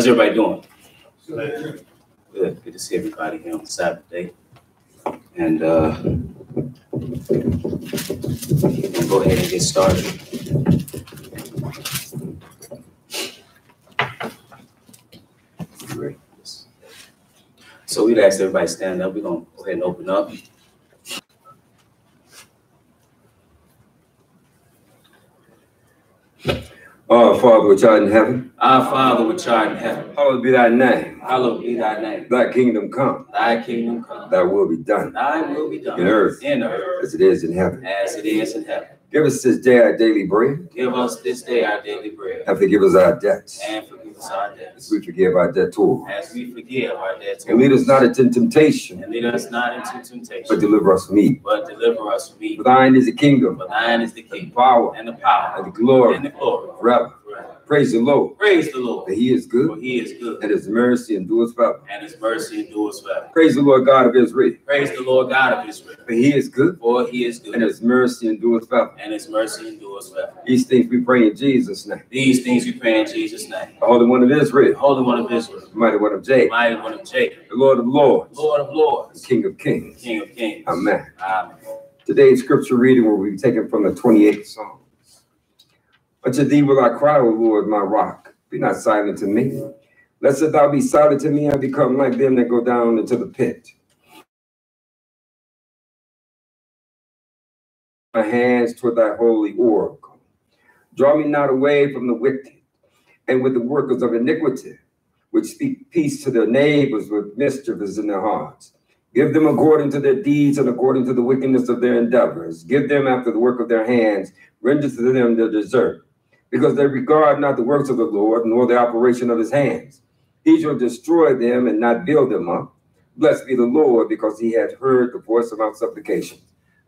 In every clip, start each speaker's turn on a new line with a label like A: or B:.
A: How's everybody doing? Good. Good. Good to see everybody here on Saturday. And uh, we'll go ahead and get started. Great. So we'd ask everybody to stand up. We're gonna go ahead and open up.
B: Our Father which art in heaven,
A: Our Father which art in heaven,
B: hallowed be thy name.
A: hallowed be thy name.
B: Thy kingdom come,
A: Thy kingdom come.
B: thy will be done,
A: Thy will be done.
B: In earth.
A: In earth.
B: as it is in heaven.
A: As it is in heaven.
B: Give us this day our daily bread,
A: Give us this day our daily bread.
B: and forgive us our debts,
A: And forgive us our
B: as
A: debts.
B: we forgive our debtors.
A: As we forgive our debtors.
B: And lead us not into temptation,
A: And lead us not into temptation.
B: but deliver us from evil.
A: But deliver us from
B: For
A: evil.
B: thine is the kingdom,
A: For thine is the
B: the
A: kingdom.
B: power,
A: And the power.
B: and the glory
A: And the glory.
B: forever.
A: Forever.
B: Praise the Lord,
A: Praise the Lord.
B: that he is good.
A: For he is good.
B: and his mercy endures forever.
A: And his mercy endures forever.
B: Praise the Lord God of Israel,
A: Praise the Lord God of Israel.
B: for he is good,
A: For he is good.
B: and his mercy endures forever.
A: And his mercy endures forever.
B: These things we pray in Jesus' name.
A: These things we pray in Jesus' name.
B: The Holy One of
A: The
B: Israel,
A: Holy One of Israel.
B: the Mighty One of
A: The
B: Jacob,
A: mighty one of Jacob.
B: the Lord of Lords, The
A: Lord of Lords.
B: the King of Kings.
A: King of Kings.
B: Amen.
A: Amen.
B: Today's scripture reading will be taken from the 28th Psalm. Unto thee will I cry, O Lord, my rock. Be not silent to me. Lest if thou be silent to me, I become like them that go down into the pit. My hands toward thy holy oracle. Draw me not away from the wicked and with the workers of iniquity, which speak peace to their neighbors with mischief is in their hearts. Give them according to their deeds and according to the wickedness of their endeavors. Give them after the work of their hands. Render to them their desert. Because they regard not the works of the Lord, nor the operation of his hands. He shall destroy them and not build them up. Blessed be the Lord, because he hath heard the voice of our supplication.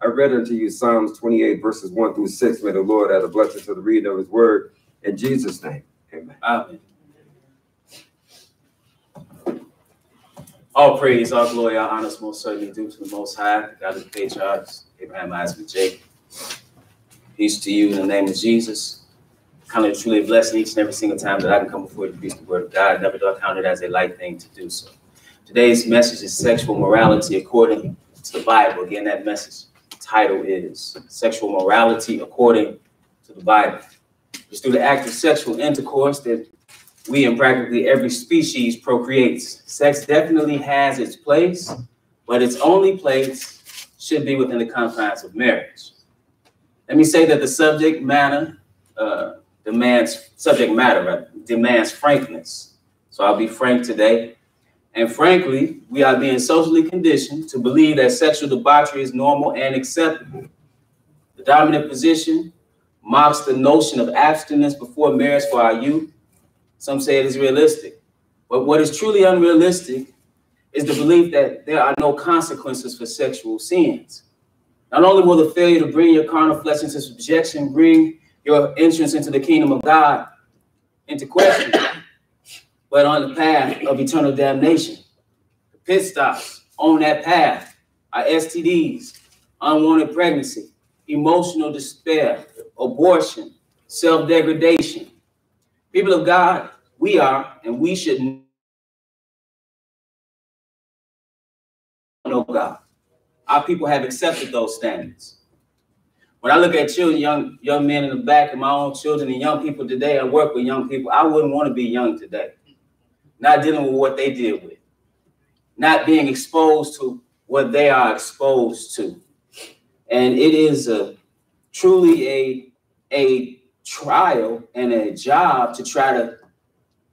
B: I read unto you Psalms 28, verses 1 through 6. May the Lord add a blessing to the reading of his word. In Jesus' name, amen.
A: Amen. All praise, all glory, all honors most certainly due to the Most High, God of the patriarchs, Abraham, Isaac, Jacob. Peace to you in the name of Jesus. Count truly a blessing each and every single time that I can come before you to preach the word of God. Never do I count it as a light thing to do so. Today's message is sexual morality according to the Bible. Again, that message title is Sexual Morality According to the Bible. It's through the act of sexual intercourse that we and practically every species procreates. Sex definitely has its place, but its only place should be within the confines of marriage. Let me say that the subject matter uh, demands subject matter rather, demands frankness. So I'll be frank today. And frankly, we are being socially conditioned to believe that sexual debauchery is normal and acceptable. The dominant position mocks the notion of abstinence before marriage for our youth. Some say it is realistic. But what is truly unrealistic is the belief that there are no consequences for sexual sins. Not only will the failure to bring your carnal flesh into subjection bring your entrance into the kingdom of God into question, but on the path of eternal damnation. The pit stops on that path are STDs, unwanted pregnancy, emotional despair, abortion, self degradation. People of God, we are, and we should know God. Our people have accepted those standards. When I look at children, young young men in the back, and my own children and young people today, I work with young people. I wouldn't want to be young today, not dealing with what they deal with, not being exposed to what they are exposed to, and it is a truly a a trial and a job to try to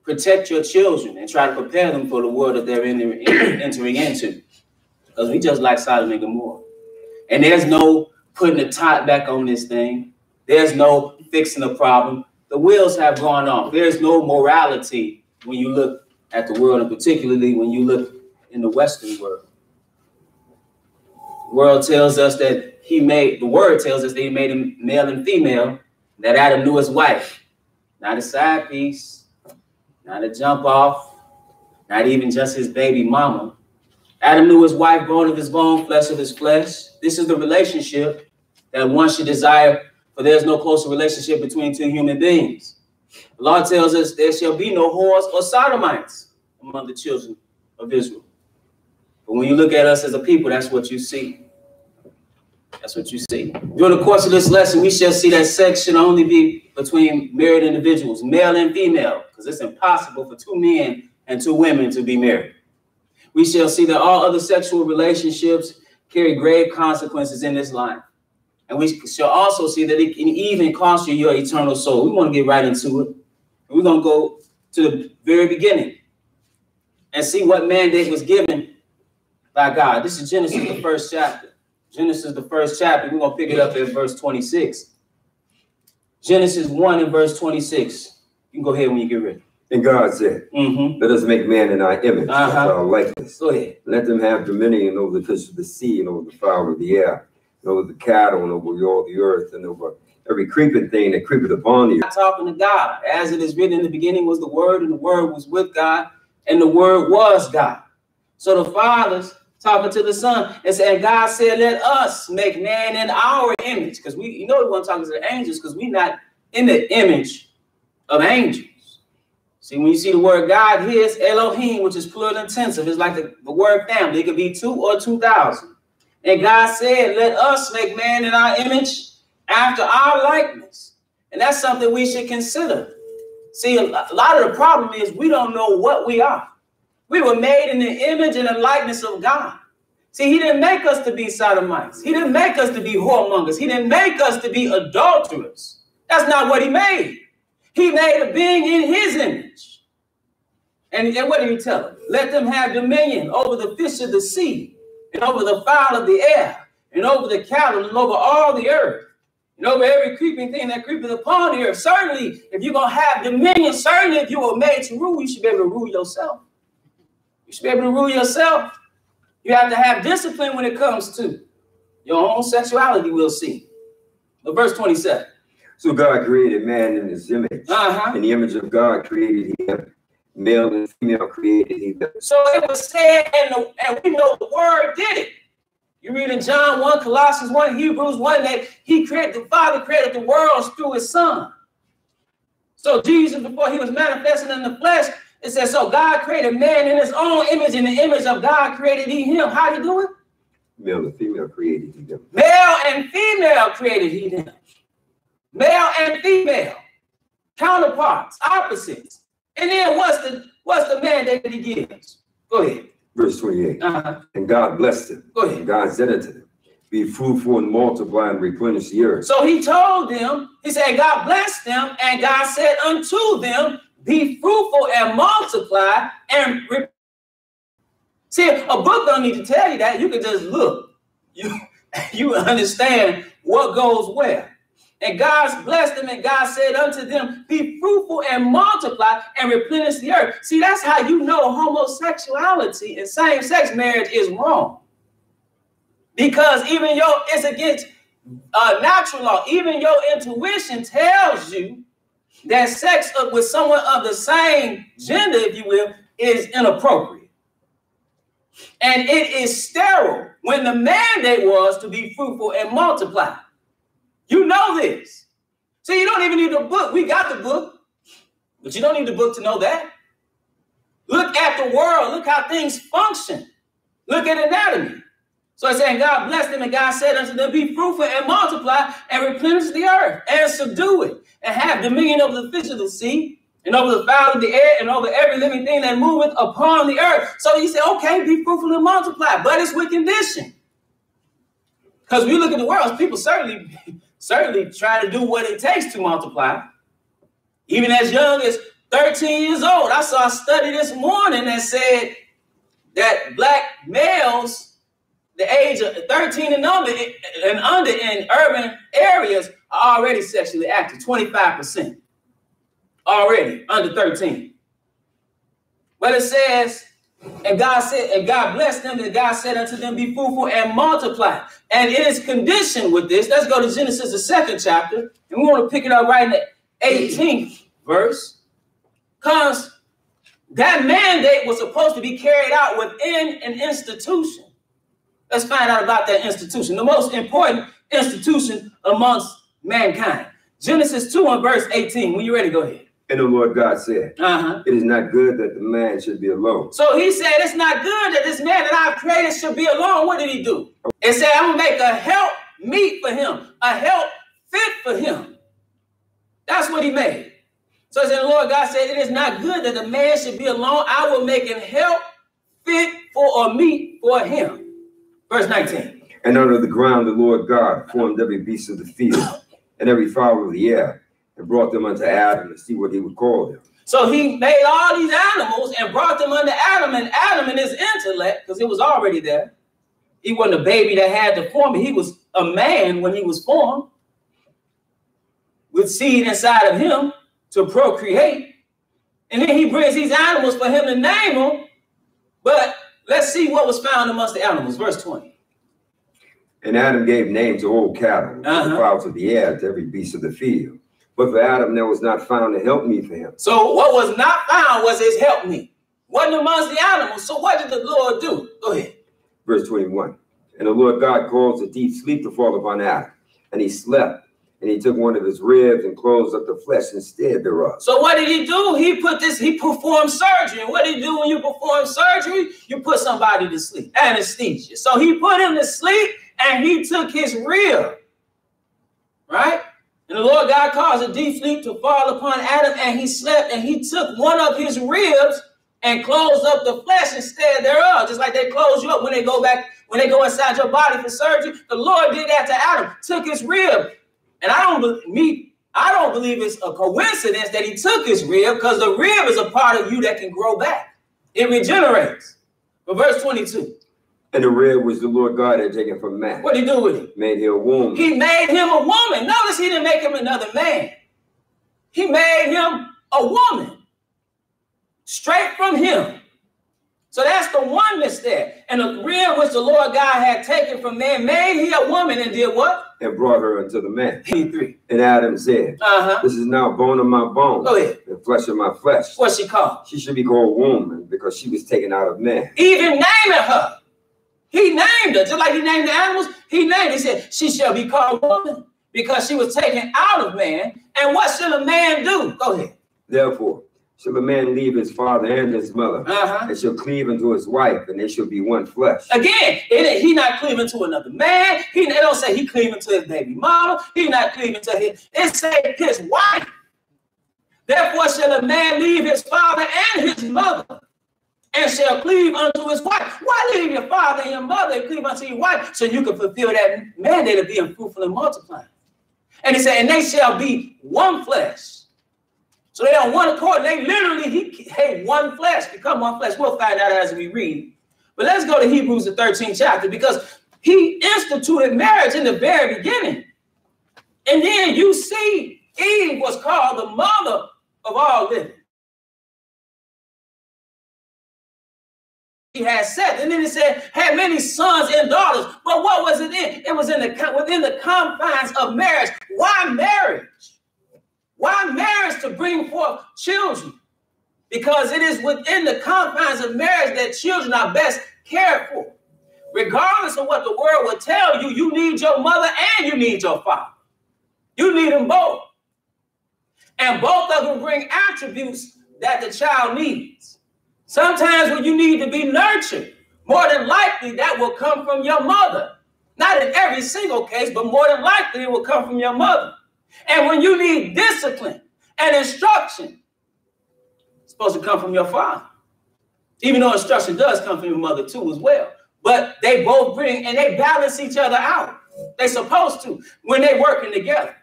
A: protect your children and try to prepare them for the world that they're entering, entering into. Because we just like Sodom and Gomorrah. And there's no putting the top back on this thing. There's no fixing the problem. The wheels have gone off. There's no morality when you look at the world, and particularly when you look in the Western world. The world tells us that he made, the word tells us that he made him male and female, that Adam knew his wife. Not a side piece, not a jump off, not even just his baby mama. Adam knew his wife, bone of his bone, flesh of his flesh. This is the relationship that one should desire, for there's no closer relationship between two human beings. The law tells us there shall be no whores or sodomites among the children of Israel. But when you look at us as a people, that's what you see. That's what you see. During the course of this lesson, we shall see that sex should only be between married individuals, male and female, because it's impossible for two men and two women to be married. We shall see that all other sexual relationships carry grave consequences in this life. And we shall also see that it can even cost you your eternal soul. We want to get right into it. We're going to go to the very beginning and see what mandate was given by God. This is Genesis, the first chapter. Genesis, the first chapter. We're going to pick it up at verse 26. Genesis 1 and verse 26. You can go ahead when you get ready.
B: And God said,
A: Mm-hmm.
B: Let us make man in our image,
A: Uh-huh.
B: our likeness.
A: Go ahead.
B: Let them have dominion over the fish of the sea and over the fowl of the air, and over the cattle and over all the earth, and over every creeping thing that creepeth upon earth.
A: talking to God. As it is written in the beginning was the Word, and the Word was with God, and the Word was God. So the Father's talking to the Son and saying, God said, Let us make man in our image. Because we, you know, we want to talk to the angels because we're not in the image of angels. See, when you see the word God here, it's Elohim, which is plural intensive. It's like the, the word family. It could be two or two thousand. And God said, Let us make man in our image after our likeness. And that's something we should consider. See, a lot of the problem is we don't know what we are. We were made in the image and the likeness of God. See, He didn't make us to be sodomites. He didn't make us to be whoremongers. He didn't make us to be adulterers. That's not what He made. He made a being in His image. And, and what did He tell them? Let them have dominion over the fish of the sea, and over the fowl of the air, and over the cattle, and over all the earth and over every creeping thing that creepeth upon the earth. Certainly, if you're gonna have dominion, certainly if you were made to rule, you should be able to rule yourself. You should be able to rule yourself. You have to have discipline when it comes to your own sexuality, we'll see. But verse 27.
B: So God created man in his image.
A: Uh-huh.
B: In the image of God created him. Male and female created he them.
A: So it was said, and, the, and we know the word did it. You read in John 1, Colossians 1, Hebrews 1, that he created, the Father created the worlds through his Son. So Jesus, before he was manifested in the flesh, it says, so God created man in his own image, in the image of God created he him. How you do it?
B: Male and female created he them.
A: Male and female created he them. Male and female, counterparts, opposites. And then what's the what's the mandate that he gives? Go ahead.
B: Verse 28.
A: Uh-huh.
B: And God blessed them.
A: Go ahead.
B: And God said unto them, Be fruitful and multiply and replenish the earth.
A: So he told them, he said, God blessed them, and God said unto them, Be fruitful and multiply and re-" see a book don't need to tell you that. You can just look. You you understand what goes where. And God blessed them, and God said unto them, Be fruitful and multiply and replenish the earth. See, that's how you know homosexuality and same-sex marriage is wrong. Because even your it's against uh, natural law, even your intuition tells you that sex with someone of the same gender, if you will, is inappropriate. And it is sterile when the mandate was to be fruitful and multiply. You know this. So you don't even need the book. We got the book, but you don't need the book to know that. Look at the world. Look how things function. Look at anatomy. So it's saying God blessed them, and God said unto them, Be fruitful and multiply and replenish the earth and subdue it, and have dominion over the fish of the sea, and over the fowl of the air, and over every living thing that moveth upon the earth. So he said, Okay, be fruitful and multiply, but it's with condition. Because we look at the world, people certainly, certainly try to do what it takes to multiply. Even as young as 13 years old, I saw a study this morning that said that black males the age of 13 and under and under in urban areas are already sexually active 25% already under 13 but it says and god said and god blessed them and god said unto them be fruitful and multiply and it is conditioned with this let's go to genesis the second chapter and we want to pick it up right in the 18th verse because that mandate was supposed to be carried out within an institution Let's find out about that institution, the most important institution amongst mankind. Genesis 2 and verse 18. When you ready, go ahead.
B: And the Lord God said,
A: Uh-huh.
B: It is not good that the man should be alone.
A: So he said, It's not good that this man that I've created should be alone. What did he do? It said, I'm gonna make a help meet for him, a help fit for him. That's what he made. So the Lord God said, It is not good that the man should be alone. I will make an help fit for or meet for him. Verse 19.
B: And under the ground the Lord God formed every beast of the field and every fowl of the air and brought them unto Adam to see what he would call them.
A: So he made all these animals and brought them unto Adam, and Adam in his intellect, because it was already there. He wasn't a baby that had to form it. He was a man when he was formed with seed inside of him to procreate. And then he brings these animals for him to name them. But let's see what was found amongst the animals. Verse 20.
B: And Adam gave name to all cattle, to
A: Uh-huh.
B: the fowls of the air, to every beast of the field. But for Adam there was not found to help me for him.
A: So what was not found was his help me. Wasn't amongst the animals. So what did the Lord do? Go ahead.
B: Verse 21. And the Lord God caused a deep sleep to fall upon Adam, and he slept. And he took one of his ribs and closed up the flesh instead thereof.
A: So what did he do? He put this, he performed surgery. And what do you do when you perform surgery? You put somebody to sleep, anesthesia. So he put him to sleep and he took his rib, right? And the Lord God caused a deep sleep to fall upon Adam and he slept and he took one of his ribs and closed up the flesh instead thereof, just like they close you up when they go back, when they go inside your body for surgery. The Lord did that to Adam, took his rib. And I don't me, I don't believe it's a coincidence that he took his rib because the rib is a part of you that can grow back. It regenerates. But verse 22,
B: And the rib which the Lord God had taken from man
A: what did he do with it?
B: made him a woman.
A: He made him a woman. Notice he didn't make him another man. He made him a woman. Straight from him. So that's the oneness there. And the rib which the Lord God had taken from man made he a woman and did what?
B: and brought her unto the man.
A: 3.
B: And Adam said,
A: Uh-huh.
B: This is now bone of my bone
A: Go ahead.
B: and flesh of my flesh.
A: What's she called?
B: She should be called woman because she was taken out of man.
A: even naming her. He named her, just like he named the animals. He named. He said, "She shall be called woman because she was taken out of man." And what shall a man do? Go ahead.
B: Therefore, shall a man leave his father and his mother,
A: Uh huh.
B: and shall cleave unto his wife, and they shall be one flesh.
A: Again, it, he not cleaving to another man. He they don't say he cleaving to his baby mama. He not cleaving to his. It say his wife. Therefore shall a man leave his father and his mother, and shall cleave unto his wife. Why leave your father and your mother and cleave unto your wife so you can fulfill that mandate of being fruitful and multiplying? And he said, and they shall be one flesh. So they on one accord. They literally, he, hey, one flesh, become one flesh. We'll find out as we read. But let's go to Hebrews, the 13th chapter, because he instituted marriage in the very beginning. And then you see Eve was called the mother of all living. Had Seth, and then he said had many sons and daughters. But what was it in? It was in the within the confines of marriage. Why marriage? Why marriage to bring forth children? Because it is within the confines of marriage that children are best cared for. Regardless of what the world will tell you, you need your mother and you need your father. You need them both. And both of them bring attributes that the child needs. Sometimes when you need to be nurtured, more than likely that will come from your mother. Not in every single case, but more than likely it will come from your mother. And when you need discipline and instruction, it's supposed to come from your father. Even though instruction does come from your mother too, as well. But they both bring and they balance each other out. They're supposed to when they're working together.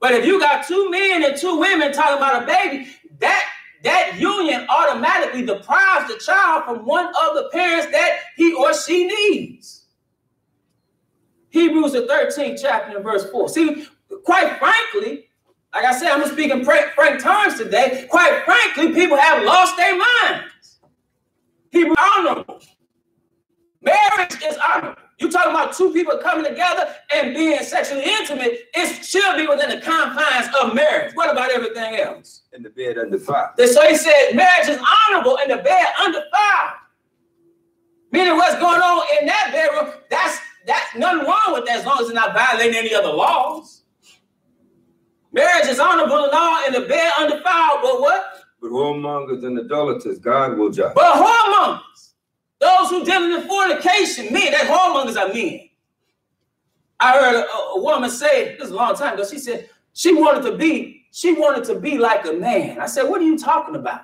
A: But if you got two men and two women talking about a baby, that that union automatically deprives the child from one of the parents that he or she needs. Hebrews the 13th chapter and verse 4. See, quite frankly, like I said, I'm speaking frank, terms today. Quite frankly, people have lost their minds. Hebrew honorable. Marriage is honorable. You talking about two people coming together and being sexually intimate, it should be within the confines of marriage. What about everything else?
B: In the bed undefiled.
A: So he said marriage is honorable and the bed undefiled. Meaning what's going on in that bedroom, that's that's nothing wrong with that as long as it's not violating any other laws. Marriage is honorable and all, and the bed undefiled, but what?
B: But whoremongers and idolaters, God will judge.
A: But whoremongers, those who dealing in fornication, men, that whoremongers are men. I heard a, a woman say this is a long time ago. She said she wanted to be, she wanted to be like a man. I said, what are you talking about?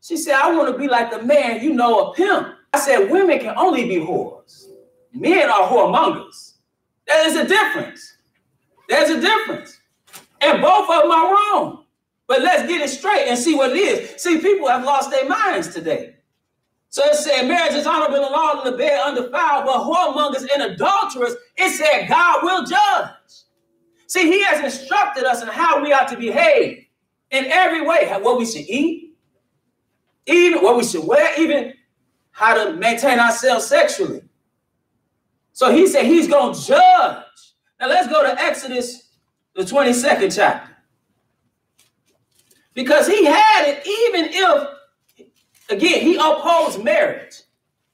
A: She said, I want to be like a man, you know, a pimp. I said, women can only be whores. Men are whoremongers. There is a difference. There's a difference. And both of them are wrong. But let's get it straight and see what it is. See, people have lost their minds today. So it said marriage is honorable the law and the bed undefiled, but whoremongers and adulterers, it said God will judge. See, he has instructed us in how we ought to behave in every way, what we should eat, even what we should wear, even how to maintain ourselves sexually. So he said he's going to judge. Now let's go to Exodus, the 22nd chapter. Because he had it, even if, again, he upholds marriage,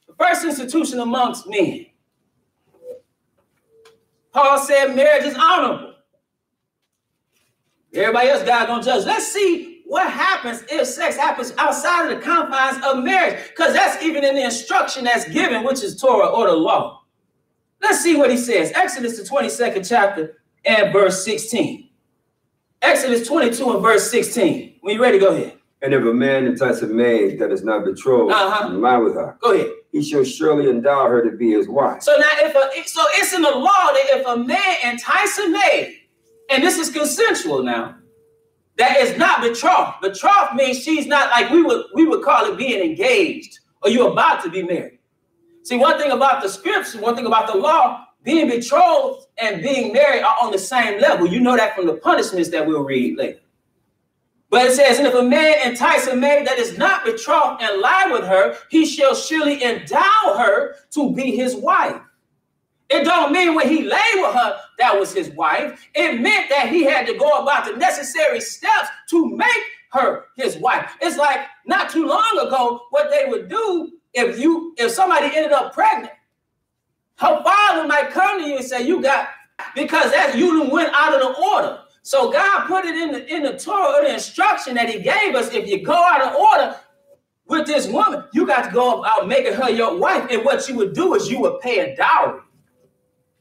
A: the first institution amongst men. Paul said marriage is honorable. Everybody else, God gonna judge. Let's see what happens if sex happens outside of the confines of marriage, because that's even in the instruction that's given, which is Torah or the law. Let's see what he says. Exodus, the 22nd chapter and verse 16. Exodus 22 and verse 16. When you ready, go ahead.
B: And if a man entice a maid that is not betrothed
A: Uh-huh.
B: and lie with her,
A: Go ahead.
B: he shall surely endow her to be his wife.
A: So now, if a so it's in the law that if a man entice a maid, and this is consensual now, that is not betrothed. Betrothed means she's not like we would we would call it being engaged or you're about to be married. See, one thing about the scripture, one thing about the law, being betrothed and being married are on the same level. You know that from the punishments that we'll read later. But it says, and if a man entice a maid that is not betrothed and lie with her, he shall surely endow her to be his wife. It don't mean when he lay with her that was his wife. It meant that he had to go about the necessary steps to make her his wife. It's like not too long ago, what they would do if you if somebody ended up pregnant, her father might come to you and say, "You got," because that you went out of the order. So God put it in the in the Torah, the instruction that He gave us. If you go out of order with this woman, you got to go out making her your wife. And what you would do is you would pay a dowry.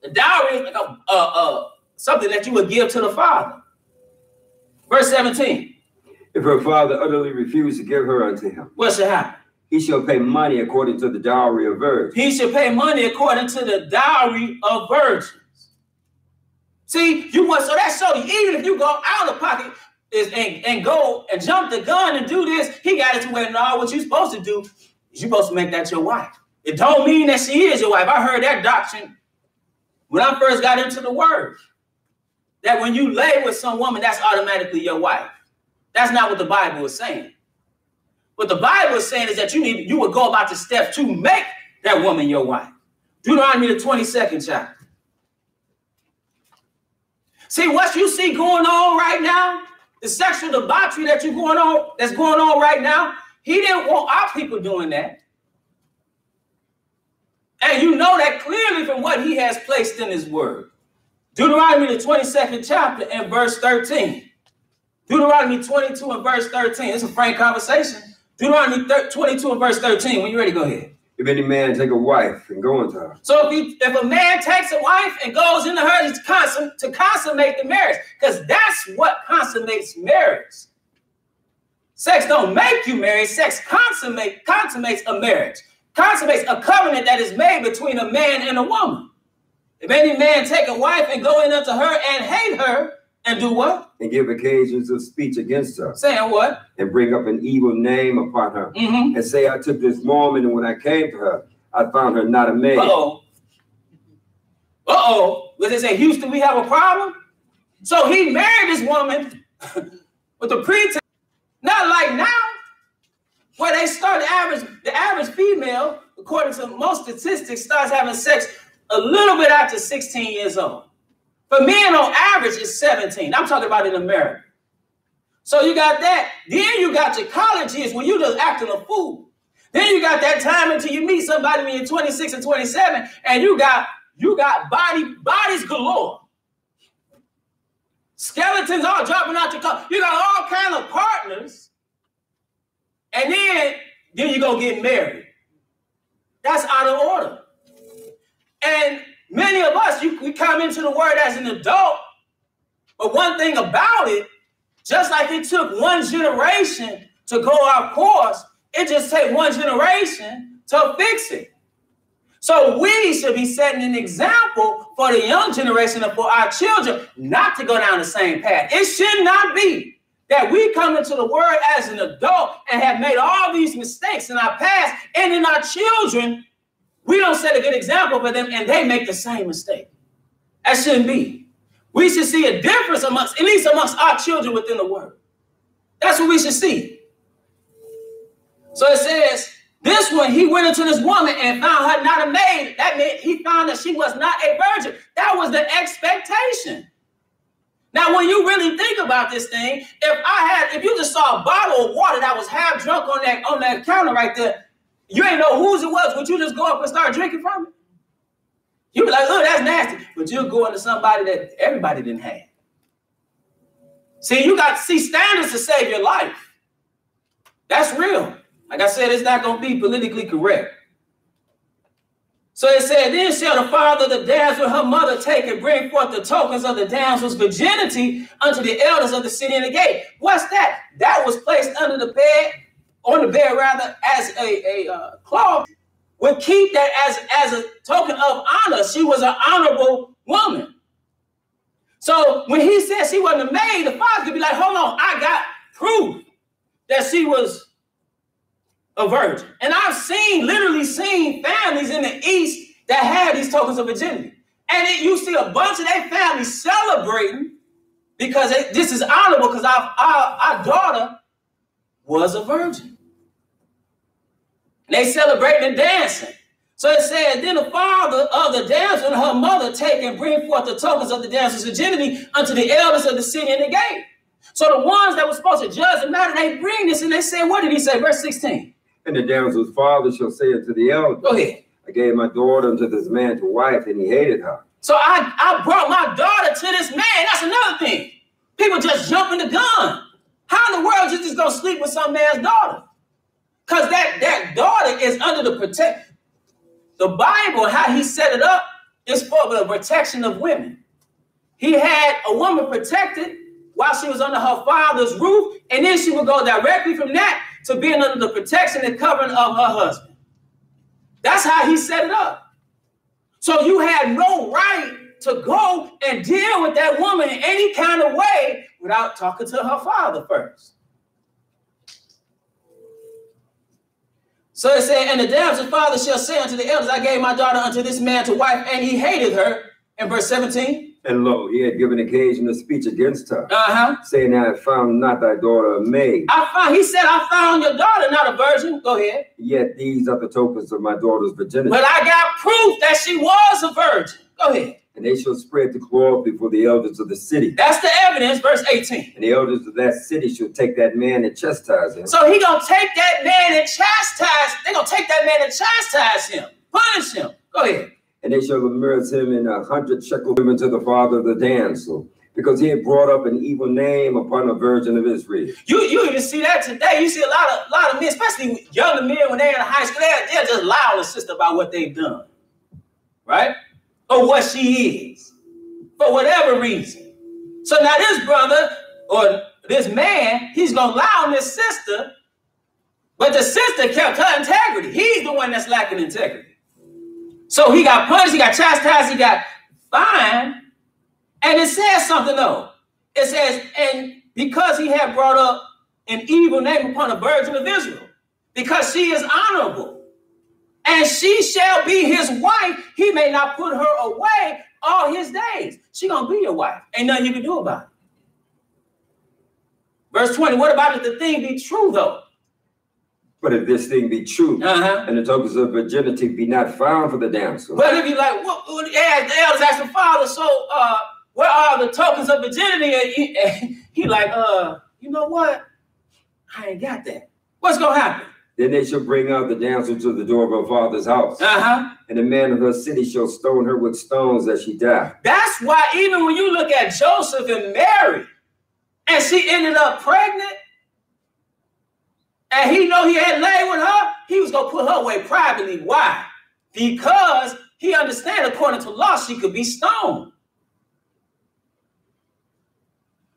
A: The dowry is like a, uh, uh, something that you would give to the father. Verse 17.
B: If her father utterly refuse to give her unto him,
A: What should happen?
B: he shall pay money according to the dowry of virgins.
A: He shall pay money according to the dowry of virgins. See, you want so that show you, even if you go out of pocket is and, and go and jump the gun and do this, he got it to where no, what you supposed to do is you supposed to make that your wife. It don't mean that she is your wife. I heard that doctrine when I first got into the word. That when you lay with some woman, that's automatically your wife. That's not what the Bible is saying. What the Bible is saying is that you need you would go about the steps to make that woman your wife. Deuteronomy the 22nd chapter. See what you see going on right now, the sexual debauchery that you're going on, that's going on right now. He didn't want our people doing that. And you know that clearly from what he has placed in his word. Deuteronomy the 22nd chapter and verse 13. Deuteronomy 22 and verse 13. It's a frank conversation. Deuteronomy 22 and verse 13. When you ready, go ahead.
B: If any man take a wife and go unto her,
A: So if you, if a man takes a wife and goes into her to, consum, to consummate the marriage, because that's what consummates marriage. Sex don't make you marry. Sex consummate consummates a marriage. Consummates a covenant that is made between a man and a woman. If any man take a wife and go in unto her and hate her and do what?
B: and give occasions of speech against her,
A: Saying what?
B: and bring up an evil name upon her,
A: Mm-hmm.
B: and say, I took this woman, and when I came to her, I found her not a maid.
A: Uh-oh. Uh-oh. What they say, Houston, we have a problem? So he married this woman with the pretext. not like now, where they start the average, the average female, according to most statistics, starts having sex a little bit after 16 years old. For men on average, is 17. I'm talking about in America. So you got that. Then you got your college years when you just acting a fool. Then you got that time until you meet somebody when you're 26 and 27, and you got you got body bodies galore. Skeletons all dropping out your car. You got all kind of partners. And then, then you go get married. That's out of order. And many of us, you, we come into the word as an adult. But one thing about it, just like it took one generation to go our course, it just take one generation to fix it. So we should be setting an example for the young generation and for our children not to go down the same path. It should not be that we come into the word as an adult and have made all these mistakes in our past and in our children, we don't set a good example for them and they make the same mistake. That shouldn't be. We should see a difference amongst, at least amongst our children within the word. That's what we should see. So it says, this one, he went into this woman and found her not a maid. That meant he found that she was not a virgin. That was the expectation. Now, when you really think about this thing, if I had, if you just saw a bottle of water that was half drunk on that on that counter right there, you ain't know whose it was. Would you just go up and start drinking from it? You'd be like, oh, that's nasty. But you'll go into somebody that everybody didn't have. See, you got to see standards to save your life. That's real. Like I said, it's not going to be politically correct. So it said, Then shall the father of the damsel her mother take and bring forth the tokens of the damsel's virginity unto the elders of the city and the gate. What's that? That was placed under the bed, on the bed rather, as a, a uh, cloth. Would keep that as, as a token of honor. She was an honorable woman. So when he said she wasn't a maid, the father could be like, hold on, I got proof that she was a virgin. And I've seen, literally seen families in the East that have these tokens of virginity. And it, you see a bunch of their families celebrating because it, this is honorable because our, our, our daughter was a virgin. And they celebrating and dancing. So it said, then the father of the damsel and her mother take and bring forth the tokens of the damsel's virginity unto the elders of the city and the gate. So the ones that were supposed to judge the matter, they bring this and they say, what did he say? Verse 16.
B: And the damsel's father shall say unto the elders,
A: Go ahead.
B: I gave my daughter unto this man to wife, and he hated her.
A: So I, I brought my daughter to this man. That's another thing. People just jumping the gun. How in the world you just gonna sleep with some man's daughter? Because that, that daughter is under the protect. The Bible, how he set it up, is for the protection of women. He had a woman protected while she was under her father's roof, and then she would go directly from that to being under the protection and covering of her husband. That's how he set it up. So you had no right to go and deal with that woman in any kind of way without talking to her father first. So it said, and the damsel's father shall say unto the elders, I gave my daughter unto this man to wife, and he hated her. In verse 17.
B: And lo, he had given occasion to speech against her,
A: Uh-huh.
B: saying, I found not thy daughter a maid,
A: I found he said, I found your daughter, not a virgin. Go ahead.
B: yet these are the tokens of my daughter's virginity.
A: But I got proof that she was a virgin. Go ahead.
B: And they shall spread the cloth before the elders of the city.
A: That's the evidence, verse 18.
B: And the elders of that city shall take that man and chastise him.
A: So he gonna take that man and chastise. They gonna take that man and chastise him, punish him. Go ahead.
B: And they shall amerce him in a hundred shekel women to the father of the damsel, because he had brought up an evil name upon a virgin of Israel.
A: You you even see that today. You see a lot of lot of men, especially younger men when they're in high school, they're, they're just loud and sister about what they've done, right? Or what she is, for whatever reason. So now this brother or this man, he's gonna lie on this sister, but the sister kept her integrity. He's the one that's lacking integrity. So he got punished, he got chastised, he got fined. And it says something though. It says, and because he had brought up an evil name upon a virgin of Israel, because she is honorable, and she shall be his wife, he may not put her away all his days. She gonna be your wife. Ain't nothing you can do about it. Verse 20, what about if the thing be true though?
B: But if this thing be true,
A: Uh-huh.
B: and the tokens of virginity be not found for the damsel,
A: But if you like, what, what yeah, the elders asked the father, so uh, where are the tokens of virginity? And he, and he like, uh, you know what? I ain't got that. What's gonna happen?
B: Then they shall bring out the damsel to the door of her father's house,
A: Uh-huh.
B: and the man of her city shall stone her with stones that she die.
A: That's why even when you look at Joseph and Mary, and she ended up pregnant, and he know he had laid with her, he was gonna put her away privately. Why? Because he understand according to law she could be stoned.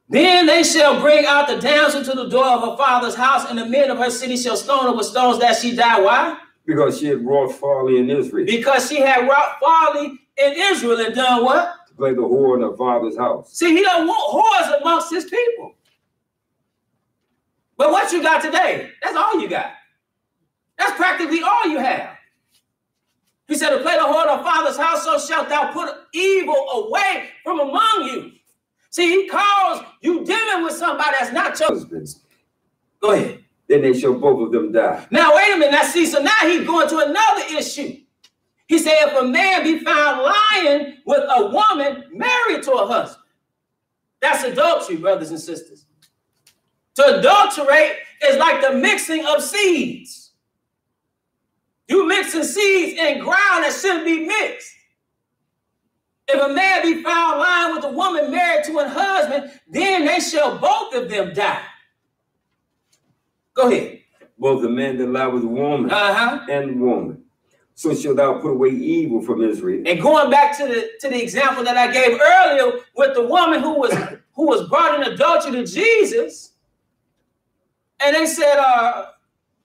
A: Then they shall bring out the damsel to the door of her father's house, and the men of her city shall stone her with stones that she die. Why?
B: Because she had wrought folly in Israel,
A: Because she had wrought folly in Israel and done what?
B: to play the whore in her father's house.
A: See, he don't want whores amongst his people. But what you got today, that's all you got. That's practically all you have. He said, to play the whore in her father's house, so shalt thou put evil away from among you. See, he calls you dealing with somebody that's not your.
B: Husbands,
A: Go ahead.
B: then they shall both of them die.
A: Now, wait a minute. Now, see, so now he's going to another issue. He said, if a man be found lying with a woman married to a husband, that's adultery, brothers and sisters. To adulterate is like the mixing of seeds. You mixing seeds in ground that shouldn't be mixed. If a man be found lying with a woman married to a husband, then they shall both of them die. Go ahead.
B: Both the man that lie with the woman
A: Uh-huh.
B: and woman. So shall thou put away evil from Israel.
A: And going back to the to the example that I gave earlier with the woman who was who was brought in adultery to Jesus, and they said, uh,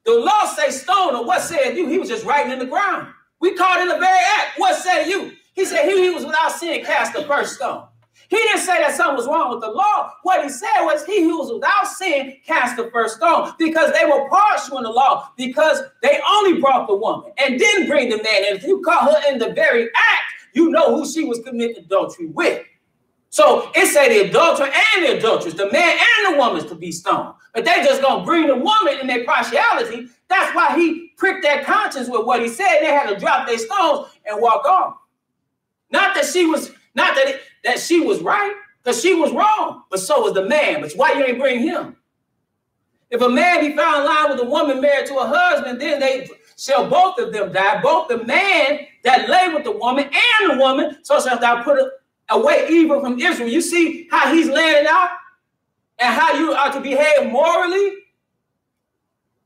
A: the law say stone, or what said you? He was just writing in the ground. We called in the very act. What said you? He said he, was without sin cast the first stone. He didn't say that something was wrong with the law. What he said was he who was without sin cast the first stone because they were partial in the law because they only brought the woman and didn't bring the man. And if you caught her in the very act, you know who she was committing adultery with. So it said the adulterer and the adulteress, the man and the woman is to be stoned. But they just gonna bring the woman in their partiality. That's why he pricked their conscience with what he said. They had to drop their stones and walk off. Not that she was, not that it, that she was right, because she was wrong, but so was the man. But why you ain't bring him? If a man be found lying with a woman married to a husband, then they shall both of them die. Both the man that lay with the woman and the woman, so shalt thou put away evil from Israel. You see how he's laying it out and how you are to behave morally.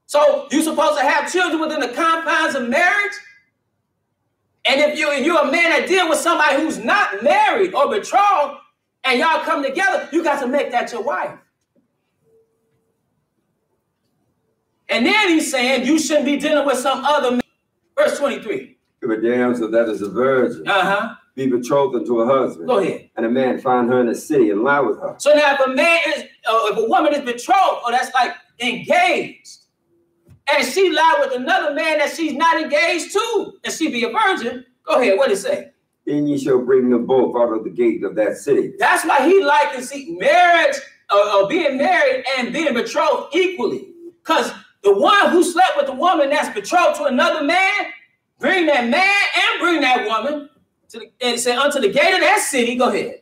A: So you're supposed to have children within the confines of marriage. And if you you're a man that deal with somebody who's not married or betrothed, and y'all come together, you got to make that your wife. And then he's saying you shouldn't be dealing with some other man. Verse 23.
B: If a damsel that is a virgin
A: Uh-huh.
B: be betrothed unto a husband,
A: Go ahead.
B: and a man find her in the city and lie with her,
A: So now if a man is, uh, if a woman is betrothed, or that's like engaged, and she lie with another man that she's not engaged to, and she be a virgin, go ahead, what did it say?
B: then ye shall bring them both out of the gate of that city.
A: That's why he likens see marriage or, or being married and being betrothed equally. Because the one who slept with the woman that's betrothed to another man, bring that man and bring that woman to the, and say unto the gate of that city. Go ahead.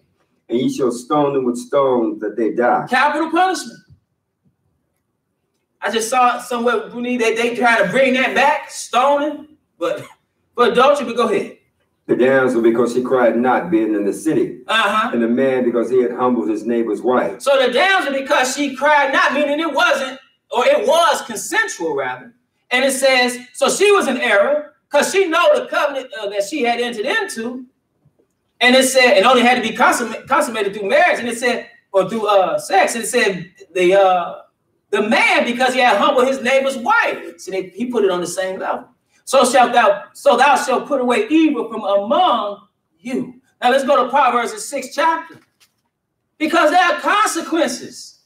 B: And ye shall stone them with stones that they die.
A: Capital punishment. I just saw it somewhere, Brunei, they, they try to bring that back, stoning, but for adultery, but go ahead.
B: The damsel because she cried not being in the city,
A: Uh-huh.
B: and the man because he had humbled his neighbor's wife.
A: So the damsel, because she cried not, meaning it wasn't, or it was consensual rather. And it says, so she was in error because she know the covenant uh, that she had entered into. And it said, it only had to be consummate, consummated through marriage. And it said, or through uh, sex. And it said the uh, the man, because he had humbled his neighbor's wife. See, they, he put it on the same level. So shalt thou, so thou shalt put away evil from among you. Now let's go to Proverbs, the sixth chapter. Because there are consequences.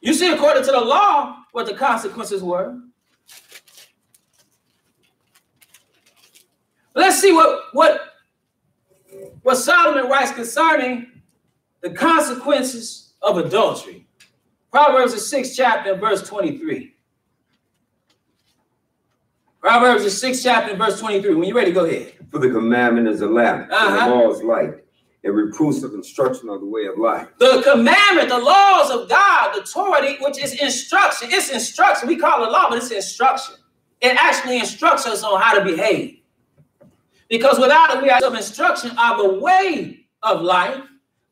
A: You see, according to the law, what the consequences were. Let's see what what what Solomon writes concerning the consequences of adultery. Proverbs the sixth chapter, verse 23. Proverbs the sixth chapter, verse 23. When you're ready, go ahead.
B: For the commandment is a lamp, and
A: Uh-huh.
B: the law is light. and reproofs of instruction of the way of life.
A: The commandment, the laws of God, the Torah, which is instruction. It's instruction. We call it law, but it's instruction. It actually instructs us on how to behave. Because without it, we have some instruction of the way of life.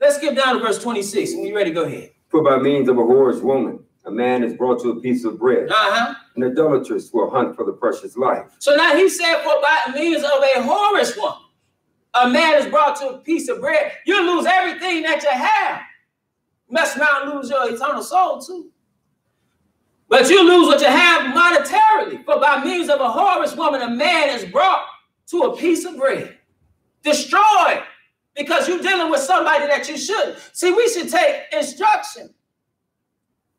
A: Let's get down to verse 26. When you ready, go ahead.
B: For by means of a whorish woman, a man is brought to a piece of bread.
A: Uh-huh.
B: An idolatress will hunt for the precious life.
A: So now he said, for by means of a whorish woman, a man is brought to a piece of bread. You lose everything that you have. Must not lose your eternal soul too. But you lose what you have monetarily. For by means of a whorish woman, a man is brought to a piece of bread. Destroyed because you're dealing with somebody that you shouldn't. See, we should take instruction,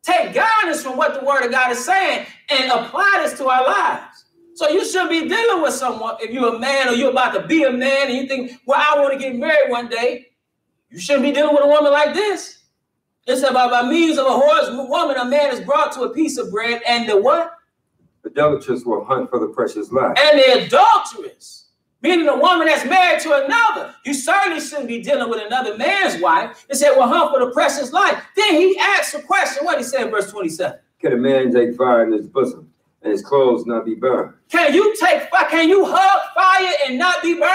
A: take guidance from what the word of God is saying, and apply this to our lives. So you shouldn't be dealing with someone if you're a man or you're about to be a man and you think, well, I want to get married one day. You shouldn't be dealing with a woman like this. It's about by means of a horse woman, a man is brought to a piece of bread, and the what?
B: The Adulteress will hunt for the precious life.
A: And the adulteress, meaning a woman that's married to another. You certainly shouldn't be dealing with another man's wife. It said, well, hunt for the precious life. Then he asked a question. What he said in verse 27.
B: Can a man take fire in his bosom and his clothes not be burned?
A: Can you take fire? Can you hug fire and not be burned?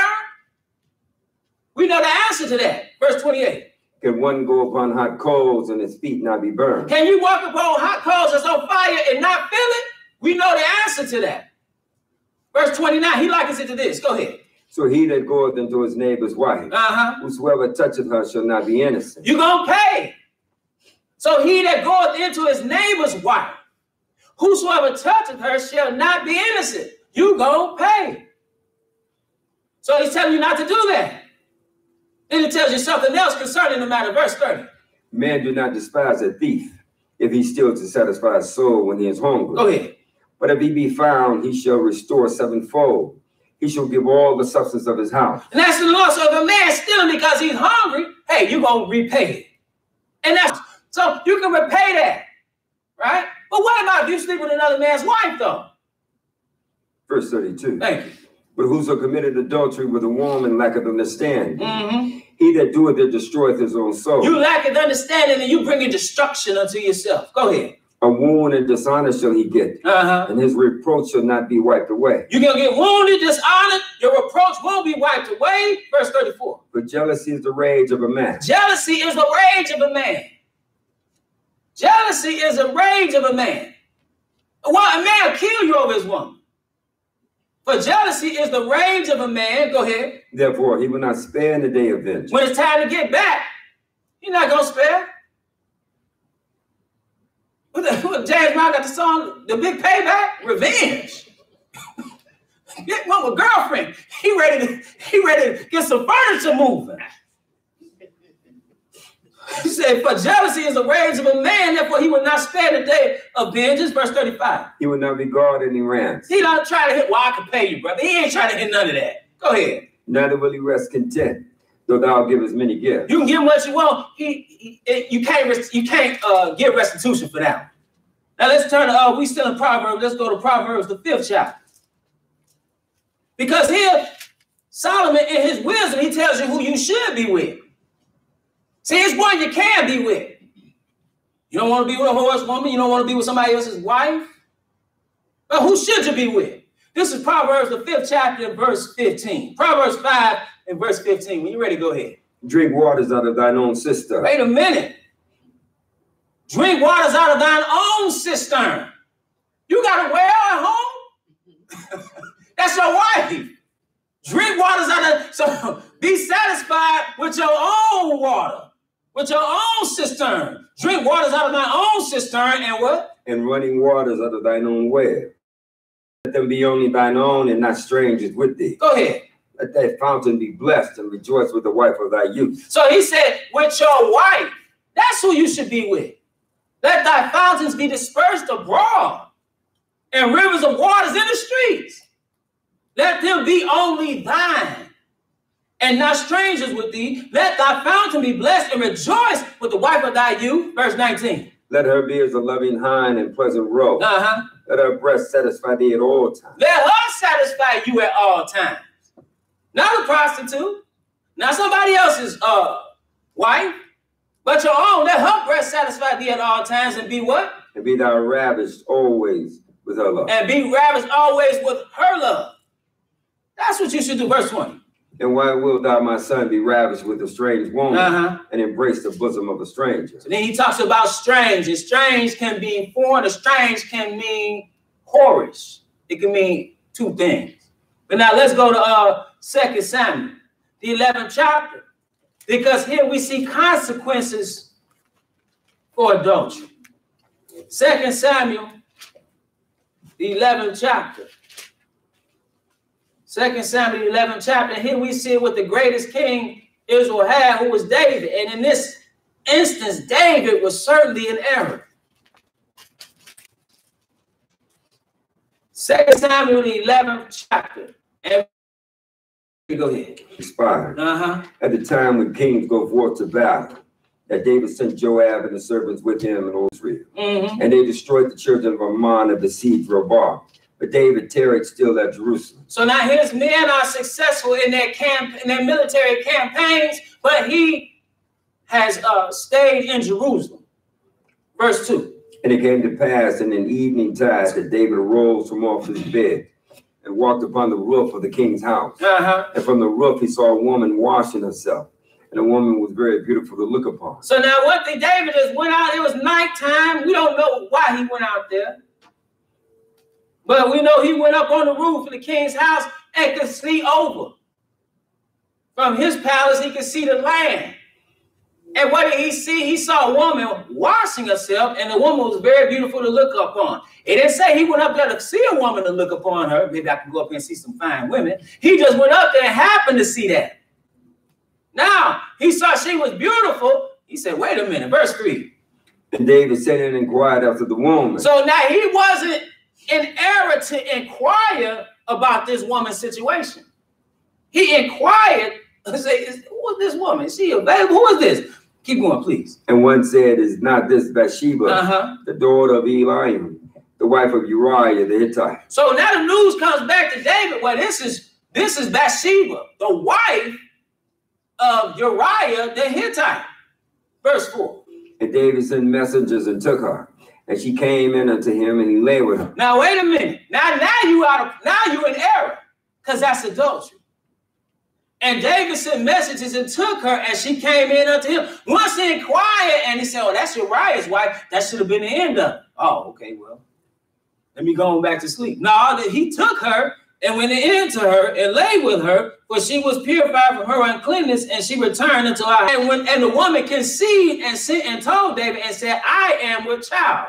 A: We know the answer to that. Verse 28.
B: Can one go upon hot coals and his feet not be burned?
A: Can you walk upon hot coals that's on fire and not feel it? We know the answer to that. Verse 29, he likens it to this. Go ahead.
B: So he that goeth into his neighbor's wife,
A: Uh-huh.
B: whosoever toucheth her shall not be innocent.
A: You're gonna pay. So he that goeth into his neighbor's wife, whosoever toucheth her shall not be innocent. You gonna pay. So he's telling you not to do that. Then he tells you something else concerning the matter. Verse 30.
B: Men do not despise a thief if he steals to satisfy his soul when he is hungry.
A: Go ahead.
B: But if he be found, he shall restore sevenfold. He shall give all the substance of his house.
A: And that's the Lord. So if a man stealing because he's hungry, hey, you're gonna repay it. And that's so you can repay that, right? But what about if you sleep with another man's wife, though?
B: Verse 32.
A: Thank you.
B: But whoso committed adultery with a woman lacketh understanding.
A: Mhm.
B: He that doeth it destroyeth his own soul.
A: You lacketh understanding and you bringing destruction unto yourself. Go ahead.
B: A wound and dishonor shall he get,
A: Uh-huh.
B: and his reproach shall not be wiped away.
A: You're gonna get wounded, dishonored, your reproach won't be wiped away. Verse 34.
B: But jealousy is the rage of a man.
A: Jealousy is the rage of a man. Jealousy is the rage of a man. Well, a man will kill you over his woman. For jealousy is the rage of a man. Go ahead.
B: Therefore, he will not spare in the day of vengeance.
A: When it's time to get back, you're not gonna spare. What the, what, James Brown got the song, The Big Payback, Revenge. Get one with girlfriend. He ready to he ready to get some furniture moving. He said, For jealousy is the rage of a man, therefore he will not spare the day of vengeance. Verse 35.
B: He will not regard any rants,
A: He don't try to hit, well, I can pay you, brother. He ain't trying to hit none of that. Go ahead.
B: neither will he rest content, though thou give as many gifts.
A: You can give him what you want. He, he you can't you can't uh, restitution for that. Now let's turn to uh, we still in Proverbs. Let's go to Proverbs, the fifth chapter. Because here, Solomon in his wisdom, he tells you who you should be with. See, it's one you can be with. You don't want to be with a horse woman, you don't want to be with somebody else's wife. But who should you be with? This is Proverbs, the fifth chapter, verse 15. Proverbs 5 and verse 15. When you're ready, go ahead.
B: Drink waters out of thine own cistern.
A: Wait a minute. Drink waters out of thine own cistern. You got a well at home? That's your wife. Drink waters out of so be satisfied with your own water, with your own cistern. Drink waters out of thine own cistern and what?
B: and running waters out of thine own well. Let them be only thine own and not strangers with thee.
A: Go ahead.
B: Let thy fountain be blessed and rejoice with the wife of thy youth.
A: So he said, with your wife, that's who you should be with. Let thy fountains be dispersed abroad, and rivers of waters in the streets. Let them be only thine, and not strangers with thee. Let thy fountain be blessed, and rejoice with the wife of thy youth. Verse 19.
B: Let her be as a loving hind and pleasant roe.
A: Uh-huh.
B: Let her breast satisfy thee at all times.
A: Let her satisfy you at all times. Not a prostitute. Not somebody else's uh wife, but your own. Let her breast satisfy thee at all times and be what?
B: And be thou ravished always with her love.
A: And be ravished always with her love. That's what you should do. Verse 20.
B: And why will thou, my son, be ravished with a strange woman
A: Uh-huh.
B: and embrace the bosom of a stranger?
A: So then he talks about strange. And strange can be foreign, A strange can mean whorish. It can mean two things. But now let's go to uh Second Samuel, the 11th chapter. Because here we see consequences for adultery. Second Samuel, the 11th chapter. Second Samuel, the 11th chapter. Here we see what the greatest king Israel had, who was David. And in this instance, David was certainly in error. Second Samuel, the 11th chapter. And go ahead.
B: Expired.
A: Uh-huh.
B: At the time when kings go forth to battle, that David sent Joab and the servants with him and Israel.
A: Mm-hmm.
B: And they destroyed the children of Ammon and besieged Rabbah. But David tarried still at Jerusalem.
A: So now his men are successful in their camp in their military campaigns, but he has uh, stayed in Jerusalem. Verse 2.
B: And it came to pass in an evening tide that David arose from off his bed and walked upon the roof of the king's house.
A: Uh-huh.
B: And from the roof he saw a woman washing herself. And the woman was very beautiful to look upon.
A: So now one thing David is went out, it was nighttime. We don't know why he went out there. But we know he went up on the roof of the king's house and could see over. From his palace, he could see the land. And what did he see? He saw a woman washing herself, and the woman was very beautiful to look upon. It didn't say he went up there to see a woman to look upon her. Maybe I can go up here and see some fine women. He just went up there and happened to see that. Now, he saw she was beautiful. He said, wait a minute, verse 3.
B: And David sent and inquired after the woman.
A: So now he wasn't in error to inquire about this woman's situation. He inquired, say, "Is- who is this woman? Is she available? Who is this? Keep going, please.
B: and one said, Is not this Bathsheba,
A: Uh-huh.
B: the daughter of Eliam, the wife of Uriah the Hittite?
A: So now the news comes back to David. Well, this is this is Bathsheba, the wife of Uriah the Hittite. Verse 4.
B: And David sent messengers and took her. And she came in unto him, and he lay with her.
A: Now wait a minute. Now, now you out of now you in error, because that's adultery. And David sent messages and took her, and she came in unto him. Once he inquired, and he said, Oh, that's Uriah's wife. That should have been the end of it. Oh, okay, well, let me go back to sleep. No, he took her and went into her and lay with her, for she was purified from her uncleanness, and she returned unto her. And when and the woman conceived and sent and told David and said, I am with child.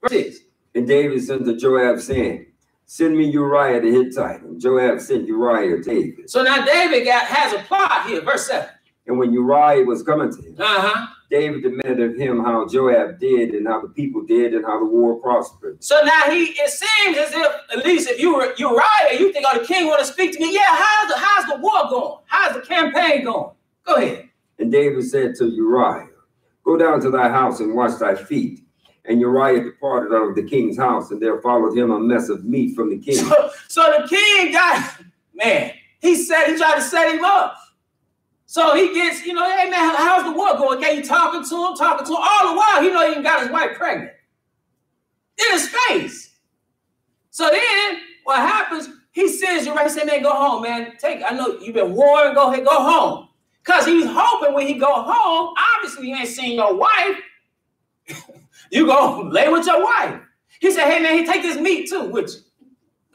A: Verse six.
B: And David sent to Joab, saying, Send me Uriah the Hittite. And Joab sent Uriah to David.
A: So now David got has a plot here, verse 7.
B: And when Uriah was coming to him,
A: Uh-huh.
B: David demanded of him how Joab did, and how the people did, and how the war prospered.
A: So now he it seems as if, at least if you were Uriah, you think, oh, the king want to speak to me. Yeah, how's the how's the war going? How's the campaign going? Go ahead.
B: And David said to Uriah, Go down to thy house and wash thy feet. And Uriah departed out of the king's house, and there followed him a mess of meat from the king.
A: So, so the king got man, he said he tried to set him up. So he gets, you know, hey man, how's the war going? Okay, you talking to him, talking to him. All the while, he know he even got his wife pregnant. In his face. So then what happens? He sends Uriah, say, man, go home, man. Take, I know you've been warned, go ahead, go home. Because he's hoping when he go home, obviously you ain't seen your wife. you go lay with your wife. He said, hey man, he take this meat too with you.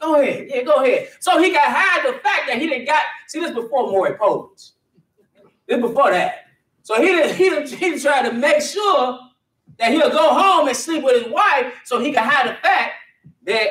A: Go ahead. Yeah, go ahead. So he got hide the fact that he didn't got, see, this before Maury Povich. This before that. So he didn't, he didn't, he try to make sure that he'll go home and sleep with his wife so he can hide the fact that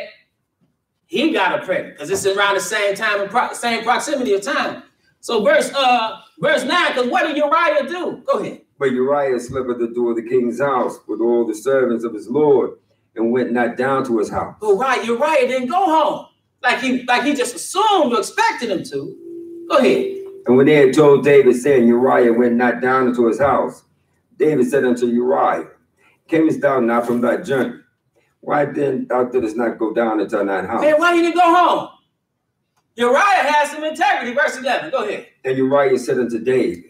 A: he got her pregnant because it's around the same time and pro- same proximity of time. So verse uh verse nine, because what did Uriah do? Go ahead.
B: But Uriah slept at the door of the king's house with all the servants of his lord, and went not down to his house.
A: Uriah, Uriah didn't go home like he like he just assumed or expected him to. Go ahead.
B: And when they had told David, saying, Uriah went not down into his house, David said unto Uriah, Camest thou not from thy journey? Why then thou didst not go down into thine house?
A: Man, why didn't go home? Uriah has some integrity. Verse 11. Go ahead.
B: And Uriah said unto David,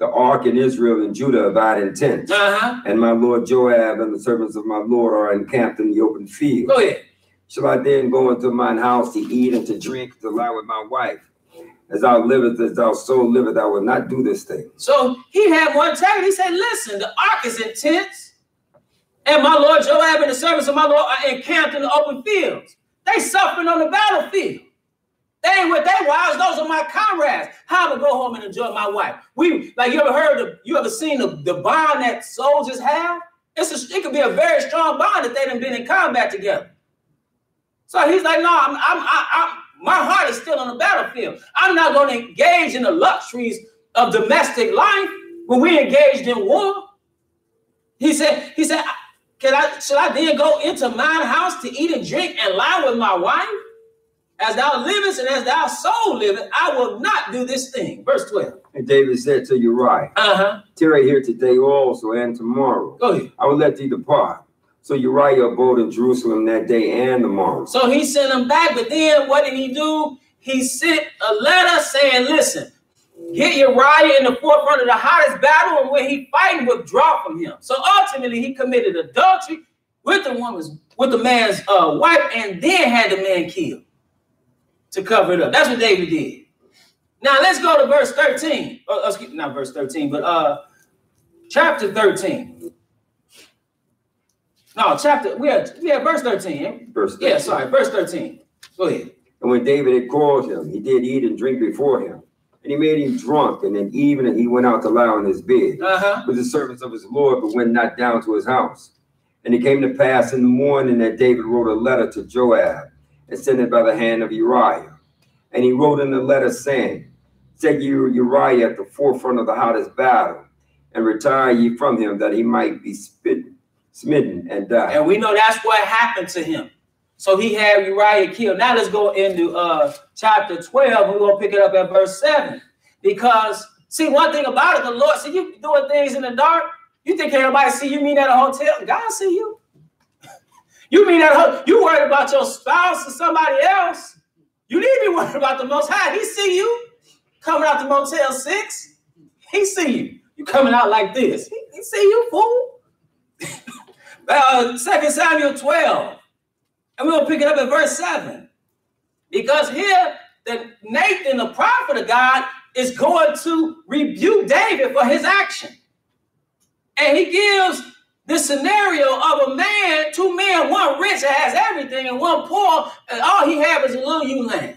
B: The ark in Israel and Judah abide in tents,
A: Uh-huh.
B: and my lord Joab and the servants of my lord are encamped in the open field.
A: Go ahead.
B: Shall I then go into mine house to eat and to drink, to lie with my wife? As thou livest, as thou so liveth, I will not do this thing.
A: So he had one integrity. He said, listen, the ark is in tents, and my Lord Joab and the servants of my Lord are encamped in the open fields. They suffering on the battlefield. They ain't with their wives, those are my comrades. How to go home and enjoy my wife. We like you ever heard of you ever seen the, the bond that soldiers have? It's a, it could be a very strong bond if they done been in combat together. So he's like, no, I'm, I'm, I, I'm my heart is still on the battlefield. I'm not going to engage in the luxuries of domestic life when we engaged in war. He said, he said, can I should I then go into mine house to eat and drink and lie with my wife? As thou livest and as thou soul liveth, I will not do this thing. Verse 12.
B: And David said to Uriah,
A: Uh-huh.
B: Tarry here today also and tomorrow.
A: Go ahead.
B: I will let thee depart. So Uriah abode in Jerusalem that day and the morrow.
A: So he sent him back, but then what did he do? He sent a letter saying, listen, get Uriah in the forefront of the hottest battle, and when he fighting, withdraw from him. So ultimately, he committed adultery with the woman's, with the man's uh, wife, and then had the man killed to cover it up. That's what David did. Now let's go to verse 13. Uh, excuse, not verse 13, but uh chapter 13. No, chapter, we had, we had verse 13. eh?
B: Verse
A: Yeah, sorry, verse 13. Go ahead.
B: And when David had called him, he did eat and drink before him. And he made him drunk. And then evening he went out to lie on his bed
A: Uh-huh.
B: with the servants of his Lord, but went not down to his house. And it came to pass in the morning that David wrote a letter to Joab and sent it by the hand of Uriah. And he wrote in the letter saying, Take you Uriah at the forefront of the hottest battle, and retire ye from him, that he might be spitten, smitten and die.
A: And we know that's what happened to him. So he had Uriah killed. Now let's go into uh chapter 12. We're gonna pick it up at verse 7. Because see, one thing about it, the Lord, see you doing things in the dark. You think everybody see you mean at a hotel? God see you. You mean that you worried about your spouse or somebody else. You need to be worried about the most high. He see you coming out the Motel 6. He see you. You coming out like this. He, he see you, fool. uh, 2 Samuel 12. And we're to pick it up at verse 7. Because here, the Nathan, the prophet of God, is going to rebuke David for his action. And he gives this scenario of a man, two men, one rich has everything, and one poor, and all he has is a little ewe lamb.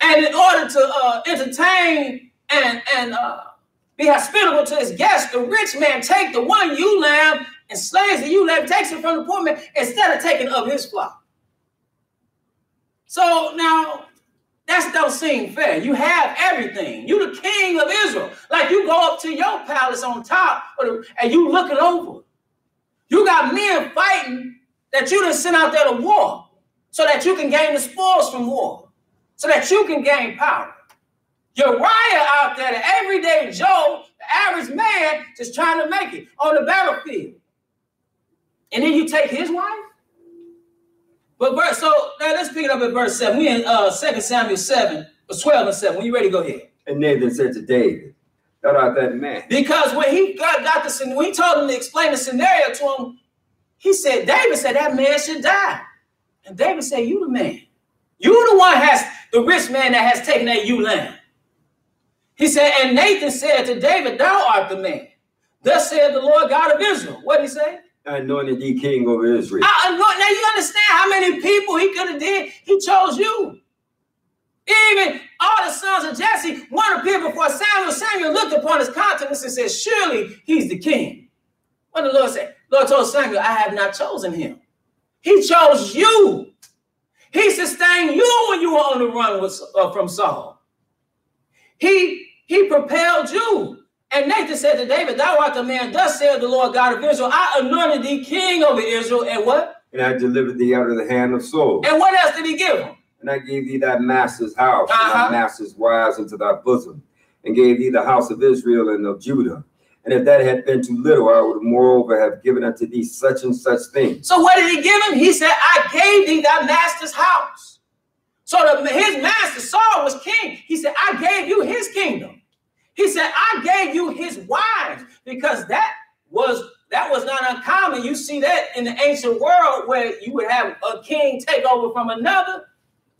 A: And in order to uh, entertain and, and uh, be hospitable to his guests, the rich man take the one ewe lamb and slays the ewe lamb, takes it from the poor man instead of taking of his flock. So now that don't seem fair. You have everything. You the king of Israel. Like you go up to your palace on top and you look it over. You got men fighting that you didn't send out there to war so that you can gain the spoils from war, so that you can gain power. Uriah out there, the everyday Joe, the average man, just trying to make it on the battlefield. And then you take his wife? But verse, so now let's pick it up at verse 7. We in uh 2 Samuel 7, or 12 and 7. When you ready, go ahead.
B: And Nathan said to David, Thou art that man.
A: Because when he got, got the when he told him to explain the scenario to him, he said, David said that man should die. And David said, You the man. You the one has the rich man that has taken that ewe lamb. He said, and Nathan said to David, Thou art the man. Thus said the Lord God of Israel. What did he say?
B: I anointed thee king over Israel.
A: I. Now you understand how many people he could have did. He chose you. Even all the sons of Jesse want to appear before Samuel. Samuel looked upon his countenance and said, Surely he's the king. What did the Lord say? Lord told Samuel, I have not chosen him. He chose you. He sustained you when you were on the run with, uh, from Saul. He he propelled you. And Nathan said to David, Thou art the man, thus said the Lord God of Israel. I anointed thee king over Israel. And what?
B: And I delivered thee out of the hand of Saul.
A: And what else did he give him?
B: And I gave thee thy master's house, and
A: Uh-huh.
B: thy master's wives into thy bosom, and gave thee the house of Israel and of Judah. And if that had been too little, I would moreover have given unto thee such and such things.
A: So what did he give him? He said, I gave thee thy master's house. So the, his master Saul was king. He said, I gave you his kingdom. He said, I gave you his wives because that was that was not uncommon. You see that in the ancient world where you would have a king take over from another.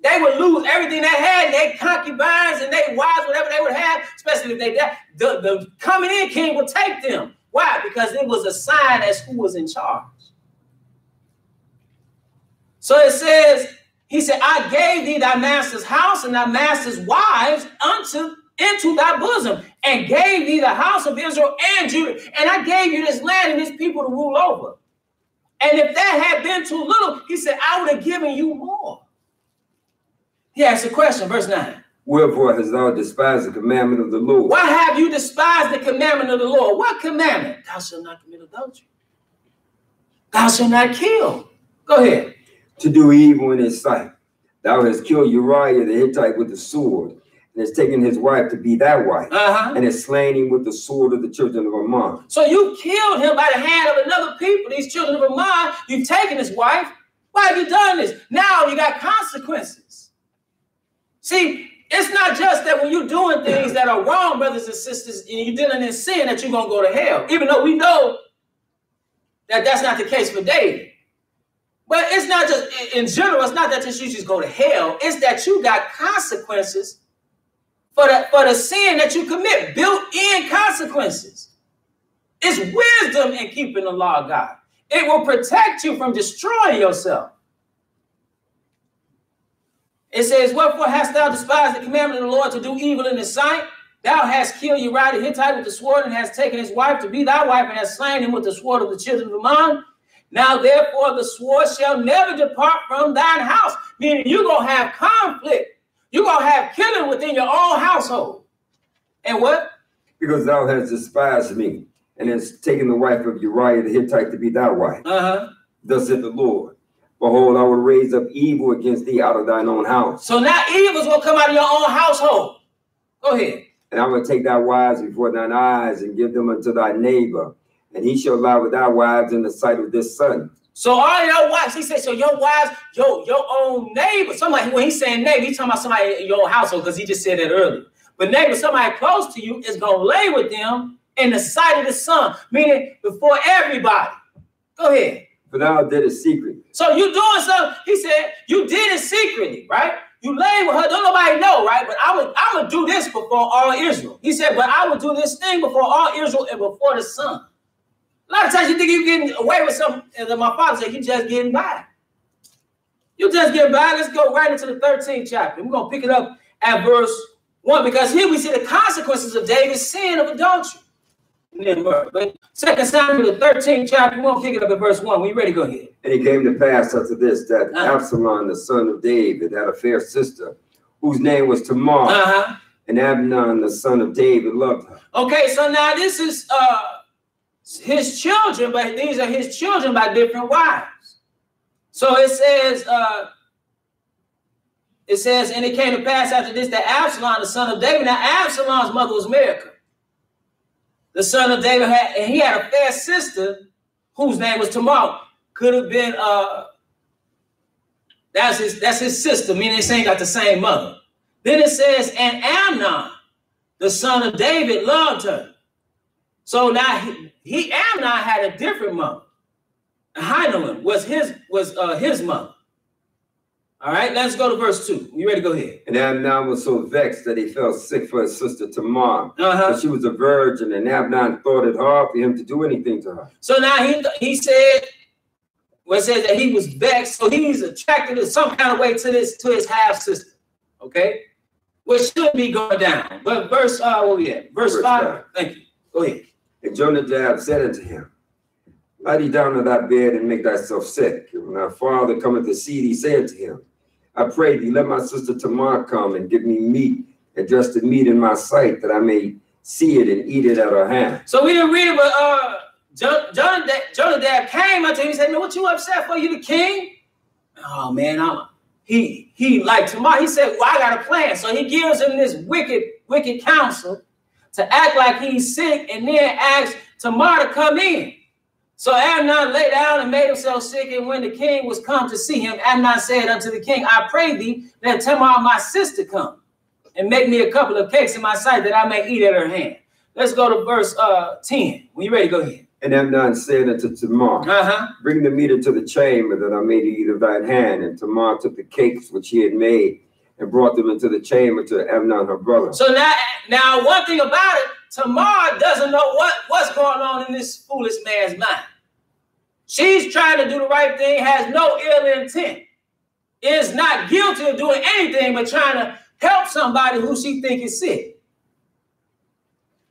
A: They would lose everything they had, their concubines and their wives, whatever they would have, especially if they died. The, the coming in king would take them. Why? Because it was a sign as who was in charge. So it says, he said, I gave thee thy master's house and thy master's wives unto into thy bosom and gave thee the house of Israel and Judah. And I gave you this land and this people to rule over. And if that had been too little, he said, I would have given you more. He asked a question, verse 9.
B: Wherefore hast thou despised the commandment of the Lord?
A: Why have you despised the commandment of the Lord? What commandment? Thou shalt not commit adultery. Thou shalt not kill. Go ahead.
B: To do evil in his sight. Thou hast killed Uriah the Hittite with the sword, and has taken his wife to be thy wife,
A: Uh-huh.
B: and has slain him with the sword of the children of Ammon.
A: So you killed him by the hand of another people, these children of Ammon. You've taken his wife. Why have you done this? Now you got consequences. See, it's not just that when you're doing things that are wrong, brothers and sisters, and you're dealing in sin, that you're going to go to hell, even though we know that that's not the case for David. But it's not just, in- in general, it's not that just you just go to hell. It's that you got consequences for the, for the sin that you commit, built-in consequences. It's wisdom in keeping the law of God. It will protect you from destroying yourself. It says, Wherefore hast thou despised the commandment of the Lord to do evil in his sight? Thou hast killed Uriah the Hittite with the sword, and hast taken his wife to be thy wife, and hast slain him with the sword of the children of Ammon. Now therefore the sword shall never depart from thine house. Meaning you're gonna have conflict. You're gonna have killing within your own household. And what?
B: Because thou hast despised me, and hast taken the wife of Uriah the Hittite to be thy wife.
A: Uh-huh.
B: Thus saith the Lord, Behold, I will raise up evil against thee out of thine own house,
A: So now evil's gonna come out of your own household. Go ahead.
B: and I will take thy wives before thine eyes, and give them unto thy neighbor, and he shall lie with thy wives in the sight of this sun.
A: So all your wives, he said, so your wives, your your own neighbor, somebody when he's saying neighbor, he's talking about somebody in your household because he just said that earlier. But neighbor, somebody close to you is gonna lay with them in the sight of the sun, meaning before everybody. Go ahead.
B: For thou didst secretly,
A: So you doing something? He said you did it secretly, right? You lay with her, don't nobody know, right? But I would, I would do this before all Israel. He said, but I would do this thing before all Israel and before the sun. A lot of times you think you're getting away with something, and then my father said, you just getting by. You just getting by. Let's go right into the 13th chapter. We're gonna pick it up at verse one because here we see the consequences of David's sin of adultery. But Second Samuel, the 13th chapter, gonna pick it up at verse one. We ready? Go ahead.
B: and it came to pass after this that
A: Uh-huh.
B: Absalom, the son of David, had a fair sister, whose name was Tamar,
A: Uh-huh.
B: and Amnon, the son of David, loved her.
A: Okay, so now this is uh his children, but these are his children by different wives. So it says, uh it says, and it came to pass after this that Absalom, the son of David, now Absalom's mother was Miriam. The son of David had, and he had a fair sister whose name was Tamar. Could have been uh that's his that's his sister, meaning they ain't got the same mother. Then it says, and Amnon, the son of David, loved her. So now he, he Amnon had a different mother. Ahinoam was his was uh, his mother. All right, let's go to verse two. You ready to go ahead?
B: And Amnon was so vexed that he fell sick for his sister Tamar.
A: Uh-huh.
B: She was a virgin, and Amnon thought it hard for him to do anything to her.
A: So now he he said, well, it says that he was vexed, so he's attracted in some kind of way to this to his half sister. Okay, which should be going down. But verse uh, what we at? Verse,
B: Verse
A: five.
B: five.
A: Thank you. Go ahead.
B: And Jonadab said unto him, Lie thee down on thy bed and make thyself sick. And when thy father cometh to see thee, say unto him, I pray thee, let my sister Tamar come and give me meat, and dress the meat in my sight, that I may see it and eat it at her hand.
A: So we didn't read it, but uh, Jon- Jonadab, Jonadab came unto him and said, "Man, what you upset for? You the king?" Oh man, I'm he he like tomorrow. He said, "Well, I got a plan." So he gives him this wicked wicked counsel to act like he's sick, and then asks Tamar to come in. So Amnon lay down and made himself sick, and when the king was come to see him, Amnon said unto the king, I pray thee that Tamar my sister come and make me a couple of cakes in my sight that I may eat at her hand. Let's go to verse uh, 10. When you ready, go ahead.
B: And Amnon said unto Tamar,
A: Uh-huh.
B: Bring the meat into the chamber that I may eat of thine hand. And Tamar took the cakes which he had made and brought them into the chamber to Amnon her brother.
A: So now, now one thing about it, Tamar doesn't know what, what's going on in this foolish man's mind. She's trying to do the right thing, has no ill intent, is not guilty of doing anything but trying to help somebody who she think is sick.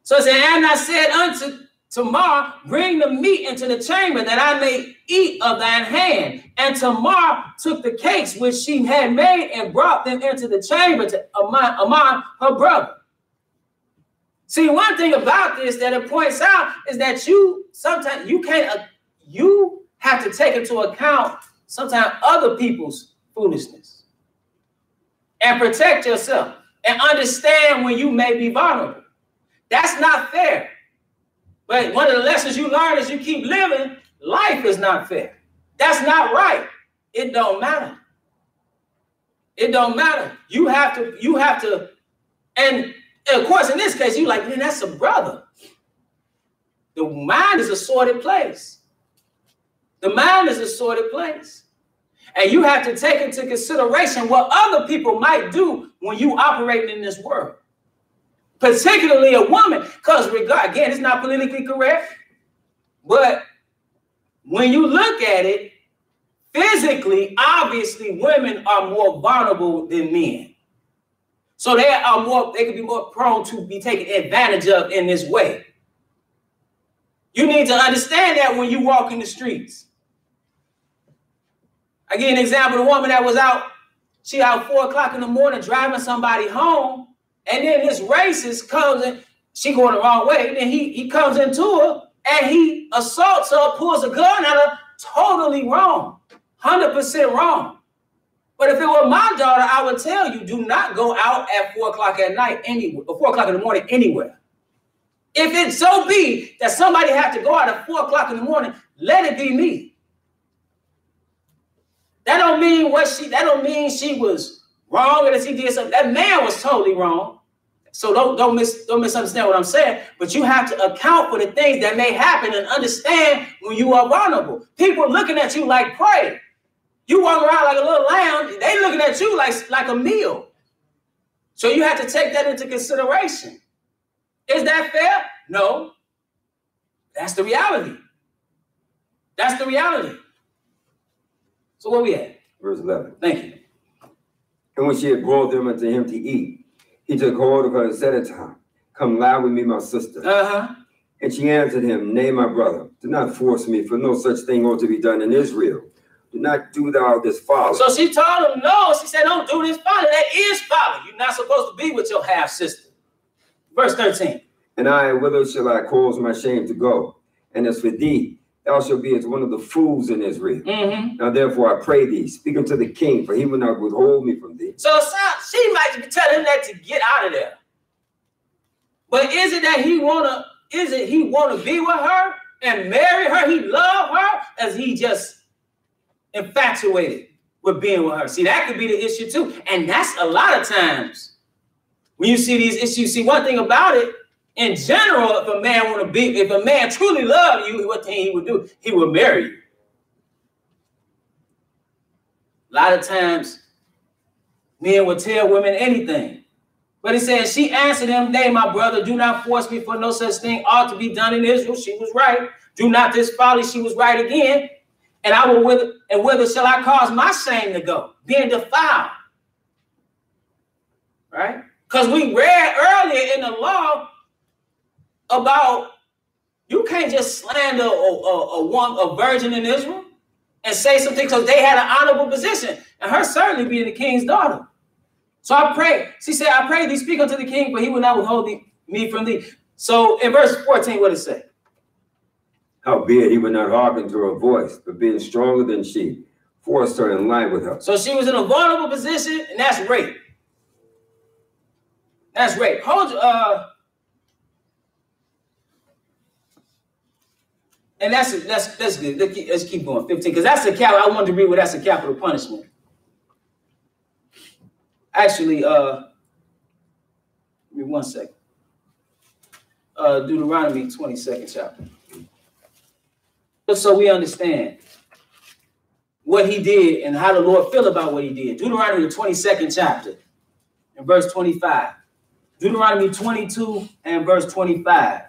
A: So said, and I said unto Tamar, bring the meat into the chamber that I may eat of thine hand. And Tamar took the cakes which she had made and brought them into the chamber to Amnon, Amnon her brother. See, one thing about this that it points out is that you sometimes you can't uh, you have to take into account sometimes other people's foolishness and protect yourself and understand when you may be vulnerable. That's not fair. But one of the lessons you learn as you keep living, life is not fair. That's not right. It don't matter. It don't matter. You have to, you have to, and of course, in this case, you like, man, that's a brother. The mind is a sorted place. The mind is a sorted place. And you have to take into consideration what other people might do when you operating in this world. Particularly a woman, because regard again, it's not politically correct, but when you look at it, physically, obviously, women are more vulnerable than men. So they are more, they could be more prone to be taken advantage of in this way. You need to understand that when you walk in the streets. I give an example, the woman that was out, she out four o'clock in the morning driving somebody home, and then this racist comes in, she going the wrong way, then he, he comes into her and he assaults her, pulls a gun at her, totally wrong, 100% wrong. But if it were my daughter, I would tell you, do not go out at four o'clock at night anywhere, or four o'clock in the morning anywhere. If it so be that somebody had to go out at four o'clock in the morning, let it be me. That don't mean what she. That don't mean she was wrong that she did something. That man was totally wrong. So don't don't miss don't misunderstand what I'm saying. But you have to account for the things that may happen and understand when you are vulnerable. People looking at you like prey. You walk around like a little lamb. They looking at you like like a meal. So you have to take that into consideration. Is that fair? No. That's the reality. That's the reality. So where we at?
B: Verse 11.
A: Thank you.
B: And when she had brought them unto him to eat, he took hold of her and said unto her, Come lie with me, my sister.
A: Uh-huh.
B: And she answered him, Nay, my brother, do not force me, for no such thing ought to be done in Israel. Do not do thou this folly.
A: So she told him, no. She said, don't do this folly. That is folly. You're not supposed to be with your half sister. Verse 13.
B: And I, whither shall I cause my shame to go? And as for thee, thou shalt be as one of the fools in Israel.
A: Mm-hmm.
B: Now therefore I pray thee, speak unto the king, for he will not withhold me from thee.
A: So so- she might be telling him that to get out of there. But is it that he wanna, is it he wanna be with her and marry her? He love her as he just infatuated with being with her. See, that could be the issue too. And that's a lot of times when you see these issues. See, one thing about it, in general, if a man want to be, if a man truly love you, what thing he would do? He would marry you. A lot of times, men would tell women anything. But he said, She answered him, Nay, my brother, do not force me, for no such thing ought to be done in Israel. She was right. Do not this folly. She was right again. And I will whither, and whither shall I cause my shame to go? Being defiled. Right? Because we read earlier in the law about you can't just slander a, a, a one a virgin in Israel and say something because they had an honorable position, and her certainly being the king's daughter. So I pray. She said, I pray thee speak unto the king, but he will not withhold thee, me from thee. So in verse 14, what it say?
B: Howbeit he would not hearken to her voice, but being stronger than she, forced her in line with her.
A: So she was in a vulnerable position, and that's rape. That's rape. Hold uh And that's that's that's good. Let's keep, going. 15, because that's the cap. I wanted to read what that's a capital punishment. Actually, uh, give me one second. Uh, Deuteronomy 22nd chapter. Just so we understand what he did and how the Lord feel about what he did. Deuteronomy the 22nd chapter and verse 25. Deuteronomy 22 and verse 25.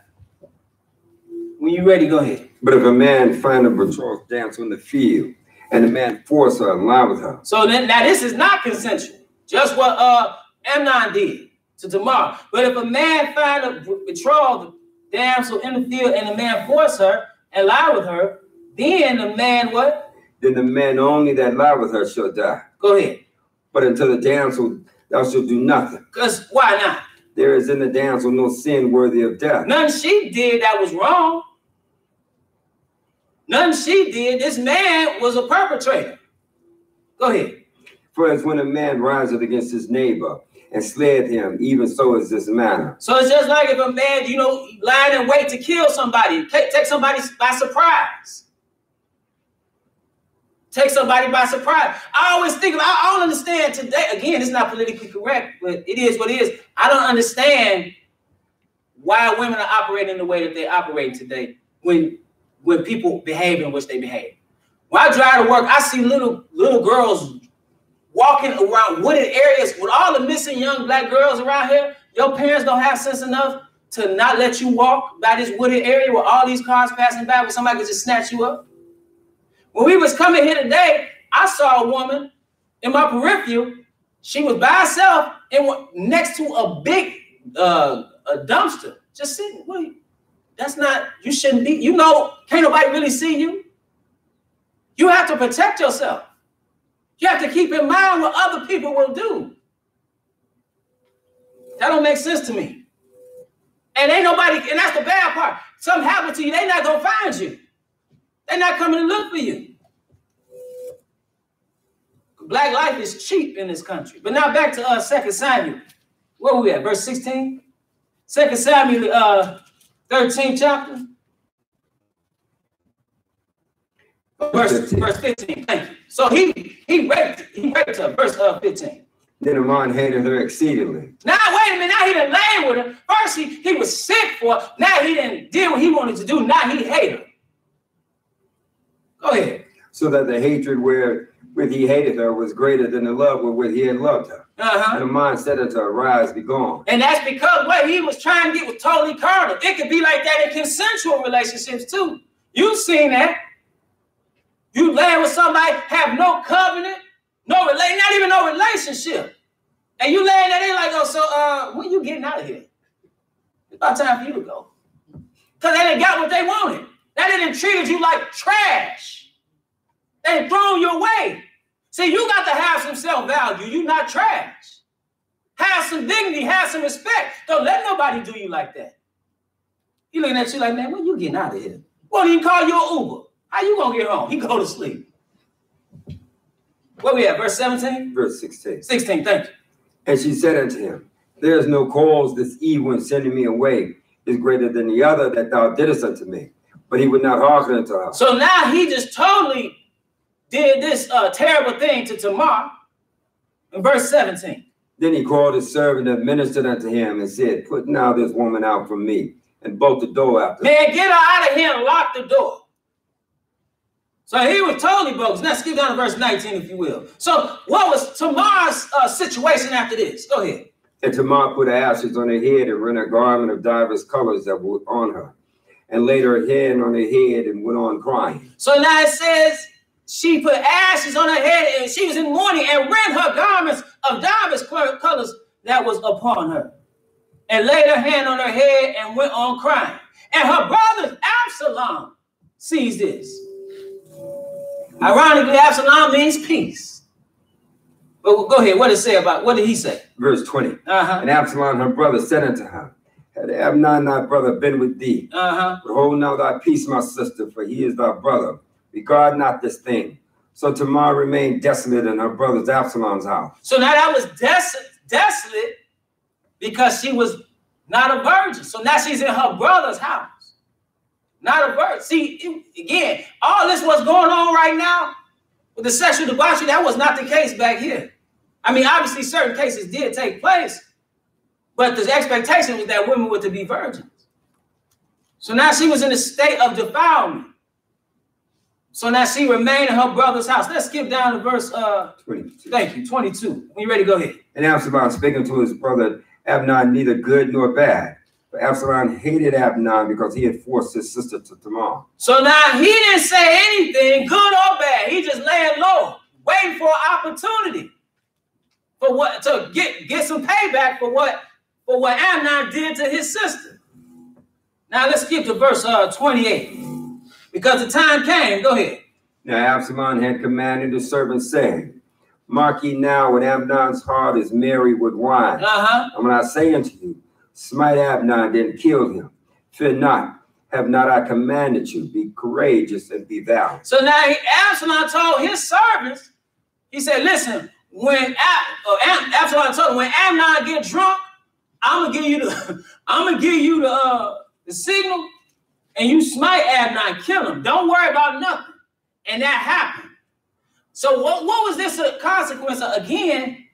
A: When you ready, go ahead.
B: But if a man find a betrothed damsel in the field, and the man force her and lie with her,
A: So then now this is not consensual. Just what uh Amnon did to Tamar. But if a man find a betrothed damsel in the field and the man force her and lie with her, then the man what?
B: then the man only that lie with her shall die.
A: Go ahead.
B: But unto the damsel thou shalt do nothing.
A: Because why not?
B: There is in the damsel no sin worthy of death.
A: Nothing she did that was wrong. Nothing she did. This man was a perpetrator. Go ahead.
B: For as when a man riseth against his neighbor and slayeth him, even so is this manner.
A: So it's just like if a man, you know, lying in wait to kill somebody, take, take somebody by surprise. Take somebody by surprise. I always think about, I don't understand today. Again, it's not politically correct, but it is what it is. I don't understand why women are operating the way that they operate today when when people behave in which they behave. When I drive to work, I see little little girls walking around wooded areas with all the missing young black girls around here. Your parents don't have sense enough to not let you walk by this wooded area with all these cars passing by where somebody could just snatch you up. When we was coming here today, I saw a woman in my peripheral. She was by herself and next to a big uh, a dumpster, just sitting. Wait, that's not. You shouldn't be. You know, can't nobody really see you. You have to protect yourself. You have to keep in mind what other people will do. That don't make sense to me. And ain't nobody, and that's the bad part. Something happened to you, they not gonna find you. They're not coming to look for you. Black life is cheap in this country. But now back to uh Second Samuel. Where we at? Verse 16? Second Samuel uh 13th chapter. Verse,
B: 15.
A: verse 15. Thank you. So he he raped he raped her. Verse uh 15.
B: Then Amnon hated her exceedingly.
A: Now wait a minute. Now he didn't lay with her. First he, he was sick for. her. Now he didn't did what he wanted to do. Now he hated her. Go ahead.
B: So that the hatred wherewith he hated her was greater than the love with wherewith he had loved her.
A: Uh-huh.
B: And Amnon said unto her, Rise, be gone.
A: And that's because what he was trying to get was totally carnal. It could be like that in consensual relationships too. You've seen that. You land with somebody, have no covenant, no relate, not even no relationship. And you land there, they like, oh, so uh, when you getting out of here? It's about time for you to go. Because they didn't got what they wanted. They didn't treated you like trash. They thrown you away. See, you got to have some self-value. You not trash. Have some dignity, have some respect. Don't let nobody do you like that. He looking at you like, man, when you getting out of here? Won't call you an Uber. How you gonna get home? He go to sleep. Where we at? Verse 17?
B: Verse 16.
A: 16, thank you.
B: And she said unto him, There is no cause this evil in sending me away is greater than the other that thou didst unto me. But he would not hearken unto her.
A: So now he just totally did this uh, terrible thing to Tamar in verse 17.
B: Then he called his servant and ministered unto him and said, Put now this woman out from me, and bolt the door after her.
A: Man, get her out of here and lock the door. So he was totally bogus. Now skip down to verse 19, if you will. So what was Tamar's uh, situation after this? Go ahead.
B: And Tamar put ashes on her head and rent a garment of divers colors that were on her, and laid her hand on her head and went on crying.
A: So now it says she put ashes on her head and she was in mourning and rent her garments of divers colors that was upon her. And laid her hand on her head and went on crying. And her brother Absalom sees this. Ironically, Absalom means peace. But go ahead. What did it say about what did he say?
B: Verse 20.
A: Uh-huh.
B: And Absalom her brother said unto her, Had Amnon thy brother been with thee,
A: Uh-huh.
B: but hold now thy peace, my sister, for he is thy brother. Regard not this thing. So Tamar remained desolate in her brother's Absalom's house.
A: So now that was desolate, desolate because she was not a virgin. So now she's in her brother's house. Not a virgin. See, again, all this what's going on right now with the sexual debauchery, that was not the case back here. I mean, obviously, certain cases did take place, but the expectation was that women were to be virgins. So now she was in a state of defilement. So now she remained in her brother's house. Let's skip down to verse uh 22. Thank you, 22. When you ready, go ahead.
B: And Absalom speaking to his brother Amnon, neither good nor bad. But Absalom hated Amnon because he had forced his sister to Tamar.
A: So now he didn't say anything, good or bad. He just laying low, waiting for an opportunity for what to get get some payback for what for what Amnon did to his sister. Now let's skip to verse uh, 28. Because the time came. Go ahead.
B: Now Absalom had commanded the servants, saying, Mark ye now when Amnon's heart is merry with wine.
A: Uh-huh.
B: And when I say unto you, smite Amnon, then kill him. Fear not, have not I commanded you? Be courageous and be valiant.
A: So now Absalom told his servants, he said, listen, when Ab- Absalom told when Amnon get drunk, I'm gonna give you the I'm gonna give you the uh, the signal, and you smite Abner, kill him. Don't worry about nothing. And that happened. So what, what was this a consequence? Of? Again,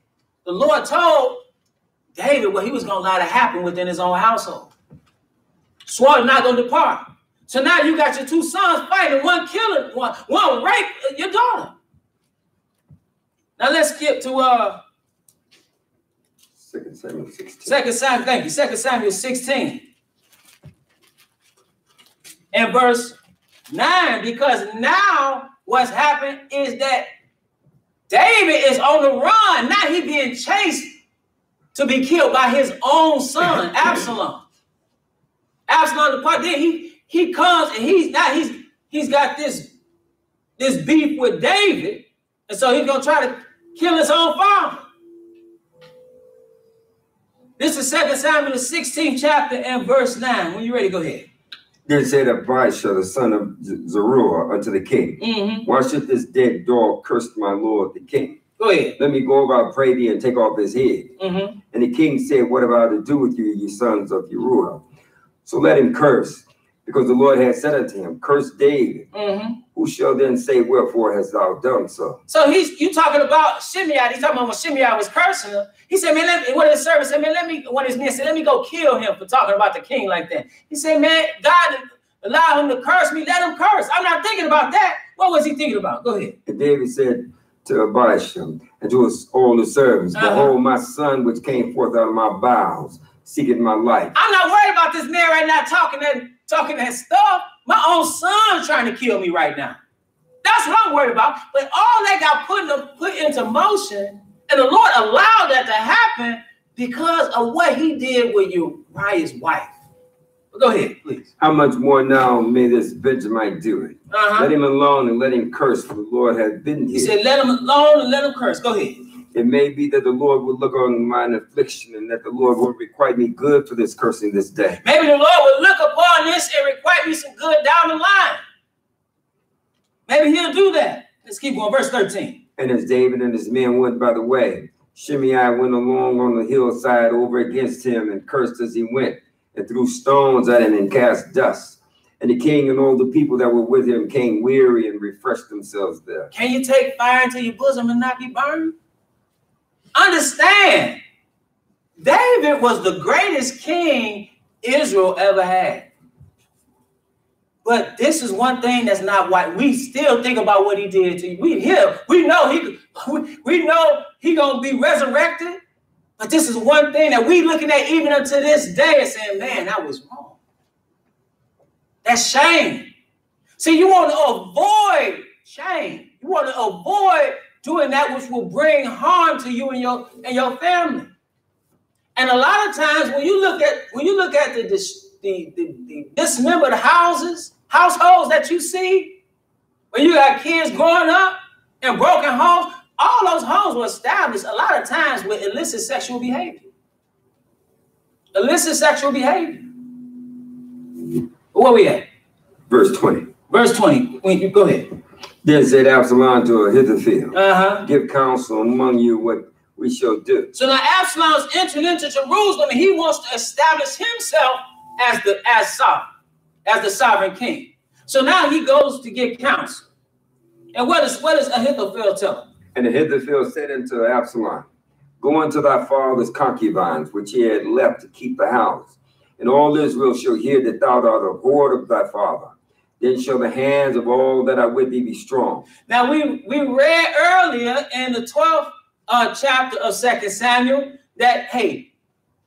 A: the Lord told David what he was going to allow to happen within his own household. Swore not going to depart. So now you got your two sons fighting, one killing, one, one rape your daughter. Now let's skip to uh
B: Second Samuel 16.
A: Second Samuel, thank you. Second Samuel 16 and verse 9 because now what's happened is that David is on the run. Now he being chased to be killed by his own son, Absalom. Absalom the part then he he comes and he's now he's he's got this this beef with David, and so he's gonna try to kill his own father. This is Second Samuel, the 16th chapter and verse 9. When you ready, go ahead.
B: Then said Abishai, the son of Zeruiah, unto the king,
A: mm-hmm.
B: Why should this dead dog curse my lord the king?
A: Go ahead.
B: Let me go over, I pray thee, and take off his head.
A: Mm-hmm.
B: And the king said, What have I to do with you, ye sons of Zeruiah? So let him curse, because the Lord had said unto him, Curse David.
A: Mm-hmm.
B: Who shall then say, Wherefore hast thou done so?
A: So he's you talking about Shimei. He's talking about when Shimei was cursing him. He said, Man, let me, what his servant said, Man, let me, what his men said, Let me go kill him for talking about the king like that. He said, Man, God allow him to curse me, let him curse. I'm not thinking about that. What was he thinking about? Go ahead.
B: And David said to Abishai and to his all the servants, uh-huh. Behold, my son which came forth out of my bowels, seeking my life.
A: I'm not worried about this man right now talking that talking that stuff. My own son trying to kill me right now. That's what I'm worried about. But all that got put, into, put into motion, and the Lord allowed that to happen because of what he did with Uriah's wife. Go ahead, please.
B: How much more now may this Benjamite do it?
A: Uh-huh.
B: Let him alone and let him curse, for the Lord has been here.
A: He said, Let him alone and let him curse. Go ahead.
B: It may be that the Lord will look on mine affliction and that the Lord will requite me good for this cursing this day.
A: Maybe the Lord will look upon this and requite me some good down the line. Maybe he'll do that. Let's keep going. Verse 13.
B: And as David and his men went by the way, Shimei went along on the hillside over against him and cursed as he went and threw stones at him and cast dust. And the king and all the people that were with him came weary and refreshed themselves there.
A: Can you take fire into your bosom and not be burned? Understand, David was the greatest king Israel ever had. But this is one thing that's not why we still think about what he did to you. We we know he we, we know he gonna be resurrected. But this is one thing that we looking at even unto this day and saying, man, that was wrong. That's shame. See, you want to avoid shame. You want to avoid doing that which will bring harm to you and your and your family. And a lot of times when you look at when you look at the the, the, the dismembered houses, households that you see, when you got kids growing up in broken homes, all those homes were established a lot of times with illicit sexual behavior. Illicit sexual behavior. Where we at?
B: Verse 20.
A: Verse 20. When you go ahead.
B: Then said Absalom to Ahithophel,
A: uh-huh.
B: Give counsel among you what we shall do.
A: So now Absalom's entering into Jerusalem and he wants to establish himself as the as sovereign. as the sovereign king. So now he goes to get counsel. And what is what does Ahithophel tell him?
B: And Ahithophel said unto Absalom, Go unto thy father's concubines, which he had left to keep the house. And all Israel shall hear that thou art abhorred of thy father. Then shall the hands of all that are with thee be strong.
A: Now we we read earlier in the 12th uh, chapter of Second Samuel that hey,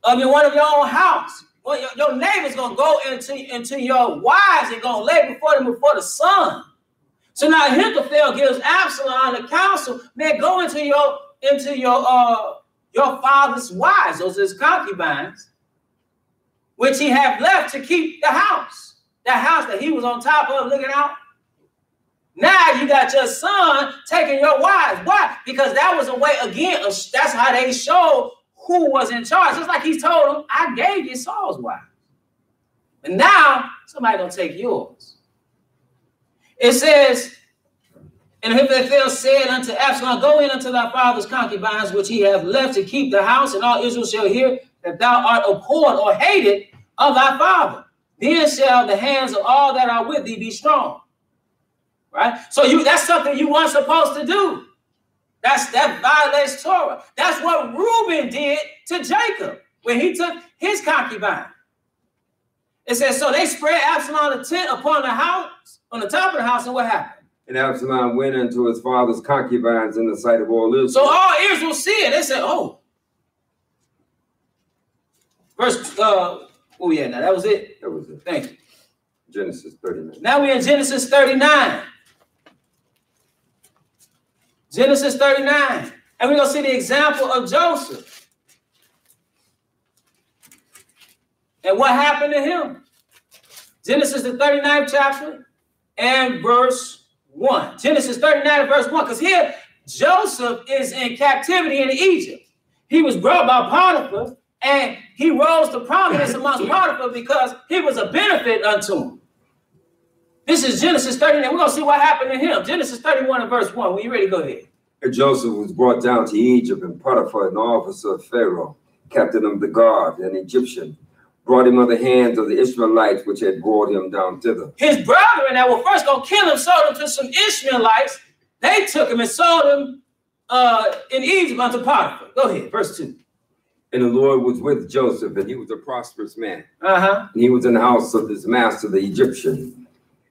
A: of in one of your own house, well, your, your neighbor's gonna go into, into your wives and gonna lay before them before the sun. So now Ahithophel gives Absalom the counsel, man, go into your into your uh your father's wives, those his concubines, which he have left to keep the house, that house that he was on top of looking out. Now you got your son taking your wives. Why? Because that was a way again. That's how they showed who was in charge. Just like he told them, I gave you Saul's wife, and now somebody gonna take yours. It says, and Ahithophel said unto Absalom, Go in unto thy father's concubines, which he hath left to keep the house, and all Israel shall hear that thou art abhorred or hated of thy father. Then shall the hands of all that are with thee be strong. Right? So you that's something you weren't supposed to do. That's that violates Torah. That's what Reuben did to Jacob when he took his concubine. It says, so they spread Absalom a tent upon the house, on the top of the house, and what happened?
B: And Absalom went unto his father's concubines in the sight of all Israel.
A: So all Israel see it. They said, oh. Verse, uh, oh yeah, now that was it.
B: That was it.
A: Thank you.
B: Genesis 39.
A: Now we're in Genesis 39. Genesis 39. And we're going to see the example of Joseph. And what happened to him? Genesis, the 39th chapter and verse 1. Genesis 39 verse 1. Because here, Joseph is in captivity in Egypt. He was brought by Potiphar and he rose to prominence amongst Potiphar because he was a benefit unto him. This is Genesis 39. We're going to see what happened to him. Genesis 31 and verse 1. When you ready, go ahead.
B: And Joseph was brought down to Egypt, and Potiphar, an officer of Pharaoh, captain of the guard, an Egyptian, brought him on the hands of the Ishmaelites, which had brought him down thither.
A: His brethren that were first going to kill him sold him to some Ishmaelites. They took him and sold him uh, in Egypt unto Potiphar. Go ahead, verse 2.
B: And the Lord was with Joseph, and he was a prosperous man.
A: Uh-huh.
B: And he was in the house of his master, the Egyptian.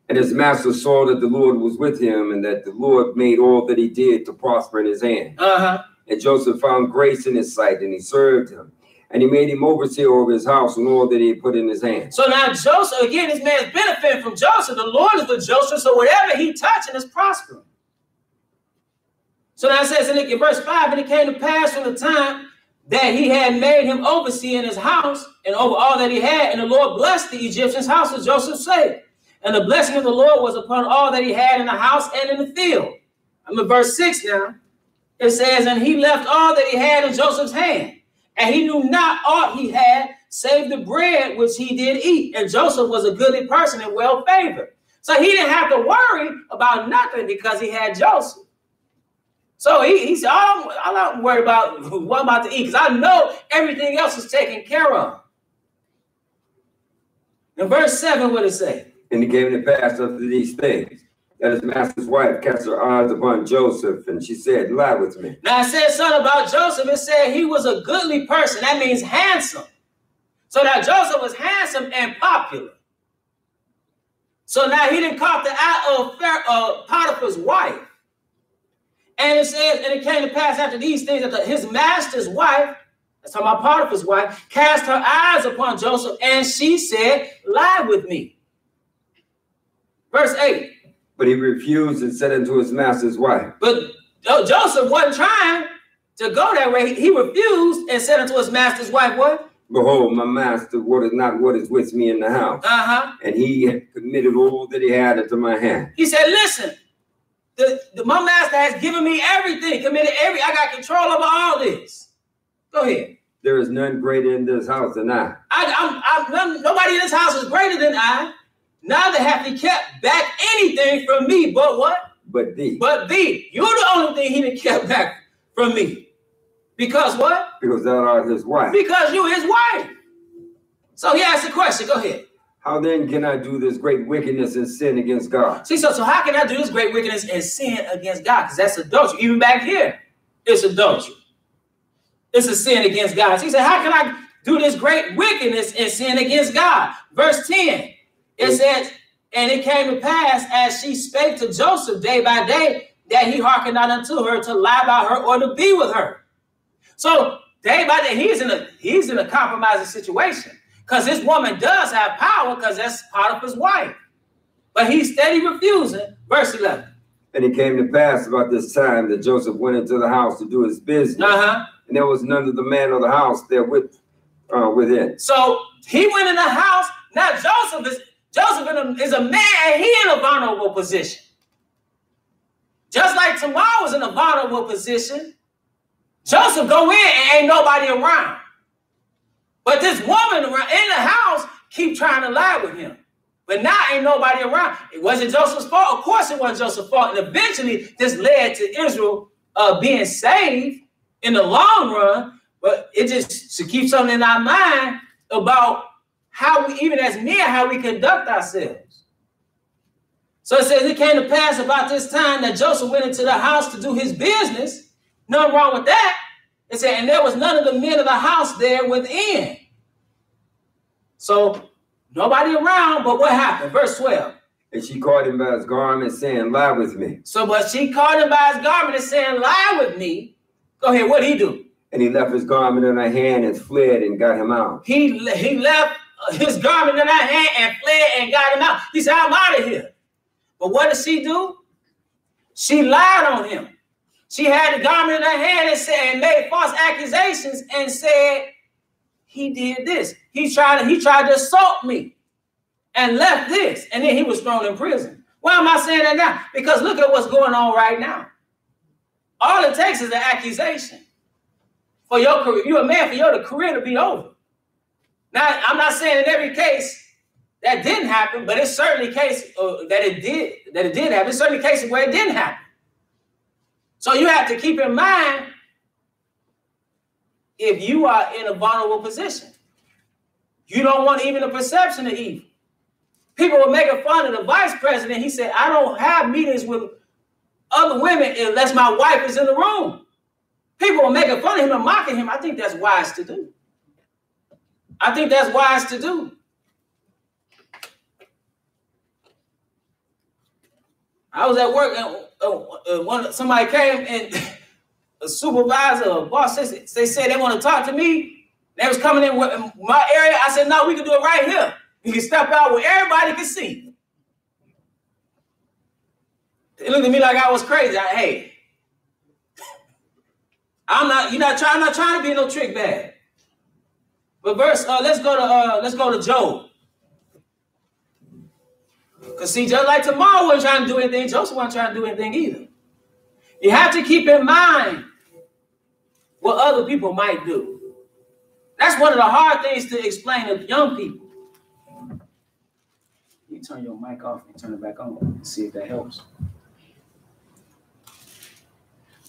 B: And his master saw that the Lord was with him, and that the Lord made all that he did to prosper in his hand.
A: Uh-huh.
B: And Joseph found grace in his sight, and he served him. And he made him overseer over his house and all that he put in his hand.
A: So now Joseph, again, this man's benefiting from Joseph. The Lord is with Joseph, so whatever he touching is prospering. So now it says in verse 5, and it came to pass from the time that he had made him overseer in his house and over all that he had, and the Lord blessed the Egyptian's house as Joseph said. And the blessing of the Lord was upon all that he had in the house and in the field. I'm in verse 6 now. It says, And he left all that he had in Joseph's hand and he knew not aught he had save the bread which he did eat. And Joseph was a goodly person and well favored. So he didn't have to worry about nothing because he had Joseph. So he, he said, oh, I'm, I'm not worried about what I'm about to eat because I know everything else is taken care of. In verse 7, what it say?
B: And he gave the pass after these things that his master's wife cast her eyes upon Joseph, and she said, Lie with me.
A: Now it said something about Joseph. It said he was a goodly person. That means handsome. So now Joseph was handsome and popular. So now he didn't caught the eye of uh, Potiphar's wife. And it says, and it came to pass after these things that the, his master's wife, that's talking about Potiphar's wife, cast her eyes upon Joseph, and she said, Lie with me. Verse 8.
B: But he refused and said unto his master's wife.
A: But Joseph wasn't trying to go that way. He refused and said unto his master's wife, What?
B: Behold, my master, what is not what is with me in the house.
A: Uh-huh.
B: And he had committed all that he had into my hand.
A: He said, Listen, the, the, my master has given me everything, committed every, I got control over all this. Go ahead.
B: There is none greater in this house than I.
A: I I'm, I'm none, nobody in this house is greater than I. Neither hath he kept back anything from me, but what?
B: But thee.
A: But thee. You're the only thing he didn't kept back from me. Because what?
B: Because thou art his wife.
A: Because you his wife. So he asked the question. Go ahead.
B: How then can I do this great wickedness and sin against God?
A: See, so so how can I do this great wickedness and sin against God? Because that's adultery. Even back here, it's adultery. It's a sin against God. So he said, How can I do this great wickedness and sin against God? Verse 10, it says, And it came to pass as she spake to Joseph day by day, that he hearkened not unto her to lie by her or to be with her. So day by day, he's in a he's in a compromising situation. Because this woman does have power because that's Potiphar's wife. But he's steady refusing. Verse 11.
B: And it came to pass about this time that Joseph went into the house to do his business,
A: Uh-huh.
B: and there was none of the man of the house there with uh, within.
A: So he went in the house. Now Joseph is Joseph is a man he in a vulnerable position. Just like Tamar was in a vulnerable position, Joseph go in and ain't nobody around. But this woman around in the house keep trying to lie with him. But now ain't nobody around. It wasn't Joseph's fault. Of course it wasn't Joseph's fault. And eventually this led to Israel uh, being saved in the long run. But it just to keep something in our mind about how we, even as men, how we conduct ourselves. So it says it came to pass about this time that Joseph went into the house to do his business. Nothing wrong with that. It said, and there was none of the men of the house there within. So nobody around, but what happened? Verse 12.
B: And she caught him by his garment, saying, Lie with me.
A: So, but she caught him by his garment and saying, Lie with me. Go ahead, what he do?
B: And he left his garment in her hand and fled and got him out.
A: He, he left Uh, his garment in her hand and fled and got him out. He said, I'm out of here. But what did she do? She lied on him. She had the garment in her hand and said and made false accusations and said he did this. He tried he tried to assault me and left this. And then he was thrown in prison. Why am I saying that now? Because look at what's going on right now. All it takes is an accusation for your career. You're a man for your career to be over. Now, I'm not saying in every case that didn't happen, but it's certainly case uh, that it did that it did happen. It's certainly cases where it didn't happen. So you have to keep in mind if you are in a vulnerable position, you don't want even a perception of evil. People were making fun of the vice president. He said, "I don't have meetings with other women unless my wife is in the room." People were making fun of him and mocking him. I think that's wise to do. I think that's wise to do. I was at work and uh, one somebody came and a supervisor or boss they, they said they want to talk to me. They was coming in with- my area. I said, no, we can do it right here. You can step out where everybody can see. They looked at me like I was crazy. I, hey, I'm not. You're not trying. I'm not trying to be no trick bag. But verse. Uh, let's go to. Uh, let's go to Job. Because see, just like Tamar wasn't trying to do anything, Joseph wasn't trying to do anything either. You have to keep in mind what other people might do. That's one of the hard things to explain to young people. You turn your mic off and turn it back on and see if that helps.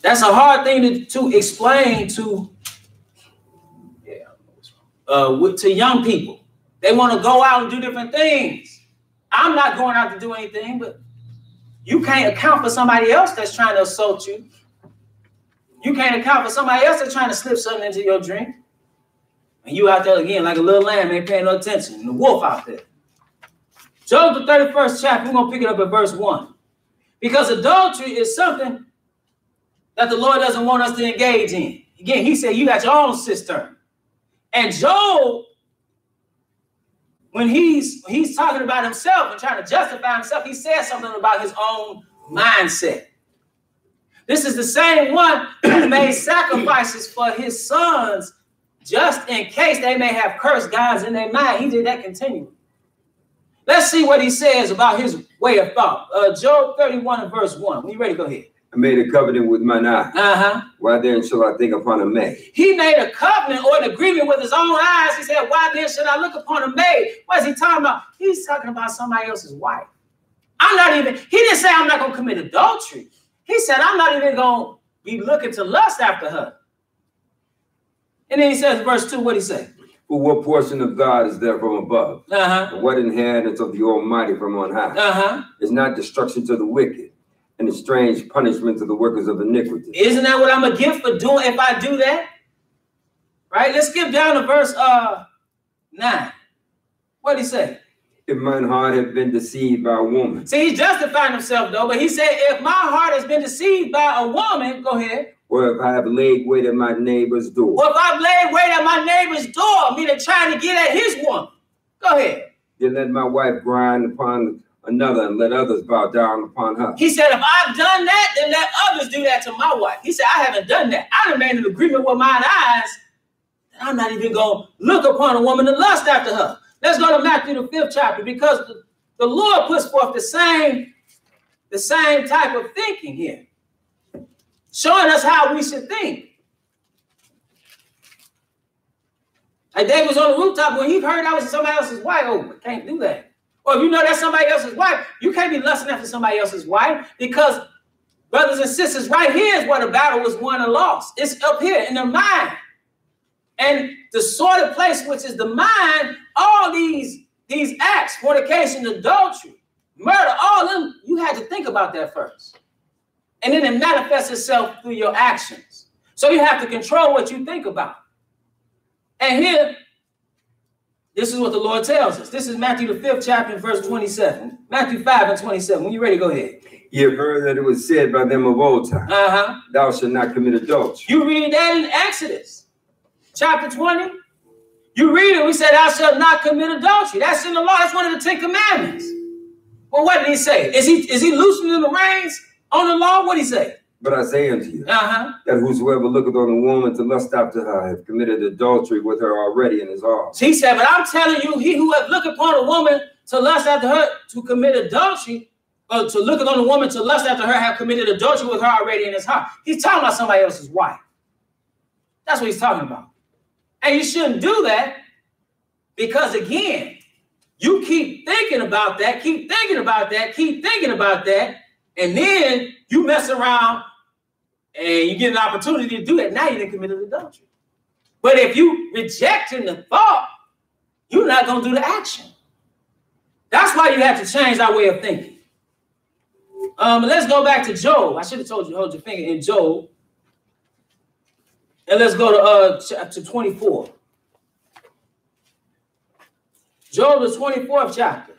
A: That's a hard thing to, to explain to, yeah, I don't know what's wrong. Uh, with, to young people. They want to go out and do different things. I'm not going out to do anything, but you can't account for somebody else that's trying to assault you. You can't account for somebody else that's trying to slip something into your drink. And you out there again like a little lamb, ain't paying no attention. And the wolf out there. Job, the 31st chapter, we're going to pick it up at verse 1. Because adultery is something that the Lord doesn't want us to engage in. Again, he said, You got your own cistern. And Job when he's he's talking about himself and trying to justify himself, he says something about his own mindset. This is the same one who made sacrifices for his sons just in case they may have cursed gods in their mind. He did that continually. Let's see what he says about his way of thought. Uh, Job 31 and verse 1. When you ready, go ahead.
B: I made a covenant with mine eye.
A: Uh-huh.
B: Why then shall I think upon a maid?
A: He made a covenant or an agreement with his own eyes. He said, Why then should I look upon a maid? What is he talking about? He's talking about somebody else's wife. I'm not even, he didn't say I'm not going to commit adultery. He said, I'm not even going to be looking to lust after her. And then he says, verse 2, what he say?
B: For what portion of God is there from above?
A: Uh-huh.
B: And what inheritance of the Almighty from on high?
A: Uh-huh.
B: Is not destruction to the wicked, and a strange punishment to the workers of iniquity.
A: Isn't that what I'm a gift for doing if I do that? Right? Let's skip down to verse uh nine. What did he say?
B: If mine heart had been deceived by a woman,
A: See, he's justifying himself though, but he said, if my heart has been deceived by a woman, go ahead.
B: or if I have laid wait at my neighbor's door,
A: Or if I've laid wait at my neighbor's door, meaning trying to get at his woman. Go ahead.
B: then let my wife grind upon another, and let others bow down upon her.
A: He said, if I've done that, then let others do that to my wife. He said, I haven't done that. I done made an agreement with mine eyes that I'm not even going to look upon a woman and lust after her. Let's go to Matthew the fifth chapter because the, Lord puts forth the same, the same type of thinking here, showing us how we should think. Like David was on the rooftop when he heard I was somebody else's wife. Oh, I can't do that. Or if you know that's somebody else's wife, you can't be lusting after somebody else's wife because, brothers and sisters, right here is where the battle was won and lost. It's up here in the mind. And the sort of place which is the mind, all these, these acts, fornication, adultery, murder, all of them, you had to think about that first. And then it manifests itself through your actions. So you have to control what you think about. And here, this is what the Lord tells us. This is Matthew the fifth chapter, verse 27. Matthew 5 and 27. When you're ready, go ahead.
B: You have heard that it was said by them of old time,
A: Uh-huh.
B: Thou shalt not commit adultery.
A: You read that in Exodus chapter 20. You read it, we said, Thou shalt not commit adultery. That's in the law. That's one of the Ten Commandments. Well, what did he say? Is he is he loosening the reins on the law? What did he say?
B: But I say unto you,
A: Uh-huh.
B: that whosoever looketh on a woman to lust after her hath committed adultery with her already in his heart.
A: He said, But I'm telling you, he who hath looked upon a woman to lust after her to commit adultery, or to look upon a woman to lust after her, have committed adultery with her already in his heart. He's talking about somebody else's wife. That's what he's talking about. And you shouldn't do that because, again, you keep thinking about that, keep thinking about that, keep thinking about that, and then you mess around and you get an opportunity to do that. Now you didn't commit adultery. But if you rejecting the thought, you're not going to do the action. That's why you have to change our way of thinking. Um, let's go back to Job. I should have told you hold your finger in Job. And let's go to uh chapter 24. Job, the 24th chapter.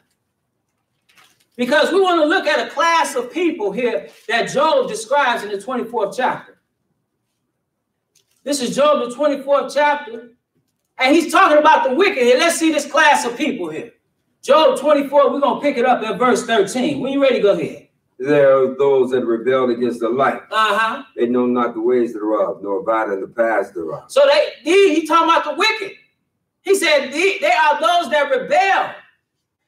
A: Because we want to look at a class of people here that Job describes in the 24th chapter. This is Job, the 24th chapter. And he's talking about the wicked here. Let's see this class of people here. Job 24, we're going to pick it up at verse 13. When you ready, go ahead.
B: There are those that rebelled against the light.
A: Uh-huh.
B: They know not the ways thereof, nor abide in the paths thereof.
A: So they, he, he talking about the wicked. He said they, they are those that rebel.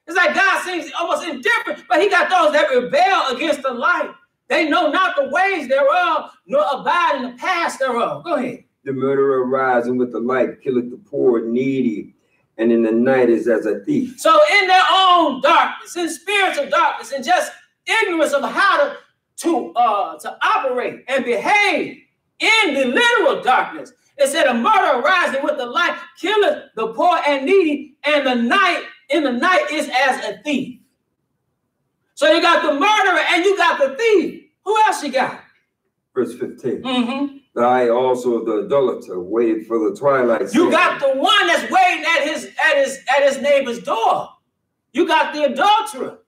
A: It's like God seems almost indifferent, but he got those that rebel against the light. They know not the ways thereof, nor abide in the paths thereof. Go ahead.
B: The murderer rising with the light killeth the poor and needy, and in the night is as a thief.
A: So in their own darkness, in spiritual darkness, and just ignorance of how to to uh to operate and behave in the literal darkness. It said a murderer rising with the light killeth the poor and needy, and the night in the night is as a thief. So you got the murderer and you got the thief. Who else you got?
B: Verse 15.
A: Mm-hmm.
B: The eye also of the adulterer waited for the twilight.
A: You got the one that's waiting at his at his at his neighbor's door. You got the adulterer.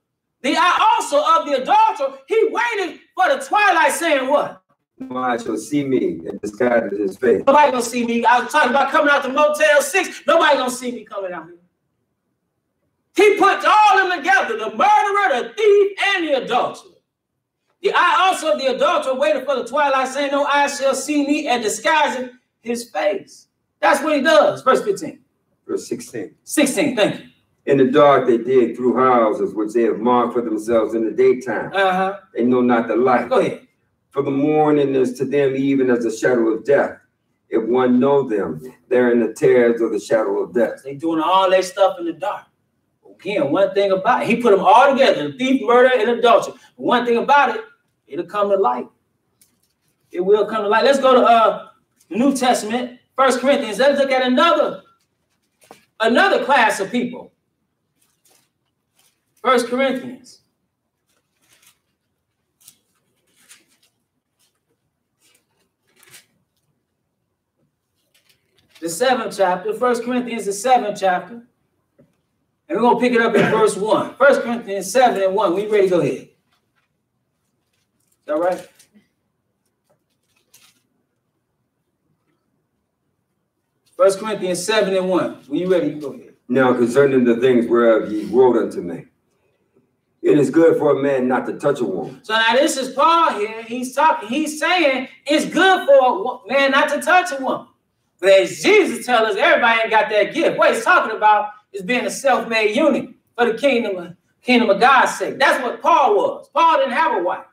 A: The eye also of the adulterer. He waited for the twilight, saying what?
B: No eye shall see me and disguised his face.
A: Nobody gonna see me. I was talking about coming out the Motel Six. Nobody gonna see me coming out here. He puts all them together: the murderer, the thief, and the adulterer. The eye also of the adulterer waited for the twilight, saying, "No eye shall see me," and disguising his face. That's what he does. Verse 15.
B: Verse 16.
A: 16, thank you.
B: In the dark they dig through houses which they have marked for themselves in the daytime.
A: Uh-huh.
B: They know not the light.
A: Go ahead.
B: For the morning is to them even as the shadow of death. If one know them, they're in the terrors of the shadow of death.
A: They doing all that stuff in the dark. Again, one thing about it, he put them all together: thief, murder, and adultery. One thing about it, it'll come to light. It will come to light. Let's go to uh New Testament, First Corinthians. Let's look at another another class of people. First Corinthians. The seventh chapter, First Corinthians, the seventh chapter. And we're going to pick it up in verse 1. First Corinthians 7 and 1. We ready to go ahead? Is that right? First Corinthians 7 and 1. We ready? To go ahead.
B: Now concerning the things whereof ye wrote unto me, it is good for a man not to touch a woman.
A: So now this is Paul here. He's talking, he's saying it's good for a man not to touch a woman. But as Jesus tells us, everybody ain't got that gift. What he's talking about is being a self-made eunuch for the kingdom of, kingdom of God's sake. That's what Paul was. Paul didn't have a wife.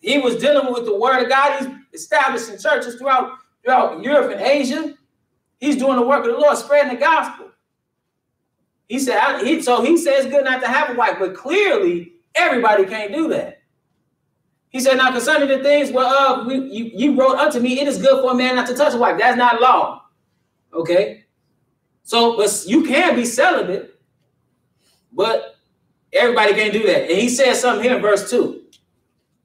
A: He was dealing with the word of God. He's establishing churches throughout, throughout Europe and Asia. He's doing the work of the Lord, spreading the gospel. He said, he, so he says good not to have a wife, but clearly everybody can't do that. He said, now concerning the things whereof we, you, you wrote unto me, it is good for a man not to touch a wife. That's not law. Okay. So, but you can be celibate, but everybody can't do that. And he says something here in verse 2.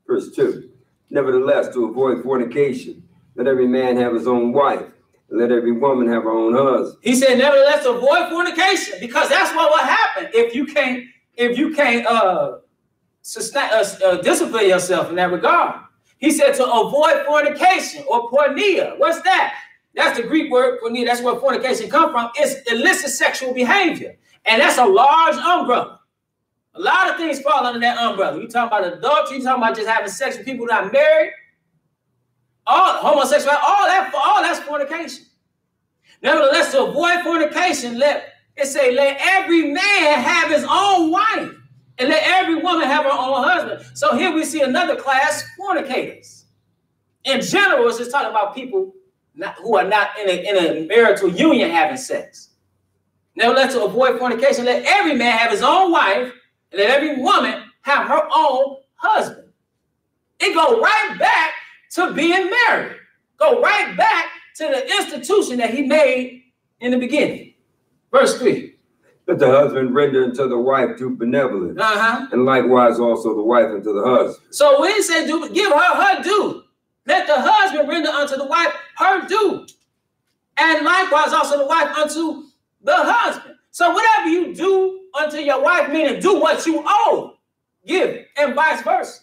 B: Verse 2. Nevertheless, to avoid fornication, let every man have his own wife, and let every woman have her own husband.
A: He said, nevertheless, avoid fornication, because that's what will happen if you can't, if you can't uh, sustain, uh, uh, discipline yourself in that regard. He said to avoid fornication or porneia. What's that? That's the Greek word porneia. That's where fornication come from. It's illicit sexual behavior, and that's a large umbrella. A lot of things fall under that umbrella. You talking about adultery? You talking about just having sex with people not married? all homosexual, all that, all that's fornication. Nevertheless, to avoid fornication, let it say, let every man have his own wife, and let every woman have her own husband. So here we see another class, fornicators. In general, it's just talking about people not, who are not in a, in a marital union having sex. Nevertheless, to avoid fornication, let every man have his own wife, and let every woman have her own husband. It go right back to being married. Go right back to the institution that he made in the beginning. Verse 3.
B: Let the husband render unto the wife due benevolence,
A: uh-huh.
B: and likewise also the wife unto the husband.
A: So when he said, do, give her her due, let the husband render unto the wife her due, and likewise also the wife unto the husband. So whatever you do unto your wife, meaning do what you owe, give it, and vice versa.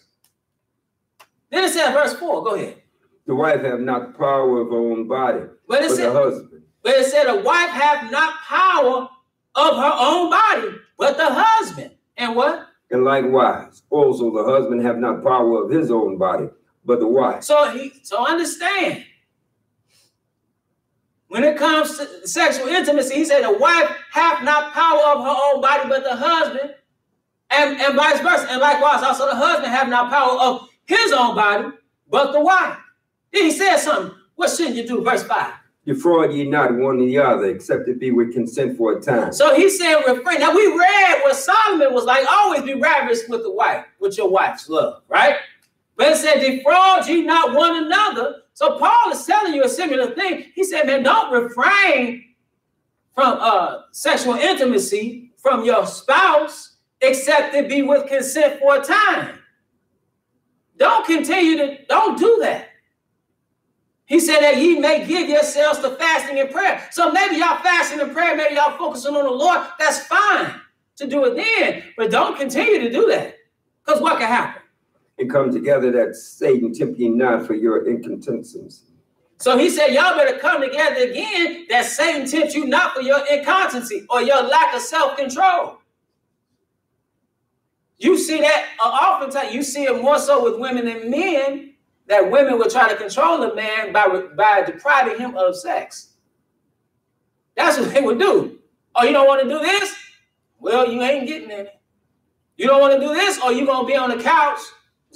A: Then it says, verse 4, go ahead.
B: The wife have not power of her own body,
A: but, it
B: but
A: said,
B: the husband.
A: But it said, a wife have not power of her own body, but the husband. And what?
B: And likewise, also the husband have not power of his own body, but the wife.
A: So he so understand. When it comes to sexual intimacy, he said the wife have not power of her own body, but the husband, and, and vice versa. And likewise, also the husband have not power of his own body, but the wife. Then he said something. What shouldn't you do? Verse 5.
B: Defraud ye not one or the other, except it be with consent for a time.
A: So he said, refrain. Now we read what Solomon was like, always be ravished with the wife, with your wife's love, right? But it said, defraud ye not one another. So Paul is telling you a similar thing. He said, man, don't refrain from uh, sexual intimacy from your spouse, except it be with consent for a time. Don't continue to, don't do that. He said that ye may give yourselves to fasting and prayer. So maybe y'all fasting and prayer, maybe y'all focusing on the Lord. That's fine to do it then, but don't continue to do that. Because what can happen?
B: And come together that Satan tempt ye not for your incontinency.
A: So he said, y'all better come together again that Satan tempts you not for your incontinency or your lack of self-control. You see that uh, oftentimes, you see it more so with women than men, that women will try to control a man by, by depriving him of sex. That's what they would do. Oh, you don't want to do this? Well, you ain't getting any. You don't want to do this, or you're going to be on the couch.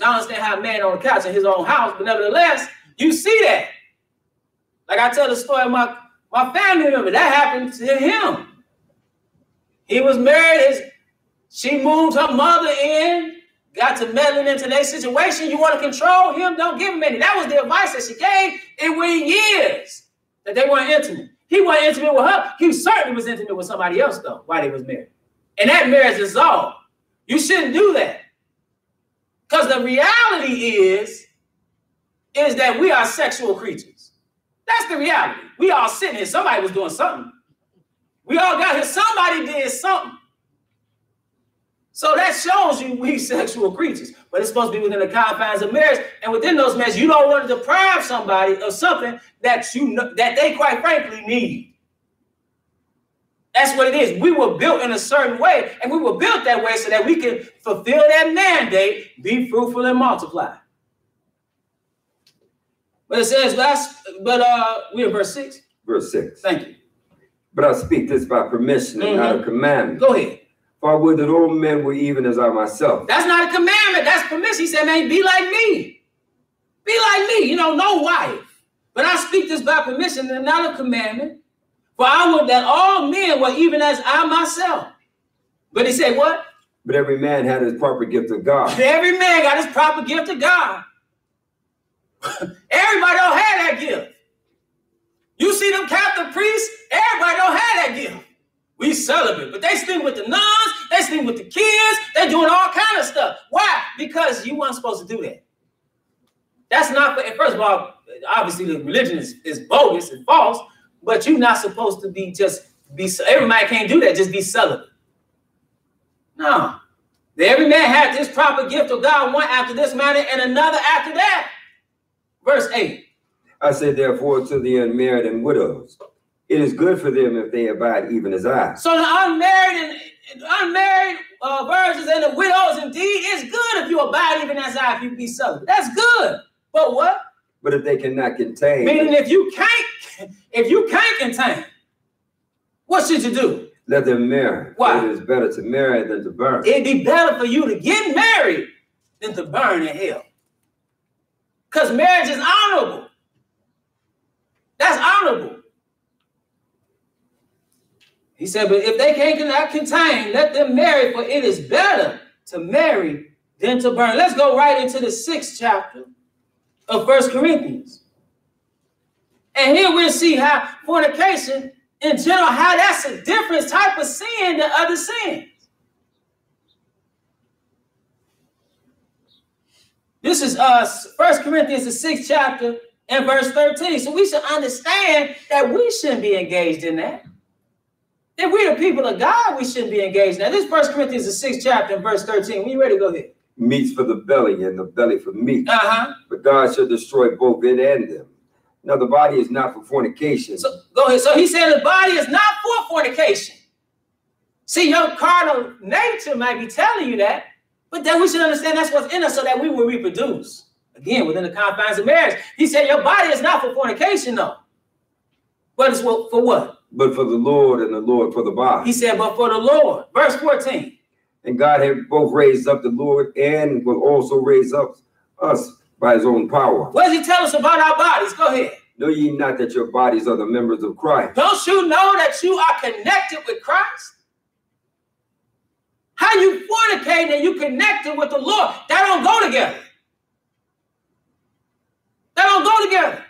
A: I understand how a man on the couch in his own house, but nevertheless, you see that. Like I tell the story of my, my family member, that happened to him. He was married, his she moved her mother in, got to meddling into their situation. You want to control him? Don't give him any. That was the advice that she gave. It went years that they weren't intimate. He wasn't intimate with her. He certainly was intimate with somebody else, though, while they was married. And that marriage dissolved. You shouldn't do that. Because the reality is, is that we are sexual creatures. That's the reality. We all sitting here. Somebody was doing something. We all got here. Somebody did something. So that shows you we sexual creatures, but it's supposed to be within the confines of marriage. And within those marriages, you don't want to deprive somebody of something that you know, that they quite frankly need. That's what it is. We were built in a certain way, and we were built that way so that we can fulfill that mandate, be fruitful and multiply. But it says, that's but uh we're in verse 6.
B: Verse 6.
A: Thank you.
B: But I speak this by permission and not a commandment.
A: Go ahead.
B: For I would that all men were even as I myself.
A: That's not a commandment, that's permission. He said, man, be like me. Be like me, you know, no wife. But I speak this by permission and not a commandment. For I would that all men were even as I myself. But he said, what?
B: But every man had his proper gift of God.
A: Every man got his proper gift of God. Everybody don't have that gift. You see them Catholic priests, everybody don't have that gift. We celebrate, but they sleep with the nuns, they sleep with the kids, they doing all kind of stuff. Why? Because you weren't supposed to do that. That's not, first of all, obviously the religion is, is bogus and false, but you're not supposed to be just be everybody can't do that, just be celibate. No. Every man had this proper gift of God, one after this manner, and another after that. Verse 8.
B: I say therefore to the unmarried and widows, it is good for them if they abide even as I.
A: So the unmarried and unmarried uh, virgins and the widows, indeed, it's good if you abide even as I, if you be celibate. That's good. But what?
B: But if they cannot contain,
A: meaning if you can't, if you can't contain, what should you do?
B: Let them marry.
A: Why?
B: It is better to marry than to burn.
A: It'd be better for you to get married than to burn in hell. Because marriage is honorable. That's honorable. He said, but if they can't contain, let them marry, for it is better to marry than to burn. Let's go right into the sixth chapter of First Corinthians. And here we'll see how fornication, in general, how that's a different type of sin than other sins. This is uh First Corinthians, the sixth chapter, and verse 13. So we should understand that we shouldn't be engaged in that. If we're the people of God, we shouldn't be engaged. Now, this First Corinthians, the sixth chapter, and verse 13. When you ready, to go ahead.
B: Meats for the belly and the belly for meat.
A: Uh-huh.
B: But God shall destroy both it and them. Now, the body is not for fornication.
A: So go ahead. So he said the body is not for fornication. See, your carnal nature might be telling you that, but then we should understand that's what's in us so that we will reproduce. Again, within the confines of marriage. He said your body is not for fornication, though. But it's for, for what?
B: But for the Lord and the Lord for the body.
A: He said, but for the Lord. Verse 14.
B: And God had both raised up the Lord and will also raise up us by his own power.
A: What does he tell us about our bodies? Go ahead.
B: Know ye not that your bodies are the members of Christ?
A: Don't you know that you are connected with Christ? How you fornicating and you connected with the Lord? That don't go together. That don't go together.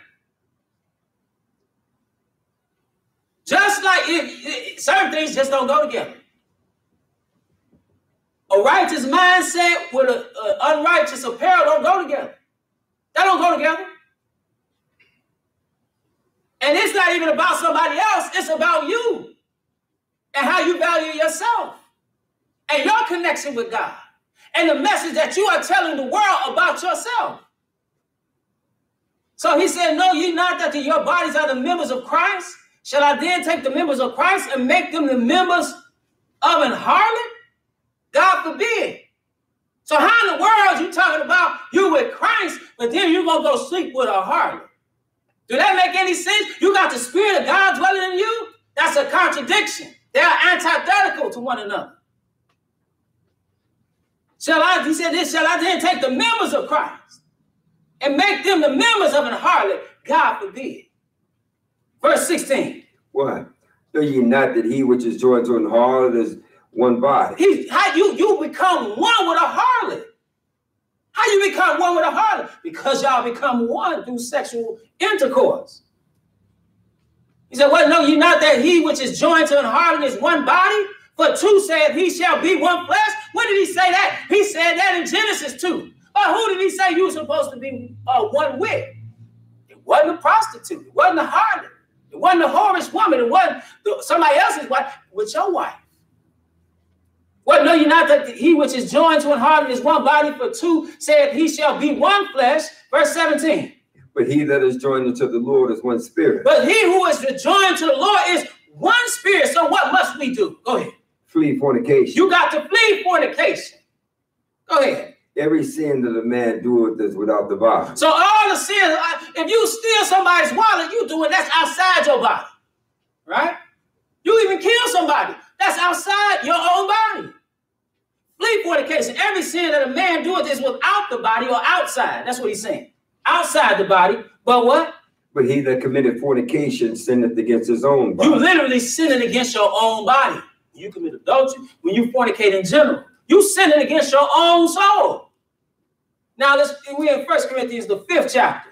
A: Just like if, certain things just don't go together. A righteous mindset with an unrighteous apparel don't go together. That don't go together. And it's not even about somebody else, it's about you and how you value yourself and your connection with God and the message that you are telling the world about yourself. So he said, Know ye not that your bodies are the members of Christ? Shall I then take the members of Christ and make them the members of an harlot? God forbid. So how in the world you talking about you with Christ, but then you gonna go sleep with a harlot? Do that make any sense? You got the spirit of God dwelling in you? That's a contradiction. They are antithetical to one another. Shall I, he said this, shall I then take the members of Christ and make them the members of an harlot? God forbid. Verse 16.
B: What? Know ye not that he which is joined to an harlot is one body?
A: He, how you, you become one with a harlot. How you become one with a harlot? Because y'all become one through sexual intercourse. He said, Well, no, you not that he which is joined to an harlot is one body? For two said he shall be one flesh. When did he say that? He said that in Genesis 2. But who did he say you were supposed to be uh, one with? It wasn't a prostitute. It wasn't a harlot. It wasn't a whorish woman. It wasn't somebody else's wife. With your wife. What know you not that he which is joined to an harlot is one body? For two said he shall be one flesh. Verse 17.
B: But he that is joined unto the Lord is one spirit.
A: But he who is joined to the Lord is one spirit. So what must we do? Go ahead.
B: Flee fornication.
A: You got to flee fornication. Go ahead.
B: Every sin that a man doeth is without the body.
A: So all the sins, if you steal somebody's wallet, you doing that's outside your body, right? You even kill somebody, that's outside your own body. Flee fornication. Every sin that a man doeth is without the body or outside. That's what he's saying. Outside the body, but what?
B: But he that committed fornication sinneth against his own body.
A: You literally sinning against your own body. You commit adultery when you fornicate in general. You sinning against your own soul. Now let's we're in First Corinthians, the fifth chapter.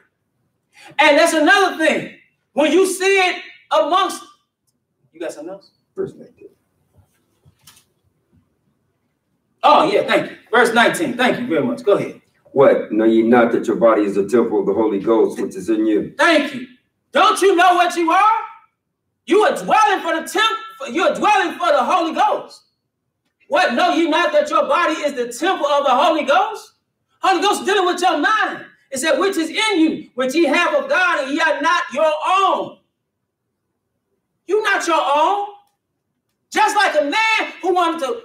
A: And that's another thing. When you see it amongst you got something else?
B: Verse 19.
A: Oh, yeah, thank you. Verse 19. Thank you very much. Go ahead.
B: What? Know ye not that your body is a temple of the Holy Ghost, which is in you?
A: Thank you. Don't you know what you are? You are dwelling for the temple, you're dwelling for the Holy Ghost. What know you not that your body is the temple of the Holy Ghost? Holy Ghost dealing with your mind. It said, which is in you, which ye have of God, and ye are not your own. You're not your own. Just like a man who wanted to,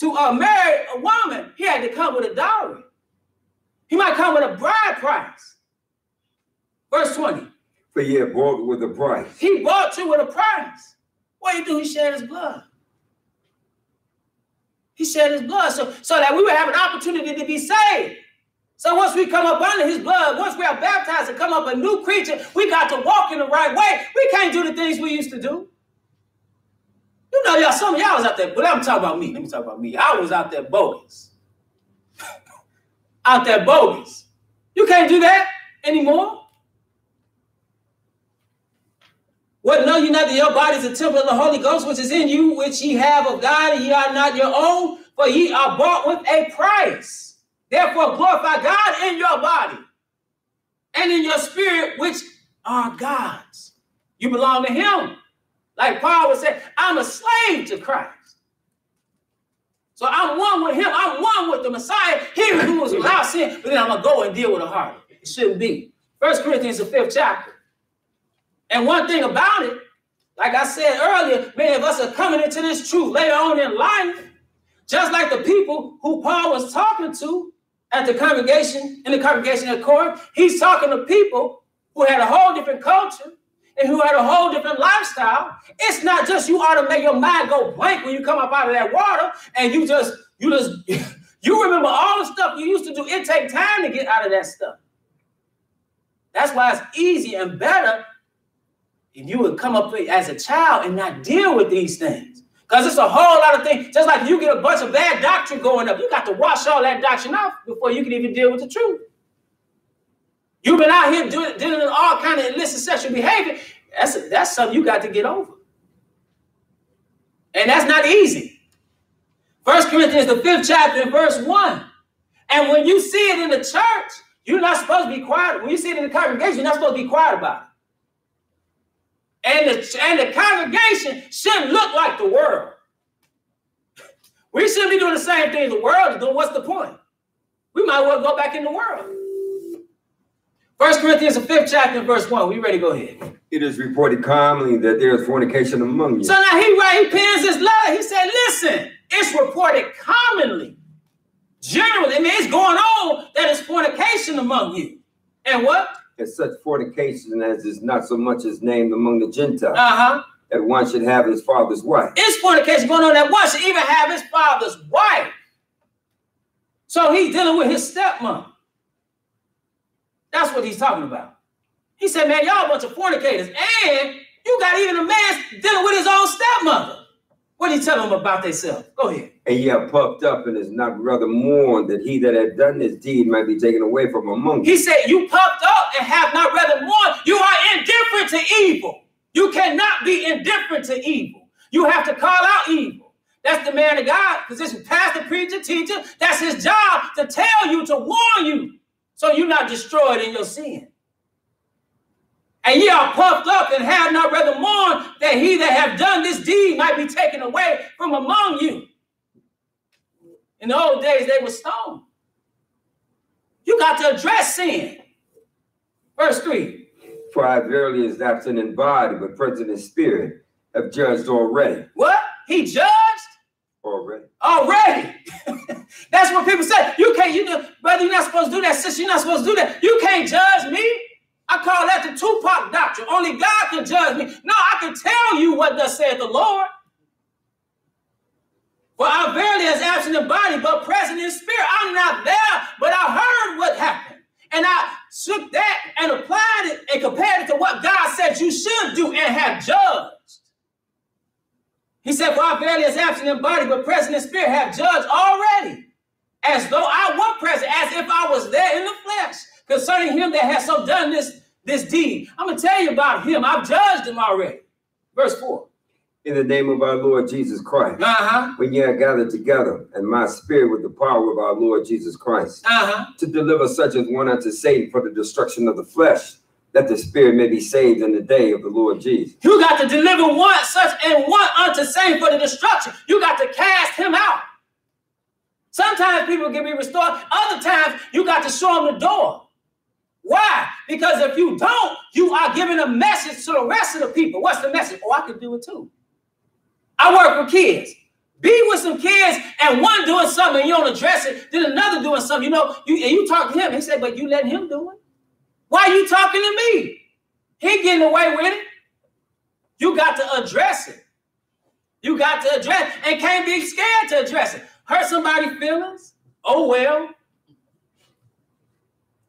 A: to uh, marry a woman, he had to come with a dowry. He might come with a bride price. Verse 20.
B: For ye have bought with a price.
A: He bought you with a price. What he do? He shed his blood. He shed his blood so, so that we would have an opportunity to be saved. So once we come up under his blood, once we are baptized and come up a new creature, we got to walk in the right way. We can't do the things we used to do. You know, y'all, some of y'all was out there, but I'm talking about me. Let me talk about me. I was out there bogus. out there bogus. You can't do that anymore. What know you not that your body is a temple of the Holy Ghost, which is in you, which ye have of God, and ye are not your own, for ye are bought with a price. Therefore, glorify God in your body and in your spirit, which are God's. You belong to Him. Like Paul would say, I'm a slave to Christ. So I'm one with Him. I'm one with the Messiah, He who was without sin. But then I'm going to go and deal with a heart. It shouldn't be. First Corinthians, the fifth chapter. And one thing about it, like I said earlier, many of us are coming into this truth later on in life, just like the people who Paul was talking to at the congregation, in the congregation at Corinth, he's talking to people who had a whole different culture and who had a whole different lifestyle. It's not just you ought to make your mind go blank when you come up out of that water and you just, you just, you remember all the stuff you used to do. It take time to get out of that stuff. That's why it's easy and better if you would come up as a child and not deal with these things. Because it's a whole lot of things. Just like you get a bunch of bad doctrine going up, you got to wash all that doctrine off before you can even deal with the truth. You've been out here doing, all kind of illicit sexual behavior. That's, that's something you got to get over. And that's not easy. First Corinthians, the fifth chapter, verse 1. And when you see it in the church, you're not supposed to be quiet. When you see it in the congregation, you're not supposed to be quiet about it. And the, and the congregation shouldn't look like the world. We shouldn't be doing the same thing the world is doing. What's the point? We might as well go back in the world. First Corinthians, the fifth chapter, verse one. We ready? to Go ahead.
B: It is reported commonly that there is fornication among you.
A: So now he right, he pens his letter. He said, "Listen, it's reported commonly, generally. I mean, it's going on that it's fornication among you, and what?
B: and such fornication as is not so much as named among the Gentiles.
A: Uh-huh.
B: That one should have his father's wife.
A: It's fornication going on that one should even have his father's wife. So he's dealing with his stepmom. That's what he's talking about. He said, man, y'all a bunch of fornicators. And you got even a man dealing with his own stepmother. What do you tell them about themselves? Go ahead.
B: And ye are puffed up and is not rather mourned that he that had done this deed might be taken away from among
A: you. He said, You puffed up and have not rather mourned. You are indifferent to evil. You cannot be indifferent to evil. You have to call out evil. That's the man of God, because this pastor, preacher, teacher, that's his job to tell you, to warn you, so you're not destroyed in your sin. And ye are puffed up and have not rather mourned that he that have done this deed might be taken away from among you. In the old days, they were stoned. You got to address sin. Verse 3.
B: For I verily is absent in body, but present in spirit, have judged already.
A: What? He judged?
B: Already.
A: Already. That's what people say. You can't, you know, brother, you're not supposed to do that. Sister, you're not supposed to do that. You can't judge me. I call that the Tupac doctrine. Only God can judge me. No, I can tell you what thus said the Lord. For I verily is absent in body, but present in spirit. I'm not there, but I heard what happened. And I took that and applied it and compared it to what God said you should do and have judged. He said, For I verily is absent in body, but present in spirit, have judged already, as though I were present, as if I was there in the flesh, concerning him that has so done this, this deed. I'm going to tell you about him. I've judged him already. Verse 4
B: in the name of our Lord Jesus Christ.
A: Uh-huh.
B: When ye are gathered together, and my spirit with the power of our Lord Jesus Christ,
A: uh-huh.
B: to deliver such as one unto Satan for the destruction of the flesh, that the spirit may be saved in the day of the Lord Jesus.
A: You got to deliver one such and one unto save for the destruction. You got to cast him out. Sometimes people can be restored. Other times you got to show them the door. Why? Because if you don't, you are giving a message to the rest of the people. What's the message? Oh, I can do it too. I work with kids. Be with some kids and one doing something and you don't address it, then another doing something. You know, you and you talk to him. He said, but you let him do it. Why are you talking to me? He getting away with it. You got to address it. You got to address it and can't be scared to address it. Hurt somebody's feelings? Oh well.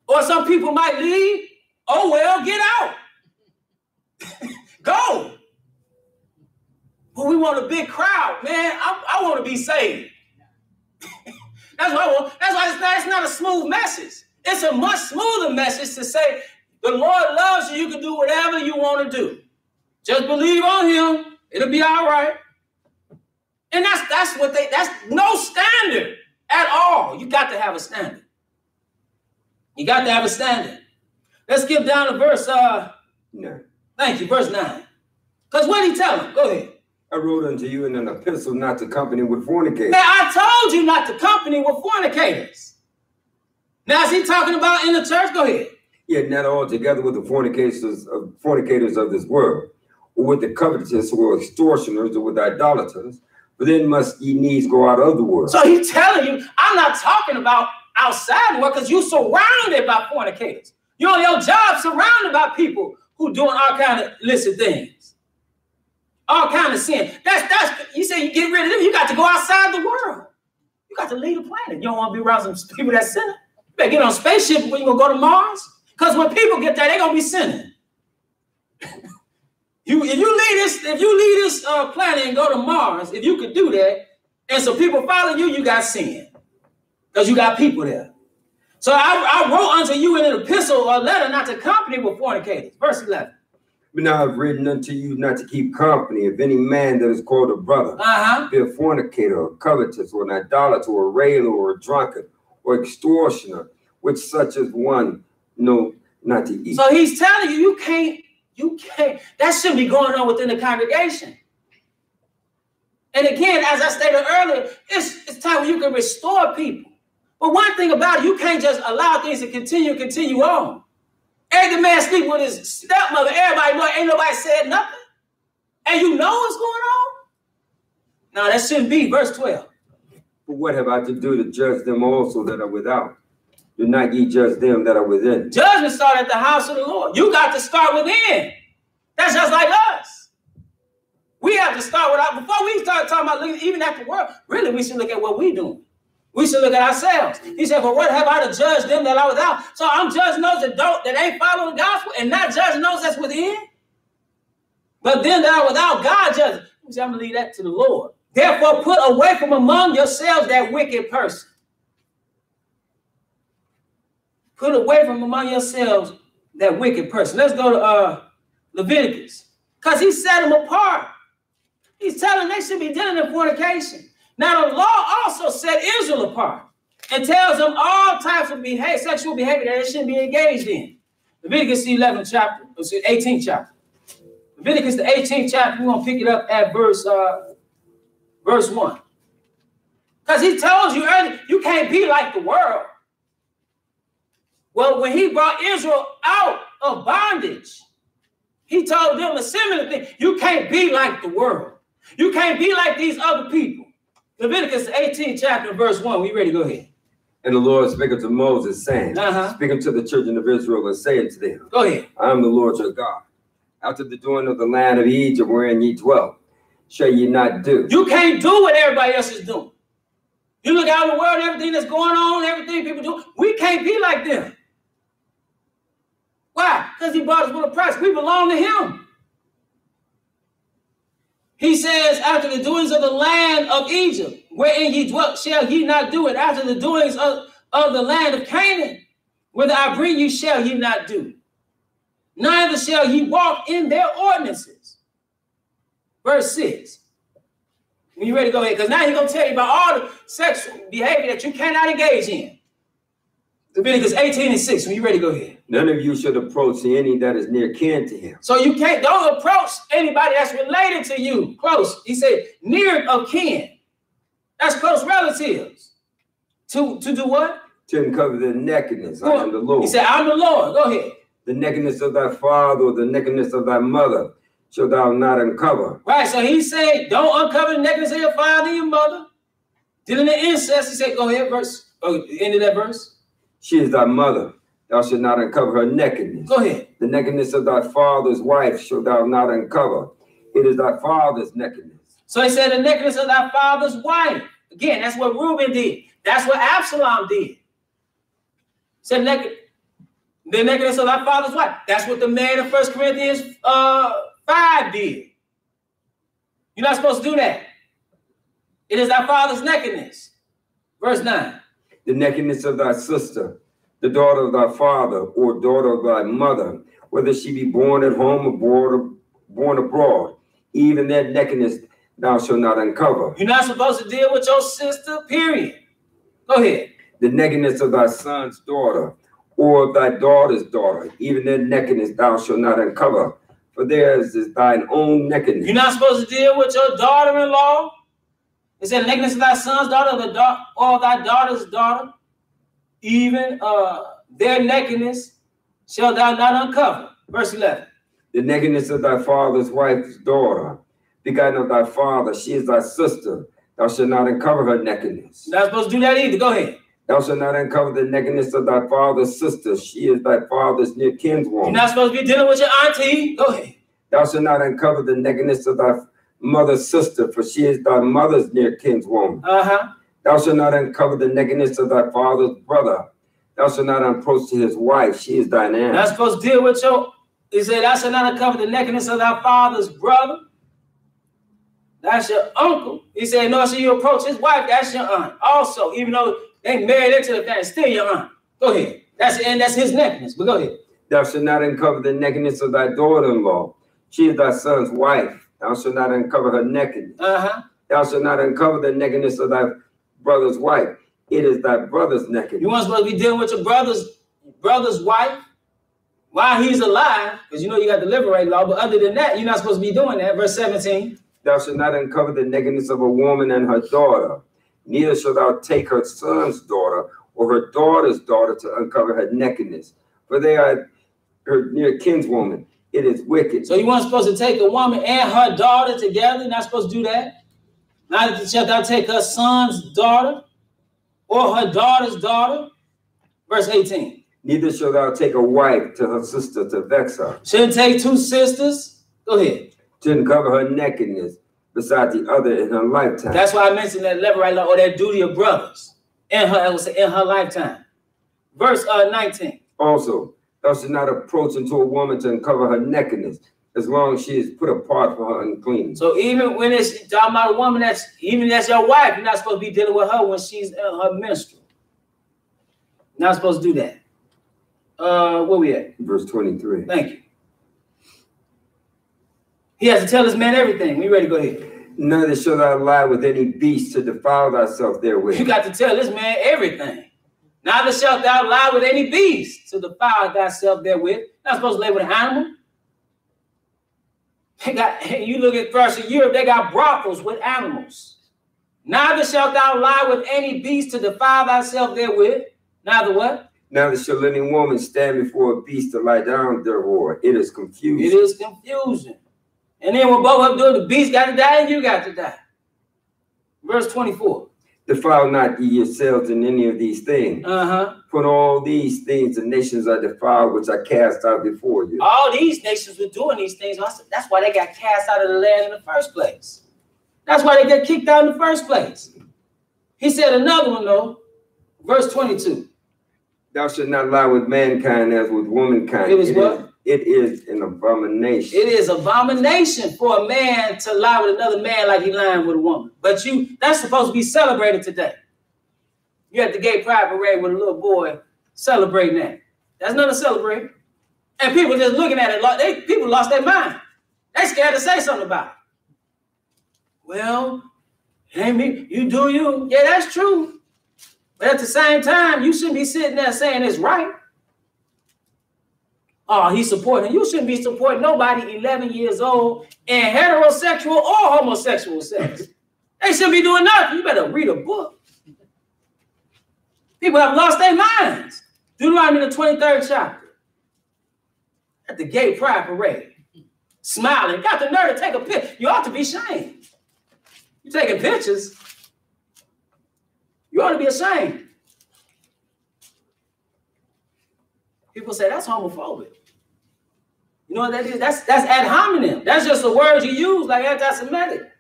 A: Or some people might leave. Oh well, get out. Go. But we want a big crowd, man. I, I want to be saved. That's what I want. That's why it's not, it's not a smooth message. It's a much smoother message to say the Lord loves you. You can do whatever you want to do. Just believe on Him. It'll be all right. And that's that's what they. That's no standard at all. You got to have a standard. You got to have a standard. Let's get down to verse uh. Thank you, verse nine. Because what did he tell him? Go ahead.
B: I wrote unto you in an epistle not to company with fornicators.
A: Now I told you not to company with fornicators. Now is he talking about in the church? Go ahead.
B: Yet not all together with the fornicators of fornicators of this world, or with the covetous, or extortioners, or with idolaters. But then must ye needs go out of the world.
A: So he's telling you, I'm not talking about outside the world because you're surrounded by fornicators. You're on your job surrounded by people who doing all kind of illicit things all kind of sin. That's that's you say you get rid of them. You got to go outside the world. You got to leave the planet. You don't want to be around some people that sin. Better get on a spaceship when you gonna go to Mars. Because when people get there, they're gonna be sinning. you if you leave this, if you leave this uh, planet and go to Mars, if you could do that, and some people follow you, you got sin. Because you got people there. So I, I wrote unto you in an epistle a letter not to company with fornicators. Verse 11.
B: But now I've written unto you not to keep company of any man that is called a brother,
A: uh-huh.
B: be a fornicator, or covetous, or an idolater, or a railer, or a drunkard, or extortioner, which such as one know not to eat.
A: So he's telling you, you can't, you can't, that shouldn't be going on within the congregation. And again, as I stated earlier, it's, it's time you can restore people. But one thing about it, you can't just allow things to continue, continue on. Every man sleep with his stepmother. Everybody know, ain't nobody said nothing. And you know what's going on? Now that shouldn't be. Verse 12.
B: What have I to do to judge them also that are without? Do not ye judge them that are within.
A: Judgment start at the house of the Lord. You got to start within. That's just like us. We have to start with our, before we start talking about even at the world, really we should look at what we're doing. We should look at ourselves. He said, "For what have I to judge them that are without?" So I'm judging those that don't, that ain't following the gospel, and not judging those that's within. But then that are without, God judges. I'm gonna leave that to the Lord. Therefore, put away from among yourselves that wicked person. Put away from among yourselves that wicked person. Let's go to uh, Leviticus Because he set them apart. He's telling they should be dealing in fornication. Now the law also set Israel apart and tells them all types of sexual behavior that they shouldn't be engaged in. Leviticus the 11th chapter, 18th chapter. Leviticus the 18th chapter, we're gonna pick it up at verse uh verse 1. Because he tells you earlier, you can't be like the world. Well, when he brought Israel out of bondage, he told them a similar thing. You can't be like the world. You can't be like these other people. Leviticus 18, chapter, verse 1. We ready? Go ahead.
B: And the Lord spake unto Moses, saying,
A: Uh-huh.
B: Speak unto the children of Israel, and say unto them,
A: Go ahead.
B: I am the Lord your God. After the doing of the land of Egypt wherein ye dwelt, shall ye not do.
A: You can't do what everybody else is doing. You look out in the world, everything that's going on, everything people do. We can't be like them. Why? Because he bought us with a price. We belong to him. He says, after the doings of the land of Egypt, wherein ye dwelt, shall ye not do it. After the doings of, of the land of Canaan, whither I bring you, shall ye not do. Neither shall ye walk in their ordinances. Verse 6. When you ready to go ahead, because now he's going to tell you about all the sexual behavior that you cannot engage in. Leviticus 18 and 6. When you ready to go ahead.
B: None of you should approach any that is near kin to him.
A: So you can't don't approach anybody that's related to you close. He said near of kin. That's close relatives. To to do what?
B: To uncover the nakedness. I am the Lord.
A: He said, I'm the Lord. Go ahead.
B: The nakedness of thy father or the nakedness of thy mother shall thou not uncover.
A: Right. So he said, Don't uncover the nakedness of your father and your mother. Dealing in incest, he said, Go ahead, verse. Oh, end of that verse.
B: She is thy mother. Thou shalt not uncover her nakedness.
A: Go ahead.
B: The nakedness of thy father's wife shall thou not uncover. It is thy father's nakedness.
A: So he said, The nakedness of thy father's wife. Again, that's what Reuben did. That's what Absalom did. He said, naked, the nakedness of thy father's wife. That's what the man in First Corinthians uh, 5 did. You're not supposed to do that. It is thy father's nakedness. Verse 9.
B: The nakedness of thy sister, the daughter of thy father, or daughter of thy mother, whether she be born at home or born, born abroad, even that nakedness thou shalt not uncover.
A: You're not supposed to deal with your sister, period. Go ahead.
B: The nakedness of thy son's daughter, or thy daughter's daughter, even their nakedness thou shalt not uncover, for theirs is thine own nakedness.
A: You're not supposed to deal with your daughter-in-law. It said, nakedness of thy son's daughter, the da- or thy daughter's daughter, even uh, their nakedness shall thou not uncover. Verse 11.
B: The nakedness of thy father's wife's daughter, begotten of thy father, she is thy sister. Thou shalt not uncover her nakedness.
A: You're not supposed to do that either. Go ahead.
B: Thou shalt not uncover the nakedness of thy father's sister. She is thy father's near kinswoman.
A: You're not supposed to be dealing with your auntie. Go ahead.
B: Thou shalt not uncover the nakedness of thy mother's sister, for she is thy mother's near kinswoman.
A: Uh-huh.
B: Thou shalt not uncover the nakedness of thy father's brother. Thou shalt not approach to his wife. She is thine
A: You're
B: aunt.
A: not supposed to deal with your, he said, thou shalt not uncover the nakedness of thy father's brother. That's your uncle. He said, nor shall you approach his wife. That's your aunt. Also, even though they married into the fact. still your aunt. Go ahead. That's and that's his nakedness. But go ahead.
B: Thou shalt not uncover the nakedness of thy daughter-in-law. She is thy son's wife. Thou shalt not uncover her nakedness.
A: Uh-huh.
B: Thou shalt not uncover the nakedness of thy brother's wife. It is thy brother's nakedness.
A: You weren't supposed to be dealing with your brother's brother's wife while he's alive, because you know you got the levirate law. But other than that, you're not supposed to be doing that. Verse 17.
B: Thou shalt not uncover the nakedness of a woman and her daughter. Neither shalt thou take her son's daughter or her daughter's daughter to uncover her nakedness. For they are her near kinswoman. It is wicked.
A: So you weren't supposed to take a woman and her daughter together. You're not supposed to do that. Neither shalt thou take her son's daughter or her daughter's daughter. Verse 18.
B: Neither shalt thou take a wife to her sister to vex her,
A: Shouldn't take two sisters. Go ahead.
B: to uncover her nakedness beside the other in her lifetime.
A: That's why I mentioned that levirate law or that duty of brothers in her, I would say, in her lifetime. Verse uh, 19.
B: Also, thou shalt not approach unto a woman to uncover her nakedness, as long as she is put apart for her unclean.
A: So even when it's talking about a woman that's even that's your wife, you're not supposed to be dealing with her when she's in her menstrual. Not supposed to do that. Uh, where we at?
B: Verse 23.
A: Thank you. He has to tell his man everything. We ready? to Go ahead.
B: Neither shall thou lie with any beast to defile thyself therewith.
A: You got to tell this man everything. Neither shalt thou lie with any beast to defile thyself therewith. Not supposed to lay with an animal. They got you look at first of Europe, they got brothels with animals. Neither shalt thou lie with any beast to defile thyself therewith. Neither what?
B: Neither shall any woman stand before a beast to lie down therefore. It is confusion.
A: It is confusion. And then when both of do it, the beast got to die and you got to die. Verse 24.
B: Defile not ye yourselves in any of these things.
A: Uh-huh.
B: For all these things the nations are defiled, which I cast out before you.
A: All these nations were doing these things. That's why they got cast out of the land in the first place. That's why they get kicked out in the first place. He said another one though, verse 22.
B: Thou shalt not lie with mankind as with womankind.
A: It is what?
B: It is an abomination.
A: It is abomination for a man to lie with another man like he lying with a woman. But you, that's supposed to be celebrated today. You at the gay pride parade with a little boy celebrating that. That's not a celebrate. And people just looking at it, like they people lost their mind. They scared to say something about it. Well, hey me, you do you. Yeah, that's true. But at the same time, you shouldn't be sitting there saying it's right. Oh, he's supporting. You shouldn't be supporting nobody 11 years old in heterosexual or homosexual sex. they shouldn't be doing nothing. You better read a book. People have lost their minds. Deuteronomy the 23rd chapter. At the gay pride parade. Smiling. Got the nerve to take a picture. You ought to be ashamed. You taking pictures. You ought to be ashamed. People say that's homophobic. You know what that is? That's that's ad hominem. That's just the words you use like anti-Semitic.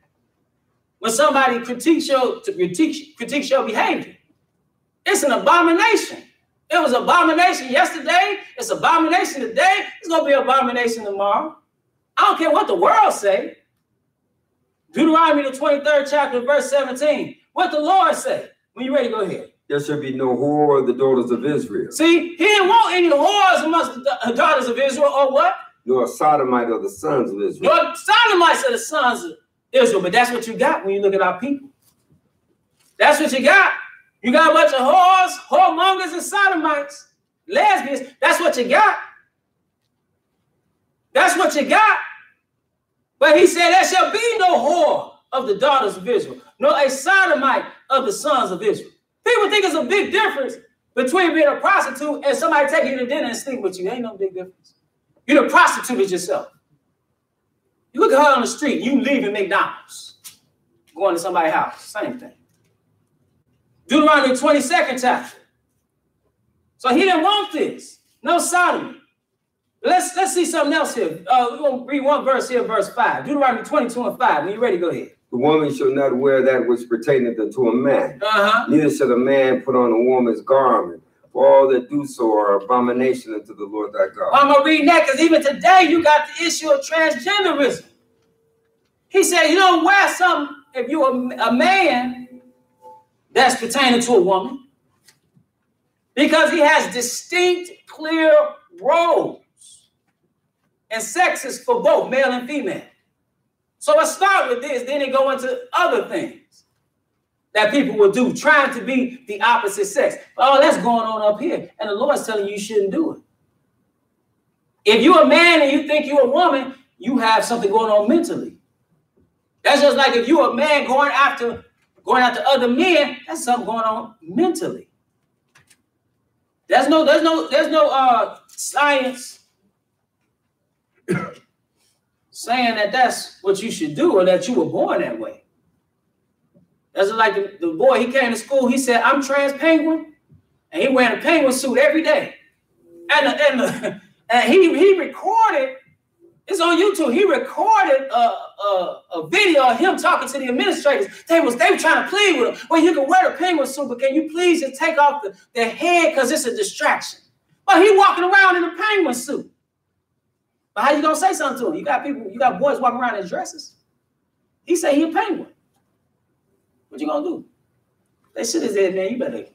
A: When somebody critiques your to critique, critiques your behavior, it's an abomination. It was an abomination yesterday. It's an abomination today. It's gonna be an abomination tomorrow. I don't care what the world say. Deuteronomy the 23rd chapter, verse 17. What the Lord say? When you ready, go ahead.
B: There shall be no whore of the daughters of Israel.
A: See, he didn't want any whores amongst the daughters of Israel, or what?
B: Nor a sodomite of the sons of Israel.
A: Nor sodomites of the sons of Israel. But that's what you got when you look at our people. That's what you got. You got a bunch of whores, whoremongers, and sodomites, lesbians. That's what you got. That's what you got. But he said, There shall be no whore of the daughters of Israel, nor a sodomite of the sons of Israel. People think it's a big difference between being a prostitute and somebody taking you to dinner and sleep with you. Ain't no big difference. You done prostituted yourself. You look at her on the street, you leave leaving McDonald's, going to somebody's house, same thing. Deuteronomy 22nd chapter. So he didn't want this. No sodomy. Let's let's see something else here. Uh, we're gonna read one verse here, verse 5. Deuteronomy 22 and 5. When you ready, go ahead.
B: The woman shall not wear that which pertaineth unto a man.
A: Uh-huh.
B: Neither shall a man put on a woman's garment, for all that do so are abomination unto the Lord thy God.
A: I'm gonna read that because even today you got the issue of transgenderism. He said, you don't wear something if you're a, a man that's pertaining to a woman, because he has distinct, clear roles and sexes for both male and female. So let's start with this, then it go into other things that people will do, trying to be the opposite sex. Oh, that's going on up here. And the Lord's telling you you shouldn't do it. If you're a man and you think you're a woman, you have something going on mentally. That's just like if you're a man going after going after other men, that's something going on mentally. There's no, there's no, there's no uh science saying that that's what you should do or that you were born that way. That's like the, the boy, he came to school, he said, I'm trans penguin. And he wearing a penguin suit every day. And, and, and he, he recorded, it's on YouTube, he recorded a, a, a, video of him talking to the administrators. They was they were trying to plead with him. Well, you can wear the penguin suit, but can you please just take off the, the head because it's a distraction. But he walking around in a penguin suit. But how you gonna say something to him? You got people, you got boys walking around in dresses. He said he a penguin. What you gonna do? They should have said, man, you better,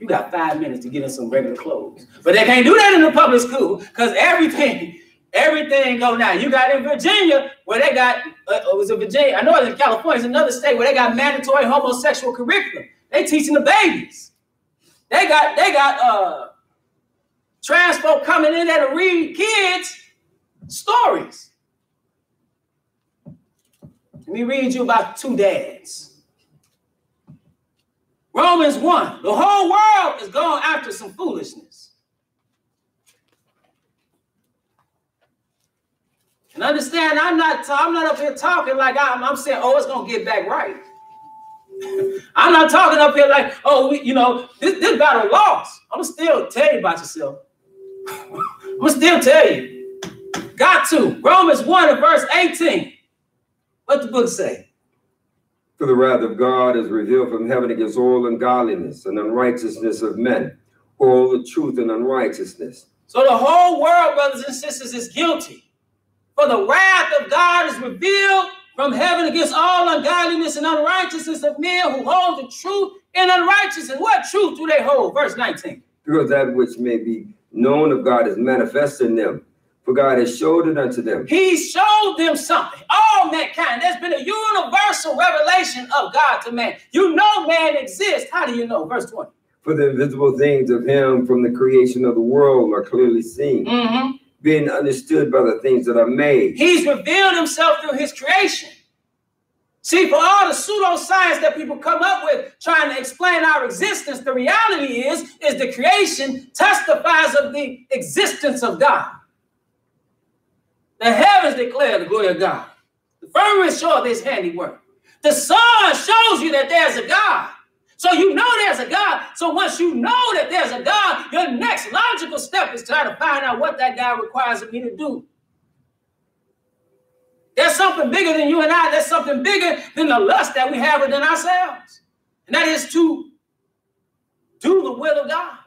A: you got five minutes to get in some regular clothes. But they can't do that in the public school because everything, Everything go now. You got in Virginia where they got uh, it was in Virginia. I know it's in California. It's another state where they got mandatory homosexual curriculum. They teaching the babies. They got they got uh trans folk coming in there to read kids stories. Let me read you about two dads. Romans 1. The whole world is going after some foolishness. And understand, I'm not I'm not up here talking like I'm, I'm saying, oh, it's gonna get back right. I'm not talking up here like, oh, we, you know, this, this battle lost. I'm gonna still tell you about yourself. I'm gonna still tell you. Got to. Romans 1 and verse 18. What the book say?
B: For the wrath of God is revealed from heaven against all ungodliness and unrighteousness of men, all the truth and unrighteousness.
A: So the whole world, brothers and sisters, is guilty. For the wrath of God is revealed from heaven against all ungodliness and unrighteousness of men who hold the truth in unrighteousness. What truth do they hold? Verse 19.
B: Because that which may be known of God is manifest in them, for God has showed it unto them.
A: He showed them something. All mankind. There's been a universal revelation of God to man. You know man exists. How do you know? Verse 20.
B: For the invisible things of him from the creation of the world are clearly seen,
A: Mhm.
B: being understood by the things that are made.
A: He's revealed himself through his creation. See, for all the pseudoscience that people come up with trying to explain our existence, the reality is, is the creation testifies of the existence of God. The heavens declare the glory of God. The firmament show of his handiwork. The sun shows you that there's a God. So you know there's a God. So once you know that there's a God, your next logical step is trying to find out what that God requires of me to do. There's something bigger than you and I. There's something bigger than the lust that we have within ourselves. And that is to do the will of God.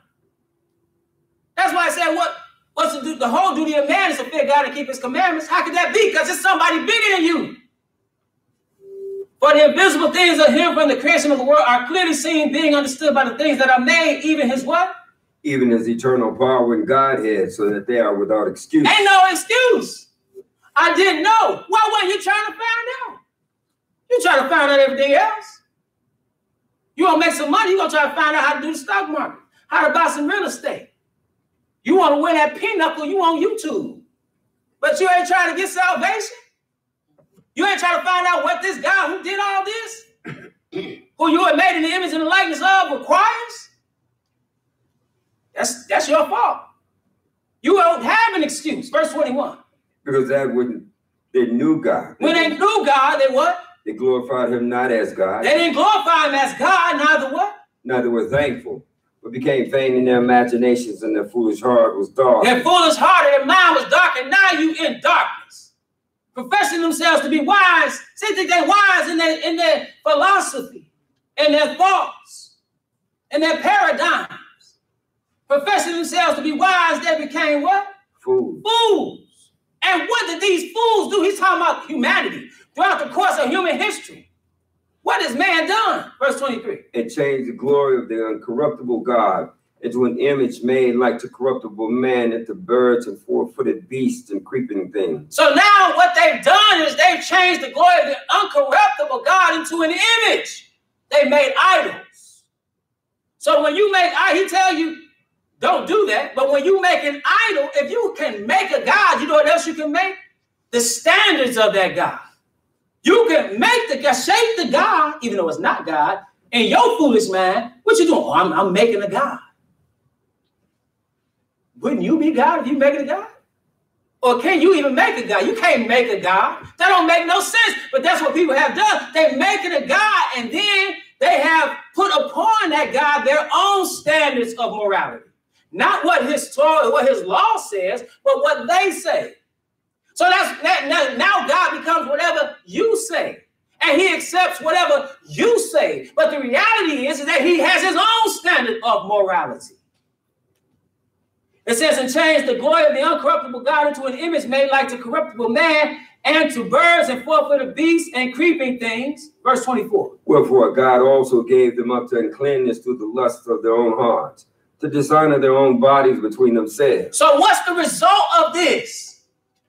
A: That's why I said, what, what's the, the whole duty of man is to fear God and keep his commandments. How could that be? Because it's somebody bigger than you. For the invisible things of him from the creation of the world are clearly seen, being understood by the things that are made, even his what?
B: Even his eternal power and Godhead, so that they are without excuse.
A: Ain't no excuse. I didn't know. Why weren't you trying to find out? You trying to find out everything else. You want to make some money, you're going to try to find out how to do the stock market, how to buy some real estate. You want to win that pinochle, you on YouTube. But you ain't trying to get salvation. You ain't trying to find out what this guy who did all this, who you are made in the image and the likeness of, requires. That's, that's your fault. You don't have an excuse. Verse 21.
B: Because that wouldn't they knew God,
A: When they knew God, they what?
B: they glorified him not as God,
A: They didn't glorify him as God, neither what?
B: neither were thankful, but became vain in their imaginations, and their foolish heart was dark.
A: Their foolish heart and their mind was dark, and now you in darkness. Professing themselves to be wise. They think they're wise in their in their philosophy, in their thoughts, in their paradigms. Professing themselves to be wise, they became what?
B: Fool.
A: Fools. And what did these fools do? He's talking about humanity throughout the course of human history. What has man done? Verse 23.
B: and changed the glory of the uncorruptible God into an image made like to corruptible man, into birds and four-footed beasts and creeping things.
A: So now what they've done is they've changed the glory of the uncorruptible God into an image. They made idols. So when you make, I he tell you, don't do that. But when you make an idol, if you can make a God, you know what else you can make? The standards of that God. You can make the shape the God, even though it's not God, in your foolish mind. What you doing? Oh, I'm, I'm making a God. Wouldn't you be God if you making a God? Or can you even make a God? You can't make a God. That don't make no sense. But that's what people have done. They making a God, and then they have put upon that God their own standards of morality. Not what his Torah, what his law says, but what they say. So that's that now, now God becomes whatever you say. And he accepts whatever you say. But the reality is that he has his own standard of morality. It says, and change the glory of the uncorruptible God into an image made like to corruptible man and to birds and four-footed beasts and creeping things. Verse 24.
B: Wherefore God also gave them up to uncleanness through the lust of their own hearts, to dishonor their own bodies between themselves.
A: So what's the result of this?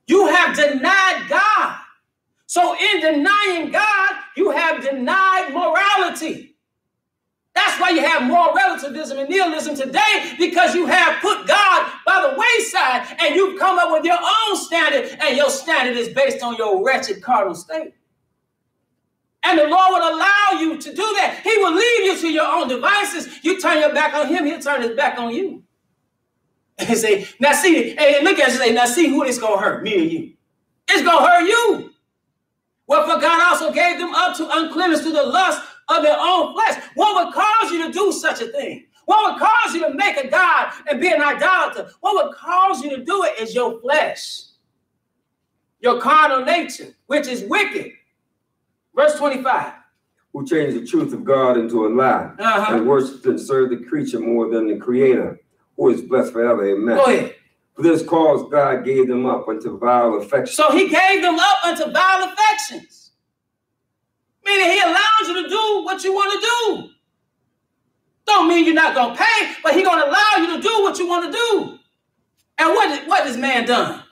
A: You have denied God. So, in denying God, you have denied morality. That's why you have moral relativism and nihilism today because you have put God by the wayside and you've come up with your own standard, and your standard is based on your wretched carnal state. And the Lord would allow you to do that. He will leave you to your own devices. You turn your back on Him, He'll turn His back on you. And say, now see, hey, look at you say, now see who this gonna hurt, me and you. It's gonna hurt you. Well, for God also gave them up to uncleanness to the lust of their own flesh. What would cause you to do such a thing? What would cause you to make a God and be an idolater? What would cause you to do it is your flesh, your carnal nature, which is wicked. Verse 25.
B: Who changed the truth of God into a lie
A: Uh-huh.
B: and worshiped and served the creature more than the creator, who is blessed forever. Amen.
A: Go ahead.
B: For this cause God gave them up unto vile affections.
A: So he gave them up unto vile affections. Meaning he allows you to do what you want to do. Don't mean you're not going to pay, but he going to allow you to do what you want to do. And what, what has man done?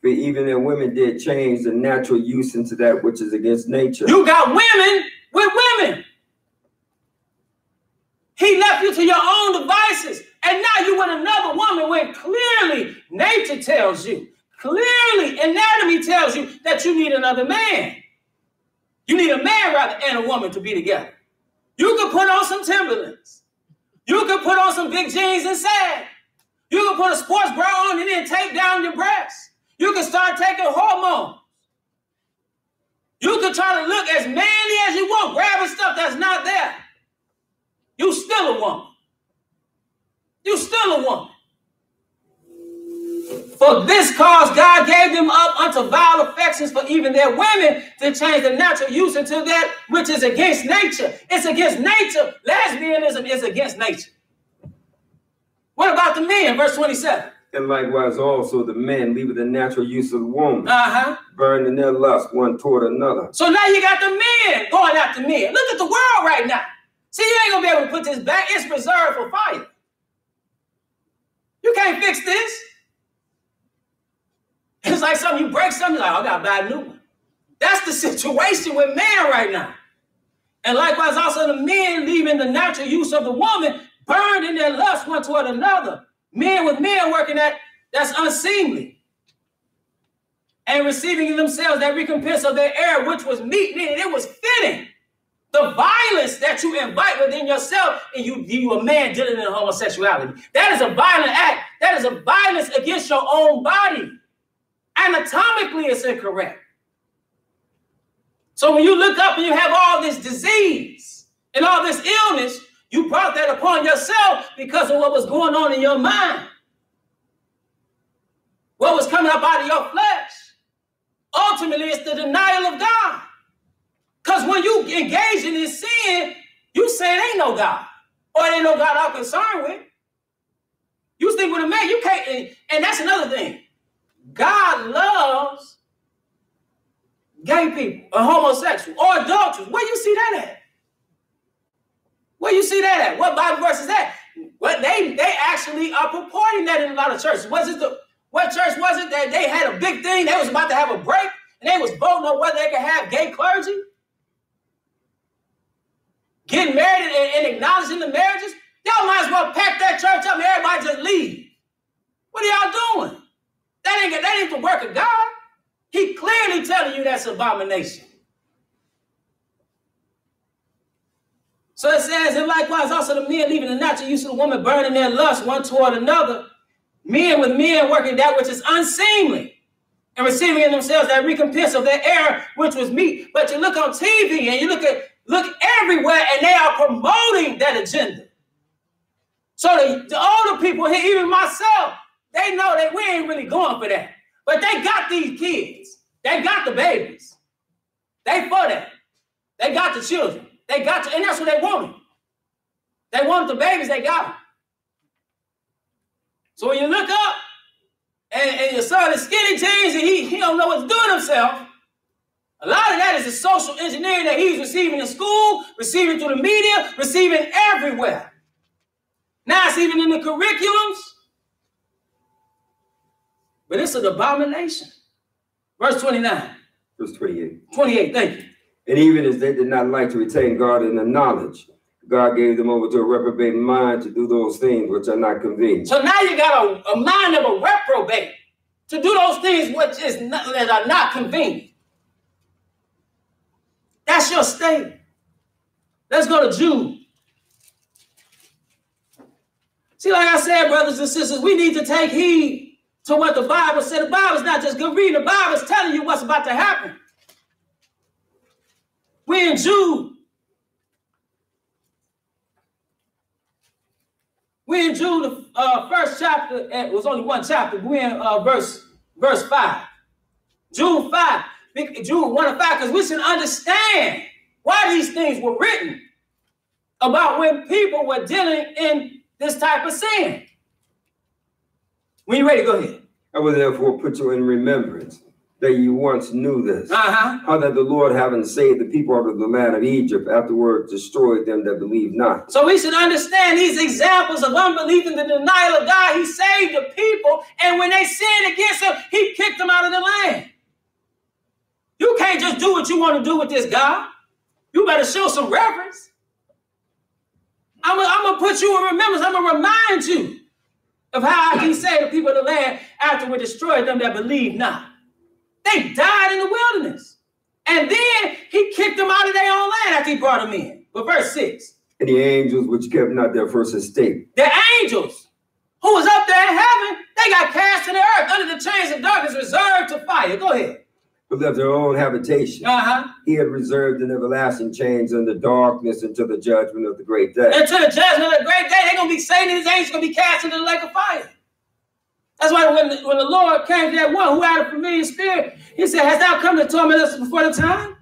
B: For even their women did change the natural use into that which is against nature.
A: You got women with women. He left you to your own devices. And now you with another woman when clearly nature tells you, clearly anatomy tells you that you need another man. You need a man rather and a woman to be together. You could put on some Timberlands. You could put on some big jeans and sag. You could put a sports bra on and then take down your breasts. You could start taking hormones. You could try to look as manly as you want, grabbing stuff that's not there. You still a woman. You still a woman. For this cause God gave them up unto vile affections for even their women to change the natural use into that which is against nature. It's against nature. Lesbianism is against nature. What about the men? Verse 27.
B: And likewise also the men, leaving the natural use of the woman,
A: Uh-huh.
B: burning their lust one toward another.
A: So now you got the men going after men. Look at the world right now. See, you ain't gonna be able to put this back. It's reserved for fire. You can't fix this. It's like something you break something, like, "Oh, I gotta buy a new one. That's the situation with man right now. And likewise, also the men leaving the natural use of the woman, burned in their lust one toward another. Men with men working at that's unseemly. And receiving in themselves that recompense of their error, which was meet, meaning it was fitting. The violence that you invite within yourself, and you you a man dealing in homosexuality. That is a violent act. That is a violence against your own body. Anatomically, it's incorrect. So when you look up and you have all this disease and all this illness, you brought that upon yourself because of what was going on in your mind. What was coming up out of your flesh. Ultimately, it's the denial of God. Because when you engage in this sin, you say it ain't no God. Or it ain't no God I'm concerned with. You stick with a man, you can't, and, and that's another thing. God loves gay people, or homosexuals or adulterers. Where you see that at? Where you see that at? What Bible verse is that? What they they actually are purporting that in a lot of churches. Was it the what church was it that they had a big thing? They was about to have a break, and they was voting on whether they could have gay clergy, getting married and, and acknowledging the marriages. Y'all might as well pack that church up and everybody just leave. What are y'all doing? That ain't that ain't the work of God. He clearly telling you that's abomination. So it says, and likewise also the men leaving the natural use of the woman, burning their lust one toward another, men with men working that which is unseemly, and receiving in themselves that recompense of their error, which was meet. But you look on TV and you look at look everywhere, and they are promoting that agenda. So the, the older people here, even myself, they know that we ain't really going for that. But they got these kids. They got the babies. They for that. They got the children. They got to, and that's what they wanted. They wanted the babies, they got them. So when you look up and, and your son is skinny jeans and he, he don't know what to do himself, a lot of that is the social engineering that he's receiving in school, receiving through the media, receiving everywhere. Now it's even in the curriculums. But it's an abomination. Verse 29.
B: Verse 28.
A: 28, thank you.
B: And even as they did not like to retain God in the knowledge, God gave them over to a reprobate mind to do those things which are not convenient.
A: So now you got a, a mind of a reprobate to do those things which is not, that are not convenient. That's your state. Let's go to Jude. See, like I said, brothers and sisters, we need to take heed to what the Bible said. The Bible's not just good reading, the Bible's telling you what's about to happen. We're in Jude. We're in Jude, the uh, first chapter, it was only one chapter. We're in uh, verse, verse 5. Jude 5. Jude 1 and 5, because we should understand why these things were written about when people were dealing in this type of sin. When you ready, go ahead.
B: I will therefore put you in remembrance that you once knew this.
A: Uh-huh.
B: How that the Lord, having saved the people out of the land of Egypt, afterward destroyed them that believed not.
A: So we should understand these examples of unbelief and the denial of God. He saved the people, and when they sinned against him, he kicked them out of the land. You can't just do what you want to do with this guy. You better show some reverence. I'm going to put you in remembrance. I'm going to remind you of how he saved the people of the land after we destroyed them that believed not. They died in the wilderness. And then he kicked them out of their own land after he brought them in. But verse 6.
B: And the angels which kept not their first estate.
A: The angels who was up there in heaven, they got cast to the earth under the chains of darkness reserved to fire. Go ahead
B: left their own habitation.
A: Uh-huh.
B: He had reserved in everlasting chains in the darkness until the judgment of the great day.
A: Until the judgment of the great day, they're gonna be Satan and his angels gonna be cast into the lake of fire. That's why when the, when the Lord came to that one who had a familiar spirit, he said, Has thou come to torment us before the time?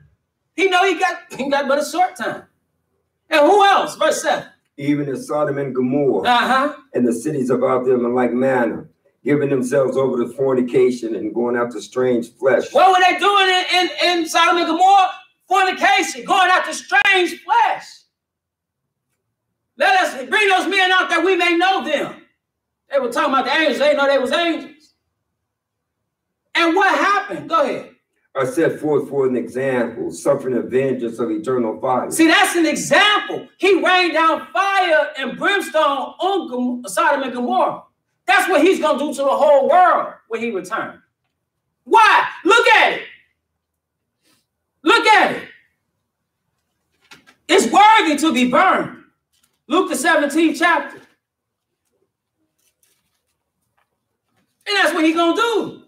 A: He know he got he got but a short time. And who else? Verse 7.
B: Even as Sodom and Gomorrah
A: uh-huh.
B: and the cities about them in like manner giving themselves over to fornication and going after strange flesh.
A: What were they doing in, in, in Sodom and Gomorrah? Fornication, going after strange flesh. Let us bring those men out that we may know them. They were talking about the angels. They know they was angels. And what happened? Go ahead.
B: Are set forth for an example, suffering the vengeance of eternal fire.
A: See, that's an example. He rained down fire and brimstone on Sodom and Gomorrah. That's what he's going to do to the whole world when he returns. Why? Look at it. Look at it. It's worthy to be burned. Luke the 17th chapter. And that's what he's going to do.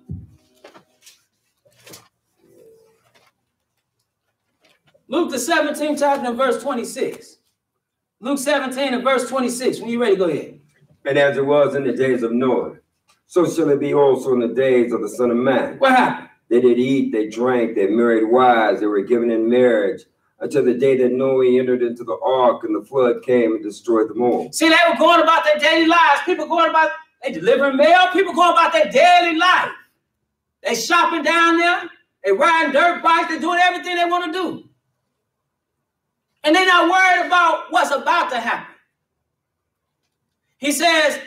A: Luke the 17th chapter and verse 26. Luke 17 and verse 26. When you ready, go ahead.
B: And as it was in the days of Noah, so shall it be also in the days of the Son of Man.
A: What happened?
B: They did eat, they drank, they married wives, they were given in marriage until the day that Noah entered into the ark and the flood came and destroyed them all.
A: See, they were going about their daily lives. People going about, they delivering mail. People going about their daily life. They shopping down there. They riding dirt bikes. They doing everything they want to do. And they're not worried about what's about to happen. He says,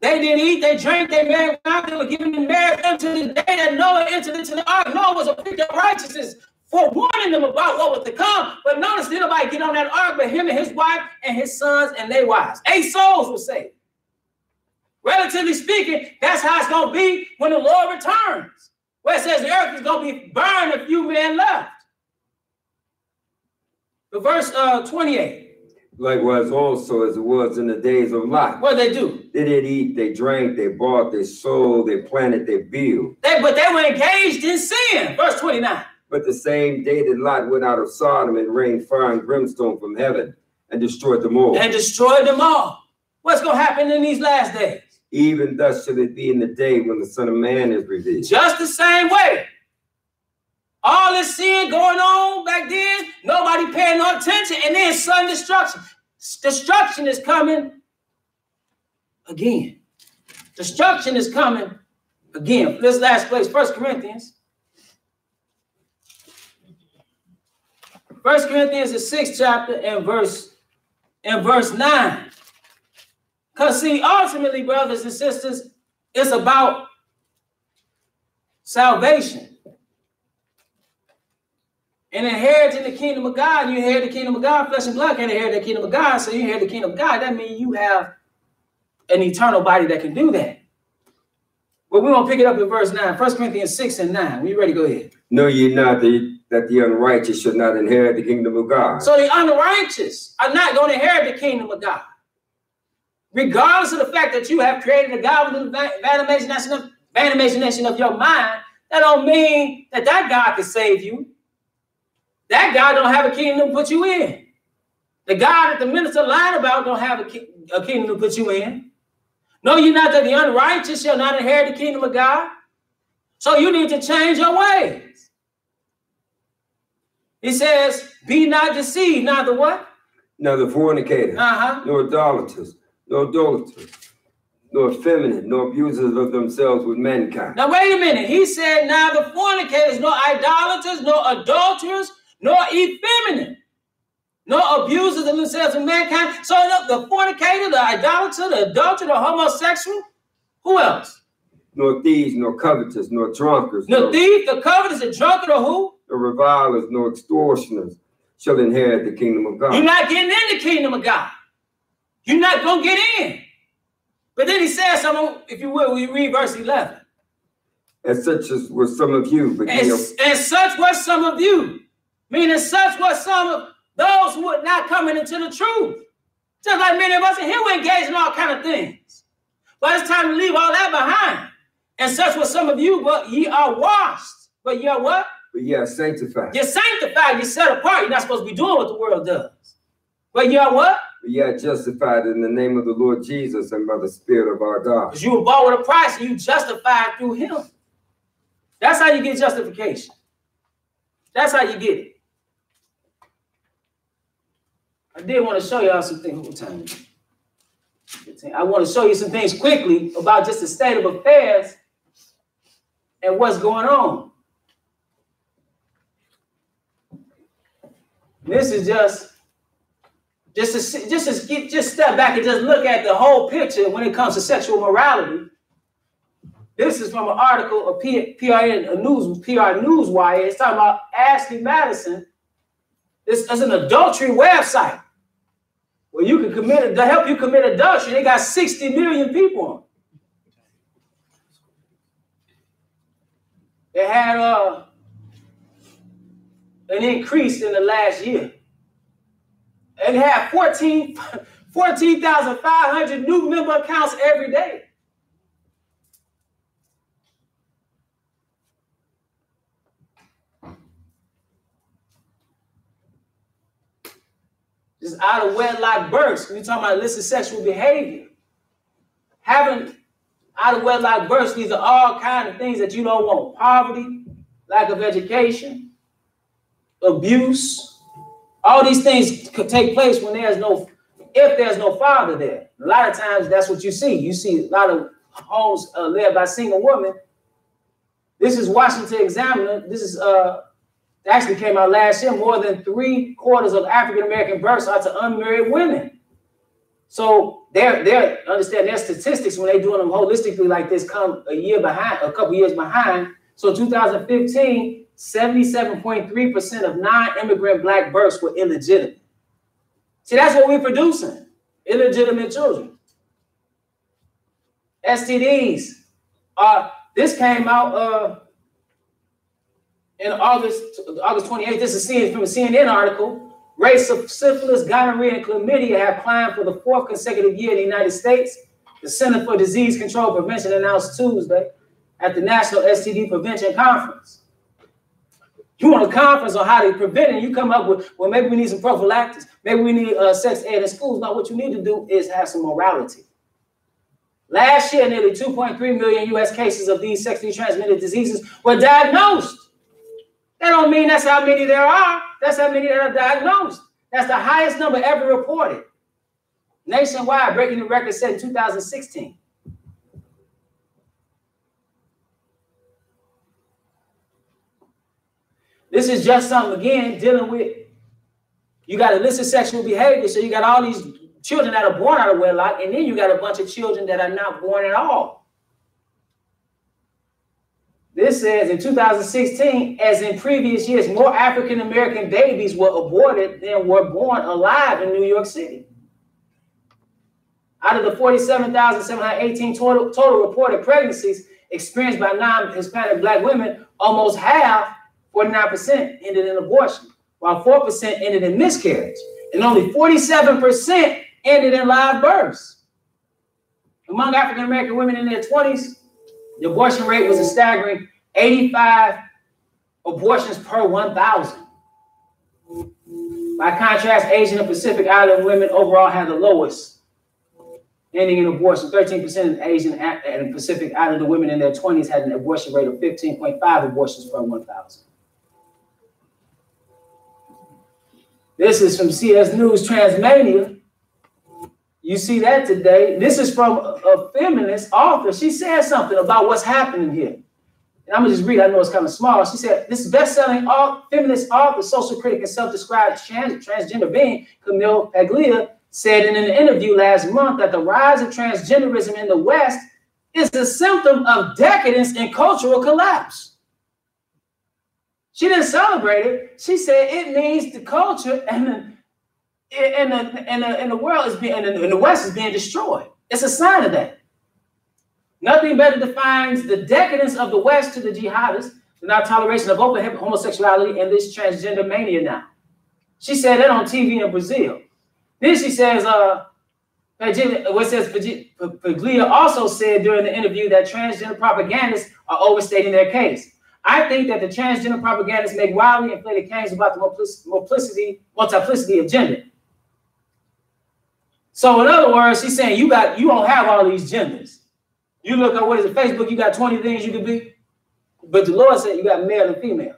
A: they didn't eat, they drank, they married, they were given in marriage until the day that Noah entered into the ark. Noah was a picture of righteousness for warning them about what was to come. But notice, did nobody get on that ark but him and his wife and his sons and their wives. Eight souls were saved. Relatively speaking, that's how it's going to be when the Lord returns. Where it says the earth is going to be burned, a few men left. The verse uh, 28
B: likewise also as it was in the days of Lot.
A: What did they do?
B: They did eat, they drank, they bought, they sold, they planted, they built.
A: They, but they were engaged in sin. Verse 29.
B: But the same day that Lot went out of Sodom and rained fire and brimstone from heaven and destroyed them all.
A: And destroyed them all. What's going to happen in these last days?
B: Even thus shall it be in the day when the Son of Man is revealed.
A: Just the same way. All this sin going on back then, nobody paying no attention, and then sudden destruction. Destruction is coming again. Destruction is coming again. This last place, First Corinthians. First Corinthians, the sixth chapter, and verse and verse nine. Because see, ultimately, brothers and sisters, it's about salvation. And inheriting the kingdom of God, you inherit the kingdom of God, flesh and blood can't inherit the kingdom of God, so you inherit the kingdom of God. That means you have an eternal body that can do that. But we're going to pick it up in verse 9, 1 Corinthians 6 and 9. We ready? Go ahead.
B: Know ye not that, that the unrighteous should not inherit the kingdom of God?
A: So the unrighteous are not going to inherit the kingdom of God. Regardless of the fact that you have created a God with the van imagination of, imagination of your mind, that don't mean that that God can save you. That guy don't have a kingdom to put you in. The guy that the minister lied about don't have a, ki- a kingdom to put you in. No, you're not that the unrighteous shall not inherit the kingdom of God? So you need to change your ways. He says, be not deceived, neither what?
B: Neither fornicator,
A: Uh-huh.
B: nor idolaters, nor adulterers, nor effeminate, nor abusers of themselves with mankind.
A: Now wait a minute. He said, neither fornicators, nor idolaters, nor adulterers, nor effeminate, nor abusers of themselves with mankind. So the, the fornicator, the idolater, the adulterer, the homosexual, who else?
B: Nor thieves, nor covetous, nor drunkards,
A: The
B: nor,
A: thief, the covetous, the drunkard, or who?
B: nor revilers, nor extortioners shall inherit the kingdom of God.
A: You're not getting in the kingdom of God. You're not going to get in. But then he says something, if you will, we read verse 11.
B: And such as were some of you, but
A: And, and such was some of you, meaning such was some of those who were not coming into the truth. Just like many of us in here were engaged in all kind of things. But it's time to leave all that behind. And such was some of you, but ye are washed. But ye are what?
B: but ye are sanctified.
A: You're sanctified, you're set apart. You're not supposed to be doing what the world does. But ye are what?
B: But ye are justified in the name of the Lord Jesus and by the Spirit of our God.
A: Because you were bought with a price and you justified through him. That's how you get justification. That's how you get it. I did want to show y'all some things. What time? I want to show you some things quickly about just the state of affairs and what's going on. This is just just to just to just step back and just look at the whole picture when it comes to sexual morality. This is from an article of PRN a news PR Newswire. It's talking about Ashley Madison. This is an adultery website where you can commit to help you commit adultery. They got 60 million people. It had uh, an increase in the last year. And had 14 new member accounts every day. Out of wedlock births. We're talking about illicit sexual behavior. Having out of wedlock births, these are all kind of things that you don't want. Poverty, lack of education, abuse. All these things could take place when there's no, if there's no father there. A lot of times that's what you see. You see a lot of homes uh, led by single women. This is Washington Examiner. This is uh actually came out last year. More than three quarters of African American births are to unmarried women. So they're they're understand their statistics when they doing them holistically like this come a year behind, a couple years behind. So 2015, 77.3% of non-immigrant black births were illegitimate. See, that's what we're producing. Illegitimate children. STDs. Uh, this came out uh in August August 28th. This is from a CNN article. Rates of syphilis, gonorrhea, and chlamydia have climbed for the fourth consecutive year in the United States. The Center for Disease Control Prevention announced Tuesday at the National STD Prevention Conference. You want a conference on how to prevent it, you come up with, well, maybe we need some prophylactics. Maybe we need uh, sex ed in schools. Now, what you need to do is have some morality. Last year, nearly 2.3 million U.S. cases of these sexually transmitted diseases were diagnosed. That don't mean that's how many there are. That's how many that are diagnosed. That's the highest number ever reported. Nationwide, breaking the record set in 2016. This is just something, again, dealing with you got illicit sexual behavior. So you got all these children that are born out of wedlock, and then you got a bunch of children that are not born at all. This says in 2016, as in previous years, more African American babies were aborted than were born alive in New York City. Out of the 47,718 total, total reported pregnancies experienced by non-Hispanic black women, almost half, 49%, ended in abortion, while 4% ended in miscarriage, and only 47% ended in live births. Among African American women in their 20s, the abortion rate was a staggering 85 abortions per 1,000. By contrast, Asian and Pacific Island women overall had the lowest, ending in abortion. 13% of Asian and Pacific Islander women in their 20s had an abortion rate of 15.5 abortions per 1,000. This is from CNS News Transmania. You see that today. This is from a, feminist author. She said something about what's happening here. And I'm gonna just read. I know it's kind of small. She said, "This best-selling feminist author, social critic, and self-described trans- transgender being, Camille Paglia, said in an interview last month that the rise of transgenderism in the West is a symptom of decadence and cultural collapse." She didn't celebrate it. She said it means the culture and and the, and the, and the world is being, and the West is being destroyed. It's a sign of that. Nothing better defines the decadence of the West to the jihadists than our toleration of open homosexuality and this transgender mania now. She said that on TV in Brazil. Then she says, uh, what says Paglia also said during the interview that transgender propagandists are overstating their case. I think that the transgender propagandists make wildly inflated claims about the multiplicity, multiplicity of gender. So in other words, she's saying you got you don't have all these genders. You look at what is it, Facebook, you got 20 things you can be. But the Lord said you got male and female.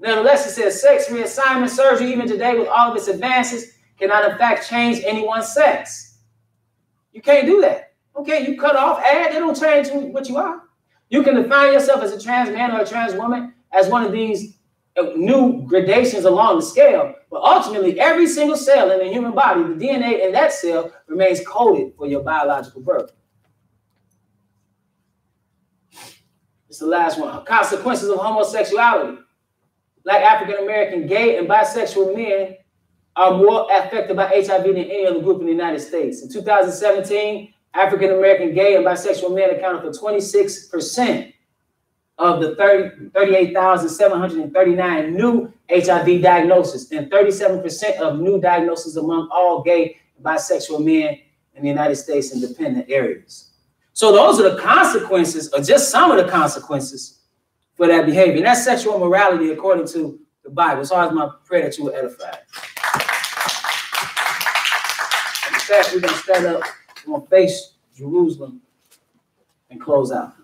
A: Nevertheless, it says sex reassignment surgery, even today with all of its advances, cannot in fact change anyone's sex. You can't do that. Okay, you cut off, add, they don't change what you are. You can define yourself as a trans man or a trans woman as one of these uh, new gradations along the scale, but ultimately every single cell in the human body, the DNA in that cell remains coded for your biological birth. It's the last one. Consequences of homosexuality. Black African American gay and bisexual men are more affected by HIV than any other group in the United States. In 2017, African American gay and bisexual men accounted for 26% of the 30, 38,739 new HIV diagnoses and 37% of new diagnoses among all gay and bisexual men in the United States in dependent areas. So those are the consequences, or just some of the consequences for that behavior. And that's sexual morality according to the Bible. So it's my prayer that you will edify. In fact, we're going to stand up, we're going to face Jerusalem and close out.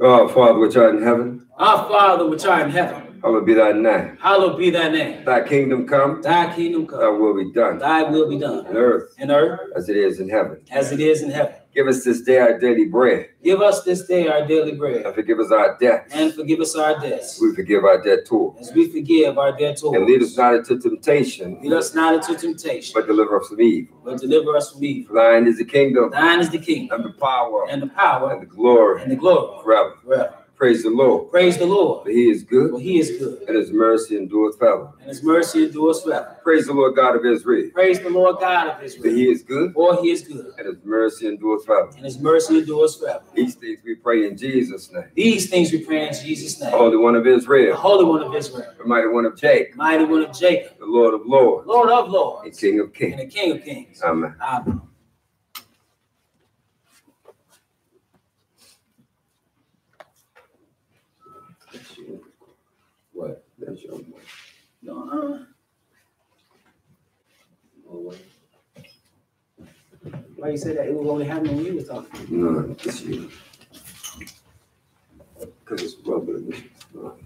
B: Our Father which art in heaven.
A: Our Father which art in heaven.
B: Hallowed be thy name.
A: Hallowed be thy name.
B: Thy kingdom come.
A: Thy kingdom come.
B: Thy will be done.
A: Thy will be done.
B: In earth.
A: In earth.
B: As it is in heaven.
A: As it is in heaven.
B: Give us this day our daily bread.
A: Give us this day our daily bread.
B: And forgive us our debts.
A: And forgive us our debts.
B: We forgive our debtors.
A: As we forgive our debtors.
B: And lead us not into temptation.
A: Lead us not into temptation.
B: But deliver us from evil.
A: But deliver us from evil.
B: Thine is the kingdom.
A: Thine is the kingdom.
B: And the power.
A: And the power.
B: And the glory.
A: And the glory.
B: Forever.
A: Forever.
B: Praise the Lord.
A: Praise the Lord.
B: For he is good.
A: For he is good.
B: And his mercy endureth forever.
A: And his mercy endures forever.
B: Praise the Lord God of Israel.
A: Praise the Lord God of Israel.
B: For he is good.
A: For he is good.
B: And his mercy endures forever.
A: And his mercy endures forever.
B: These things we pray in Jesus' name.
A: These things we pray in Jesus' name.
B: The Holy One of Israel.
A: The Holy One of Israel.
B: The mighty one of Jacob.
A: Mighty one of Jacob.
B: The Lord of Lords.
A: Lord of Lords.
B: And King of Kings.
A: And the King of Kings.
B: Amen.
A: Amen.
B: What? That's your one.
A: No. Why you say that? It was only happening when you was talking.
B: No, it's you. Because it's rubber. No.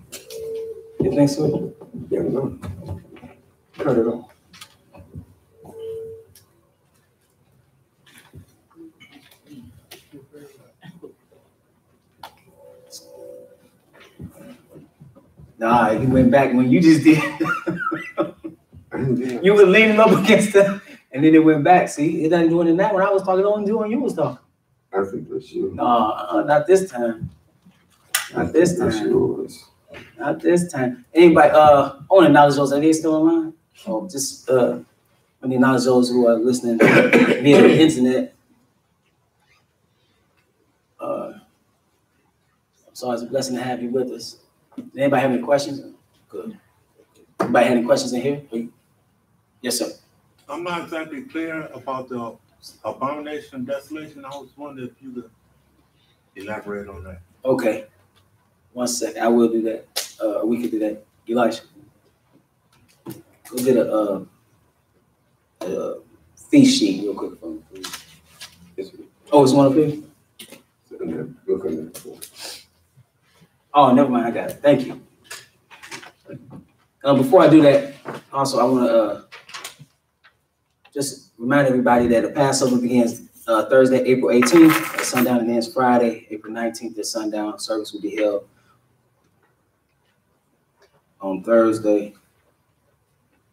A: You think so?
B: Yeah, no. Cut it off.
A: Nah, he went back when you just did. you were leaning up against the, and then it went back. See, it doesn't doing it now. When I was talking, only doing you was talking.
B: I think that's you.
A: No, uh, not this time. Not this
B: That's
A: time.
B: yours.
A: Not this time. Anybody, uh, I want to acknowledge those, are they still online? Oh, just, uh, I mean, acknowledge those who are listening via the internet. Uh, So it's a blessing to have you with us. Anybody have any questions? Good. Anybody have any questions in here? Yes, sir.
C: I'm not exactly clear about the abomination of desolation. I was wondering if you could elaborate on that.
A: Okay. One second, I will do that. Uh, we could do that. Elisha. Go get a, uh, a fee sheet real quick for me, please.
B: Yes.
A: Oh, it's one up here?
B: Sit in. Look in there.
A: Oh, never mind, I got it. Thank you. Uh, before I do that, also, I wanna, uh, just remind everybody that the Passover begins, uh, Thursday, April eighteenth at sundown and ends Friday, April nineteenth at sundown. Service will be held on Thursday,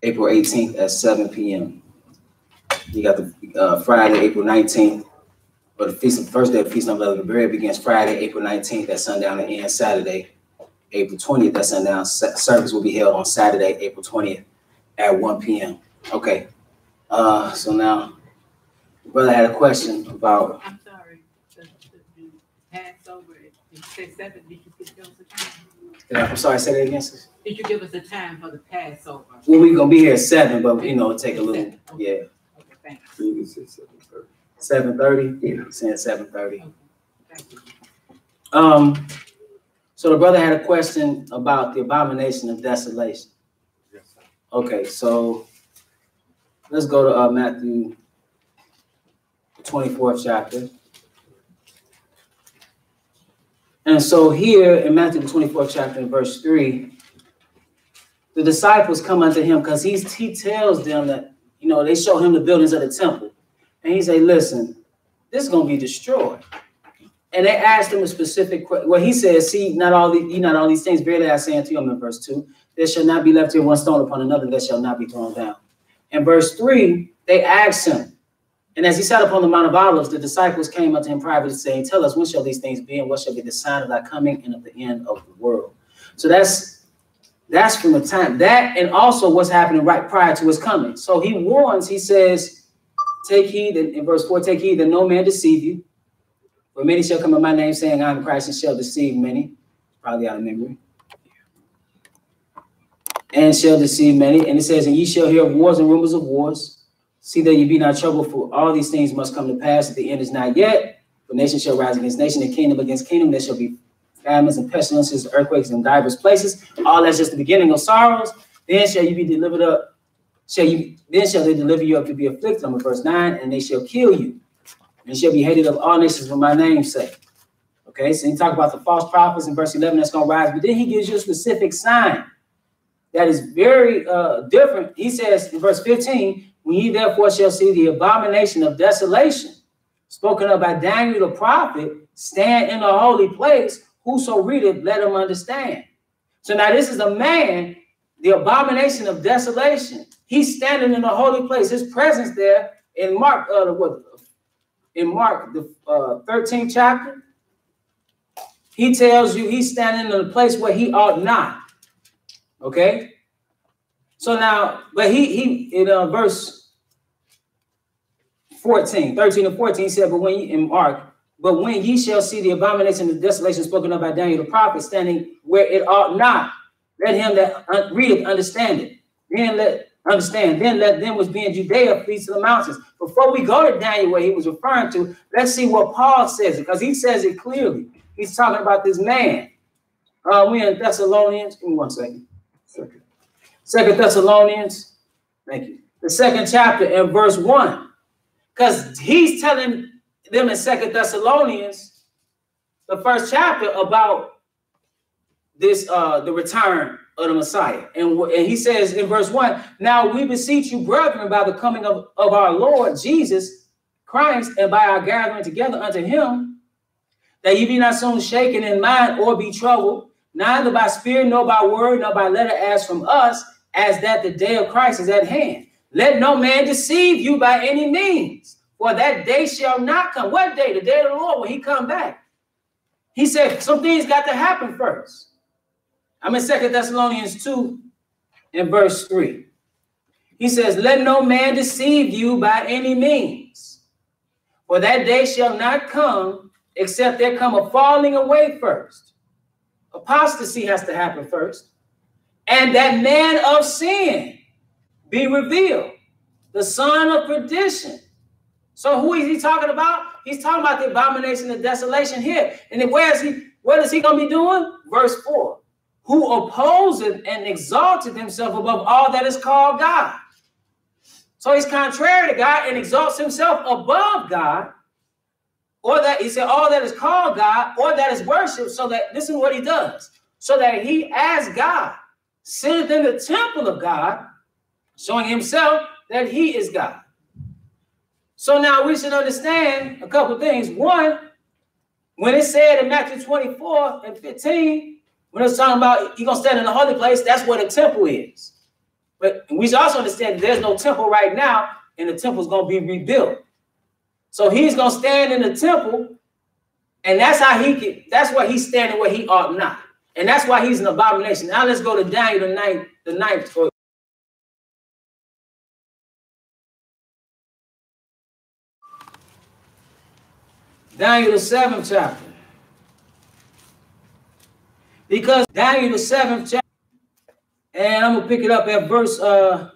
A: April eighteenth at seven P M. You got the, uh, Friday, April nineteenth, or the feast of, first day of Feast of Unleavened Bread begins Friday, April nineteenth at sundown and ends Saturday, April twentieth at sundown. Se- Service will be held on Saturday, April twentieth at one P M. Okay, uh, so now, brother had a question about,
D: I'm sorry, the, the, the Passover, did you say seven, did you give us a time?
A: uh, I'm sorry, say that again, sis?
D: Did you give us a time for the Passover?
A: Well, we're gonna be here at seven, but you know, take a little,
D: Seven, okay.
A: yeah,
D: Okay, thanks,
B: You can say seven thirty.
A: seven thirty,
B: Yeah.
A: saying seven thirty. Um, so the brother had a question about the abomination of desolation.
C: Yes, sir.
A: Okay, so let's go to uh, Matthew, the twenty-fourth chapter. And so here in Matthew, the twenty-fourth chapter, in verse three, the disciples come unto him because he's he tells them that you know they show him the buildings of the temple, and he say, "Listen, this is gonna be destroyed." And they asked him a specific question. Well, he says, "See, not all the, ye not all these things. Verily I say unto you," I'm in verse two there shall not be left here one stone upon another that shall not be thrown down. In verse three, they asked him, and as he sat upon the Mount of Olives, the disciples came unto him privately, saying, Tell us, when shall these things be, and what shall be the sign of thy coming and of the end of the world? So that's that's from the time that, and also what's happening right prior to his coming. So he warns, he says, Take heed, and in verse 4, take heed that no man deceive you. For many shall come in my name, saying, I am Christ, and shall deceive many. Probably out of memory and shall deceive many. And it says, And ye shall hear of wars and rumors of wars. See that ye be not troubled, for all these things must come to pass. That the end is not yet. For nation shall rise against nation, and kingdom against kingdom. There shall be famines and pestilences, earthquakes in divers places. All that's just the beginning of sorrows. Then shall you be delivered up. Shall you then shall they deliver you up to be afflicted? Number verse 9, and they shall kill you, and shall be hated of all nations for my name's sake. Okay, so he talk about the false prophets in verse 11 that's gonna rise, but then he gives you a specific sign that is very uh, different. He says in verse 15, when ye therefore shall see the abomination of desolation, spoken of by Daniel the prophet, stand in the holy place, whoso readeth, let him understand. So now this is a man, the abomination of desolation. He's standing in the holy place. His presence there in Mark, uh, what, in Mark the uh, 13th chapter, he tells you he's standing in a place where he ought not. Okay. So now, but he he in uh, verse 14, 13 and 14, he said, but when ye in Mark, but when ye shall see the abomination of desolation spoken of by Daniel the prophet standing where it ought not, let him that un- readeth understand it. Then let understand, then let them which be in Judea flee to the mountains. Before we go to Daniel, where he was referring to, let's see what Paul says, because he says it clearly. He's talking about this man. Uh, we in Thessalonians. Give me one second.
B: Second.
A: Second Thessalonians. Thank you. The second chapter and verse one. Because he's telling them in Second Thessalonians, the first chapter, about this uh the return of the Messiah. And, and he says in verse one, now we beseech you, brethren, by the coming of, of our Lord Jesus Christ, and by our gathering together unto him, that ye be not soon shaken in mind or be troubled, neither by spirit, nor by word, nor by letter as from us, as that the day of Christ is at hand. Let no man deceive you by any means. For that day shall not come. What day? The day of the Lord when he come back. He said some things got to happen first. I'm in Second Thessalonians 2 and verse 3. He says, Let no man deceive you by any means, for that day shall not come except there come a falling away first. Apostasy has to happen first. And that man of sin be revealed, the son of perdition. So who is he talking about? He's talking about the abomination of desolation here. And where is he? What is he going to be doing? Verse 4. Who opposeth and exalted himself above all that is called God. So he's contrary to God and exalts himself above God. Or that he said, all that is called God, or that is worship, so that this is what he does. So that he, as God, sitteth in the temple of God, showing himself that he is God. So now we should understand a couple things. One, when it said in Matthew 24 and 15, when it's talking about you're gonna stand in the holy place, that's where the temple is. But we also understand there's no temple right now, and the temple's gonna be rebuilt. So he's gonna stand in the temple, and that's how he can, that's why he's standing where he ought not. And that's why he's an abomination. Now let's go to Daniel the ninth, the ninth for Daniel the seventh chapter. Because Daniel the seventh chapter, and I'm gonna pick it up at verse uh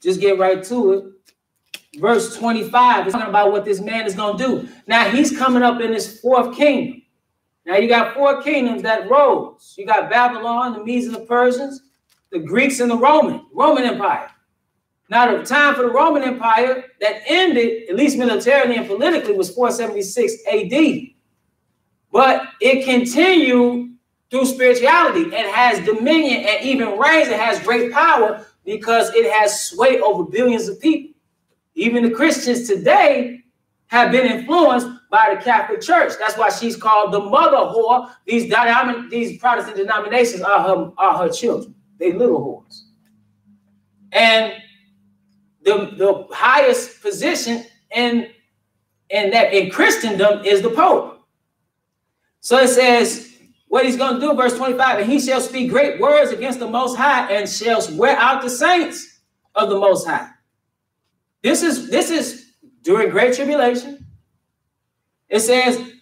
A: just get right to it. Verse 25 is talking about what this man is gonna do. Now he's coming up in his fourth kingdom. Now you got four kingdoms that rose. You got Babylon, the Medes and the Persians, the Greeks and the Roman, Roman Empire. Now, the time for the Roman Empire that ended, at least militarily and politically, was 476 AD. But it continued through spirituality and has dominion and even reigns. It has great power because it has sway over billions of people. Even the Christians today have been influenced by the Catholic Church. That's why she's called the mother whore. These, these Protestant denominations are her, are her children. They little whores. And the, the highest position in, in that in Christendom is the Pope. So it says what he's going to do, verse 25, and he shall speak great words against the most high and shall wear out the saints of the most high. This is this is during great tribulation. It says,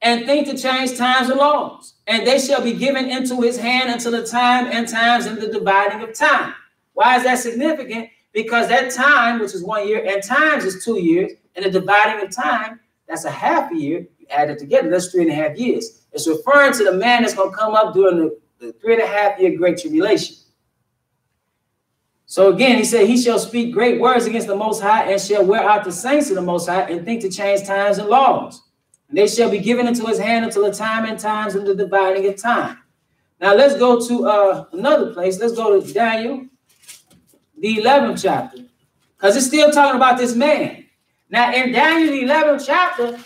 A: and think to change times and laws, and they shall be given into his hand until the time and times and the dividing of time. Why is that significant? because that time, which is one year, and times is two years, and the dividing of time, that's a half year. Add it together, that's three and a half years. It's referring to the man that's going to come up during the, the three and a half year great tribulation. So again, he said, He shall speak great words against the Most High and shall wear out the saints of the Most High and think to change times and laws. And they shall be given into his hand until the time and times and the dividing of time. Now let's go to uh, another place. Let's go to Daniel the 11th chapter, because it's still talking about this man. Now, in Daniel, the 11th chapter,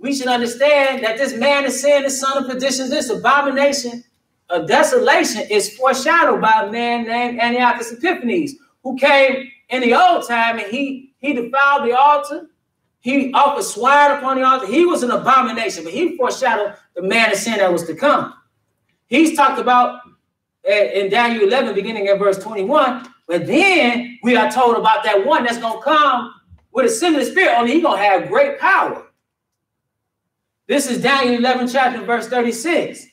A: we should understand that this man is saying the son of perdition, this abomination of desolation is foreshadowed by a man named Antiochus Epiphanes, who came in the old time and he, he defiled the altar. He offered swine upon the altar. He was an abomination, but he foreshadowed the man of sin that was to come. He's talked about eh, in Daniel 11, beginning at verse 21, but then we are told about that one that's going to come with a similar spirit, only he's going to have great power. This is Daniel 11, chapter verse 36.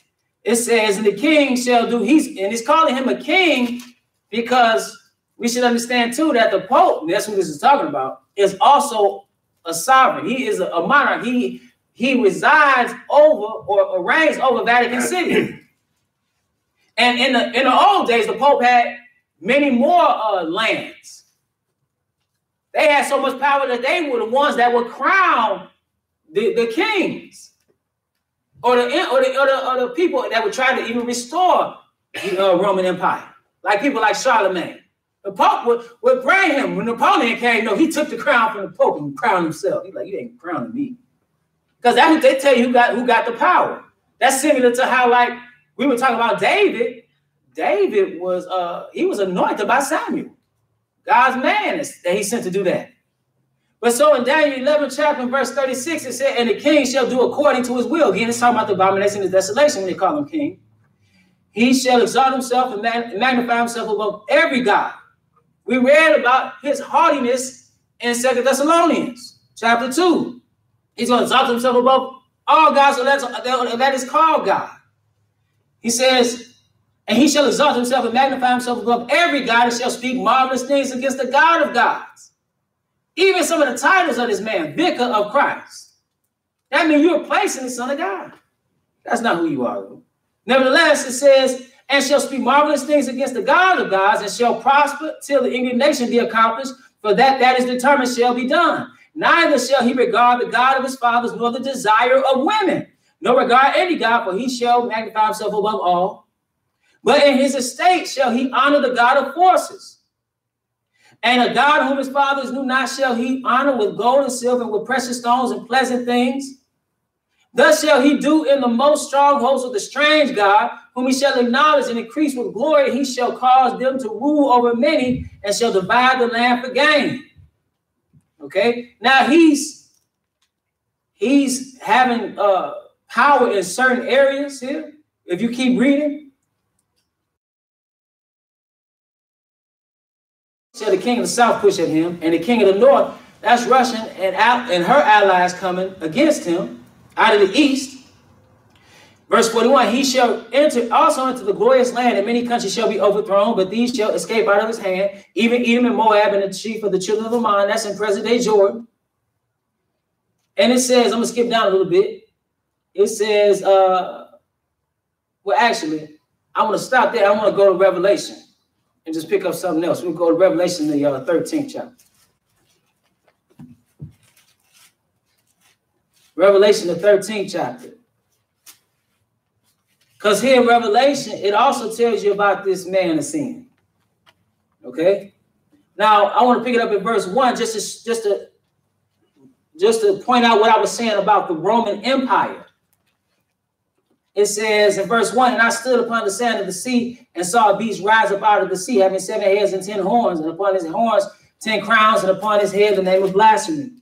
A: It says, and the king shall do, he's, and he's calling him a king because we should understand too that the Pope, that's what this is talking about, is also a sovereign. He is a, a monarch. He, he resides over or, or reigns over Vatican City. And in the in the old days, the Pope had many more uh, lands. They had so much power that they were the ones that would crown the, the kings or the, or, the, or, the, or the people that would try to even restore the uh, Roman Empire, like people like Charlemagne. The Pope would, would bring him. When Napoleon came, no, he took the crown from the Pope and crowned himself. He's like, you ain't crowning me. Because that's what they tell you who got, who got the power. That's similar to how, like, we were talking about David David was uh he was anointed by Samuel, God's man that he sent to do that. But so in Daniel 11, chapter verse 36, it said, And the king shall do according to his will. Again, it's talking about the abomination of desolation when they call him king. He shall exalt himself and magnify himself above every God. We read about his haughtiness in Second Thessalonians, chapter 2. He's going to exalt himself above all gods, so that is called God. He says, and he shall exalt himself and magnify himself above every God and shall speak marvelous things against the God of gods. Even some of the titles of this man, Vicar of Christ. That means you're placing the Son of God. That's not who you are, though. Nevertheless, it says, and shall speak marvelous things against the God of gods, and shall prosper till the indignation be accomplished, for that that is determined shall be done. Neither shall he regard the God of his fathers, nor the desire of women, nor regard any God, for he shall magnify himself above all. But in his estate shall he honor the God of forces. And a God whom his fathers knew not shall he honor with gold and silver and with precious stones and pleasant things. Thus shall he do in the most strongholds of the strange God, whom he shall acknowledge and increase with glory. He shall cause them to rule over many and shall divide the land for gain. Okay, now he's he's having uh power in certain areas here. If you keep reading, so the king of the south push at him, and the king of the north, that's Russian and and her allies coming against him out of the east. Verse 41, he shall enter also into the glorious land, and many countries shall be overthrown, but these shall escape out of his hand, even Edom and Moab and the chief of the children of Ammon. That's in present day Jordan. And it says, I'm gonna skip down a little bit. It says, uh, well, actually, I want to stop there. I want to go to Revelation and just pick up something else. We'll go to Revelation, the uh, 13th chapter. Revelation, the 13th chapter. Because here in Revelation, it also tells you about this man of sin. Okay? Now, I want to pick it up in verse 1 just to, just to just to point out what I was saying about the Roman Empire. It says in verse 1, and I stood upon the sand of the sea and saw a beast rise up out of the sea, having seven heads and ten horns, and upon his horns ten crowns, and upon his head the name of blasphemy.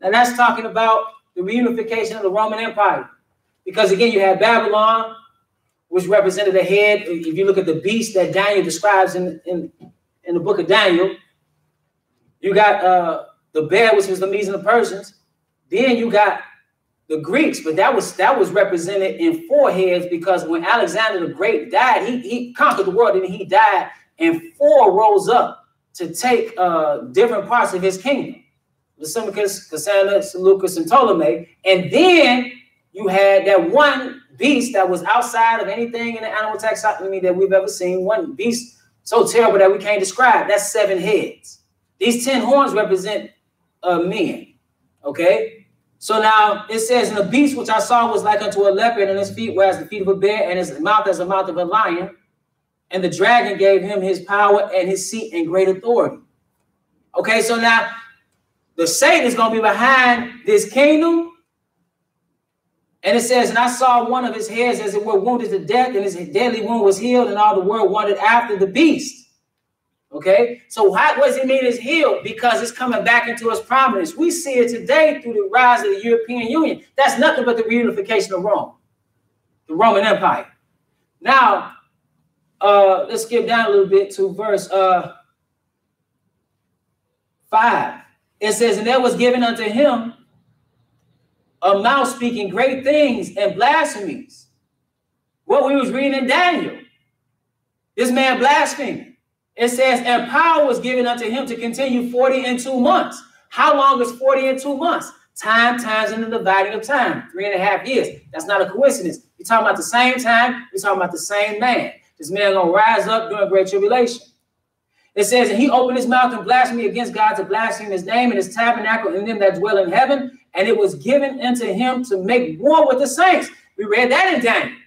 A: Now that's talking about the reunification of the Roman Empire. Because again, you have Babylon, which represented the head. If you look at the beast that Daniel describes in, in, in the book of Daniel, you got uh, the bear, which was the Medes and the Persians. Then you got the Greeks, but that was that was represented in four heads because when Alexander the Great died, he, he conquered the world and he died, and four rose up to take uh, different parts of his kingdom. Lysimachus, Cassander, Seleucus, and Ptolemy. And then you had that one beast that was outside of anything in the animal taxonomy that we've ever seen. One beast so terrible that we can't describe. That's seven heads. These ten horns represent uh, men. Okay. So now it says, and the beast which I saw was like unto a leopard, and his feet were as the feet of a bear, and his mouth as the mouth of a lion. And the dragon gave him his power and his seat and great authority. Okay, so now the Satan is going to be behind this kingdom and it says, and I saw one of his hairs as it were wounded to death, and his deadly wound was healed, and all the world wanted after the beast. Okay, so how does it mean it's healed? Because it's coming back into its prominence. We see it today through the rise of the European Union. That's nothing but the reunification of Rome, the Roman Empire. Now, uh, let's skip down a little bit to verse uh, 5. It says, And there was given unto him a mouth speaking great things and blasphemies. What we was reading in Daniel. This man blaspheming. It says, and power was given unto him to continue 40 and two months. How long is 40 and two months? Time times in the dividing of time, three and a half years. That's not a coincidence. You're talking about the same time, you're talking about the same man. This man gonna rise up during great tribulation. It says, and he opened his mouth and blasphemed against God to blaspheme his name and his tabernacle and them that dwell in heaven and it was given unto him to make war with the saints. We read that in Daniel.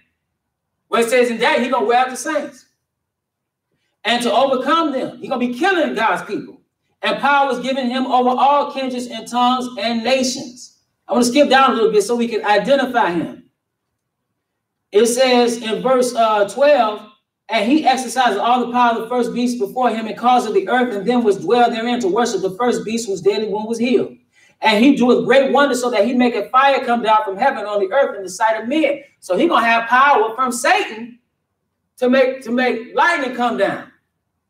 A: Where it says in Daniel, he's gonna wear out the saints. And to overcome them, he's gonna be killing God's people. And power was given him over all kindreds and tongues and nations. I want to skip down a little bit so we can identify him. It says in verse uh, 12, And he exercised all the power of the first beast before him and caused of the earth, and then was dwell therein to worship the first beast whose deadly wound was healed. And he doeth great wonders so that he make a fire come down from heaven on the earth in the sight of men. So he gonna have power from Satan to make to make lightning come down,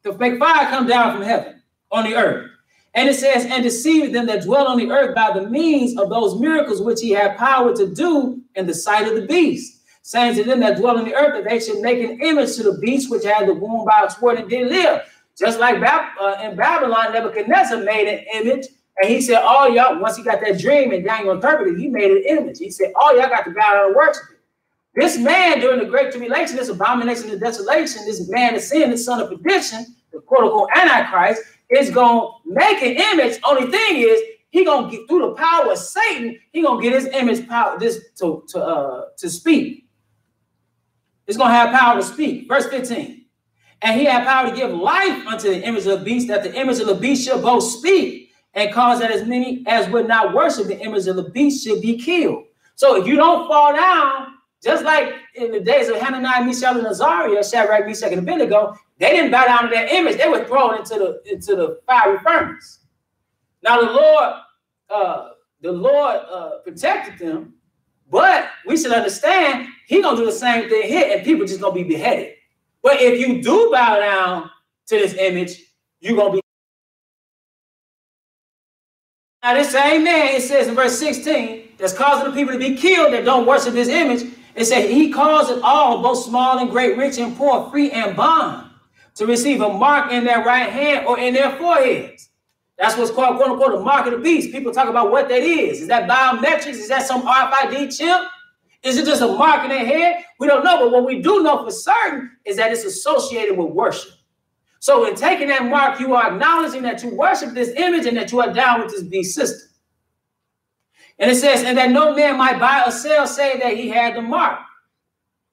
A: to make fire come down from heaven on the earth. And it says, and deceive them that dwell on the earth by the means of those miracles which he had power to do in the sight of the beast, saying to them that dwell on the earth that they should make an image to the beast which had the wound by its word and did live. Just like uh, in Babylon, Nebuchadnezzar made an image, and he said, "All y'all." Once he got that dream and Daniel interpreted, he made an image. He said, "All y'all got to bow down and worship it." This man during the Great Tribulation, this abomination and desolation, this man of sin, this son of perdition, the quote unquote Antichrist, is gonna make an image. Only thing is, he gonna get through the power of Satan. He gonna get his image power this to to uh to speak. It's gonna have power to speak. Verse 15. And he had power to give life unto the image of the beast, that the image of the beast should both speak and cause that as many as would not worship the image of the beast should be killed. So if you don't fall down, just like in the days of Hananiah, Mishael, and Azariah, Shadrach, Meshach, and Abednego, they didn't bow down to their image. They were thrown into the into the fiery furnace. Now the Lord, uh, the Lord uh, protected them, but we should understand He gonna do the same thing here, and people just gonna be beheaded. But if you do bow down to this image, you're gonna be. Now, this same man, it says in verse 16, that's causing the people to be killed that don't worship this image. It said, He causeth all, both small and great, rich and poor, free and bond, to receive a mark in their right hand or in their foreheads. That's what's called, quote unquote, the mark of the beast. People talk about what that is. Is that biometrics? Is that some RFID chip? Is it just a mark in their head? We don't know. But what we do know for certain is that it's associated with worship. So in taking that mark, you are acknowledging that you worship this image and that you are down with this beast system. And it says, and that no man might buy or sell, say that he had the mark,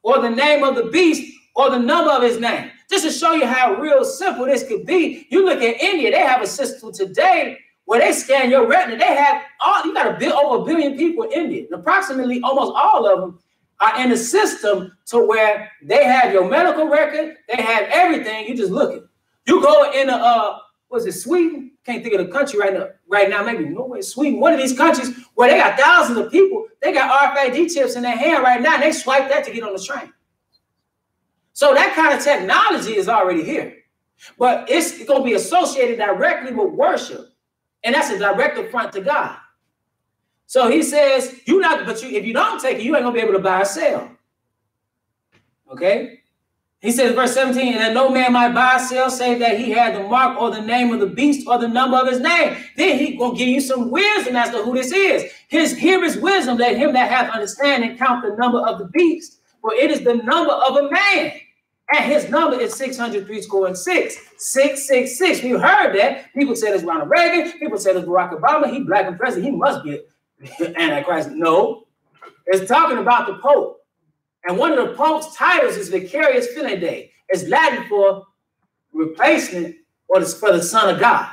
A: or the name of the beast, or the number of his name. Just to show you how real simple this could be. You look at India, they have a system today where they scan your retina. They have all you got a bill over a billion people in India. And approximately almost all of them are in a system to where they have your medical record, they have everything. You just look at. You go in a uh was it Sweden? Can't think of the country right now. Right now, maybe Norway, Sweden. One of these countries where they got thousands of people. They got RFID chips in their hand right now. And they swipe that to get on the train. So that kind of technology is already here, but it's going to be associated directly with worship, and that's a direct affront to God. So he says, "You not, but you if you don't take it, you ain't gonna be able to buy or sell." Okay. He says, verse 17, that no man might buy sell, save that he had the mark or the name of the beast or the number of his name. Then he gonna give you some wisdom as to who this is. His here is wisdom, let him that hath understanding count the number of the beast, for it is the number of a man. And his number is 603 score and six. 666. We heard that. People said it's Ronald Reagan. People said it's Barack Obama. He black and president. He must be an Antichrist. No. It's talking about the Pope. And one of the Pope's titles is Vicarious Fidei. It's Latin for replacement or for the Son of God.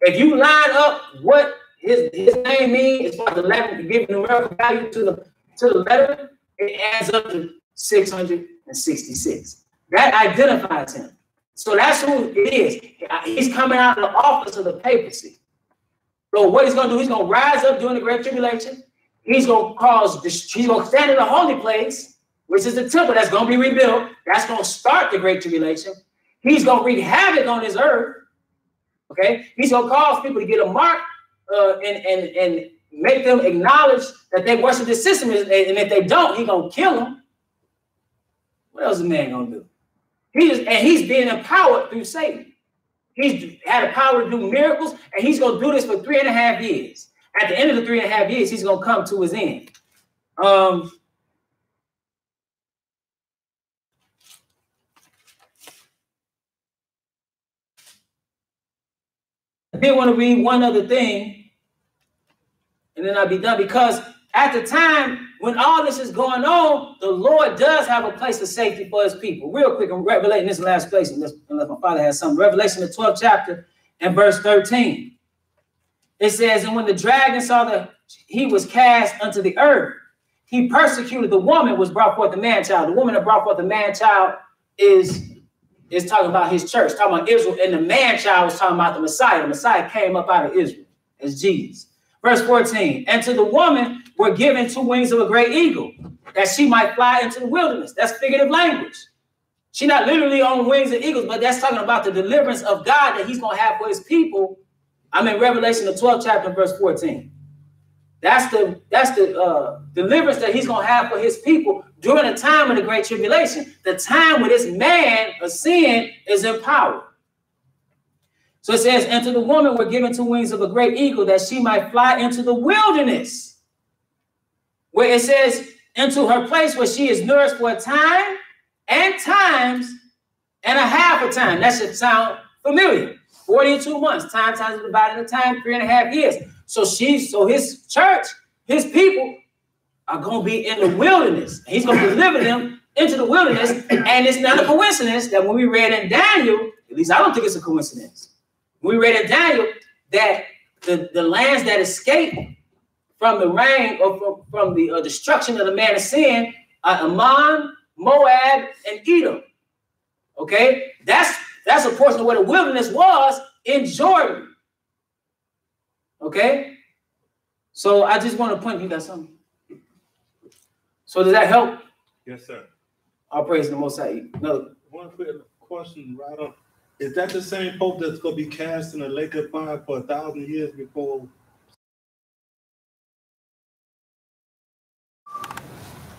A: If you line up what his, his name means as far as the letter, give numerical value to the to the letter, it adds up to 666. That identifies him. So that's who it is. He's coming out of the office of the papacy. So what he's going to do, he's going to rise up during the Great Tribulation. He's going to cause, he's going to stand in the holy place which is the temple that's going to be rebuilt. That's going to start the Great Tribulation. He's going to wreak havoc on this earth. Okay, he's going to cause people to get a mark uh, and and and make them acknowledge that they worship the system, and if they don't, he's going to kill them. What else is man going to do? He is, and he's being empowered through Satan. He's had the power to do miracles, and he's going to do this for three and a half years. At the end of the three and a half years, he's going to come to his end. Um, I did want to read one other thing, and then I'll be done because at the time when all this is going on, the Lord does have a place of safety for his people. Real quick, I'm revelating this last place, unless, unless my father has something. Revelation, the 12th chapter, and verse 13. It says, And when the dragon saw that he was cast unto the earth, he persecuted the woman, was brought forth the man child. The woman that brought forth the man child is is talking about his church, talking about Israel, and the man child was talking about the Messiah. The Messiah came up out of Israel as Jesus. Verse 14, and to the woman were given two wings of a great eagle, that she might fly into the wilderness. That's figurative language. She not literally on wings of eagles, but that's talking about the deliverance of God that he's going to have for his people. I'm in Revelation, the 12th chapter, verse 14. That's the that's the uh, deliverance that he's to have for his people during the time of the great tribulation, the time when this man of sin is in power. So it says, And to the woman were given two wings of a great eagle that she might fly into the wilderness. Where it says, into her place where she is nourished for a time and times and a half a time. That should sound familiar. 42 months, time times divided into time, three and a half years. So she's so his church, his people are going to be in the wilderness. He's going to deliver them into the wilderness. And it's not a coincidence that when we read in Daniel, at least I don't think it's a coincidence. When We read in Daniel that the, the lands that escape from the rain or from, from the uh, destruction of the man of sin are Ammon, Moab, and Edom. Okay, that's that's a portion of where the wilderness was in Jordan. Okay, so I just want to point you that something. So does that help?
C: Yes, sir.
A: I'll praise the Most High. No,
C: One quick question, right on. Is that the same pope that's gonna be cast in the lake of fire for a thousand years before?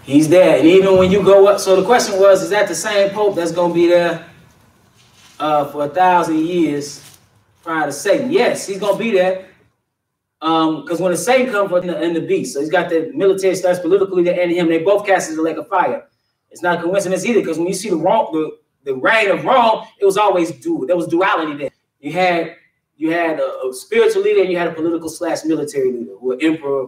A: he's there, and even when you go up. So the question was, is that the same Pope that's going to be there uh, for a thousand years prior to Satan? Yes, he's going to be there. Um, because when the Satan comes in the, in the beast, so he's got the military starts politically to end him. They both cast as a fire. It's not coincidence either, because when you see the wrong, the, the reign of Rome, it was always dual. There was duality there. You had you had a, a spiritual leader and you had a political slash military leader, who emperor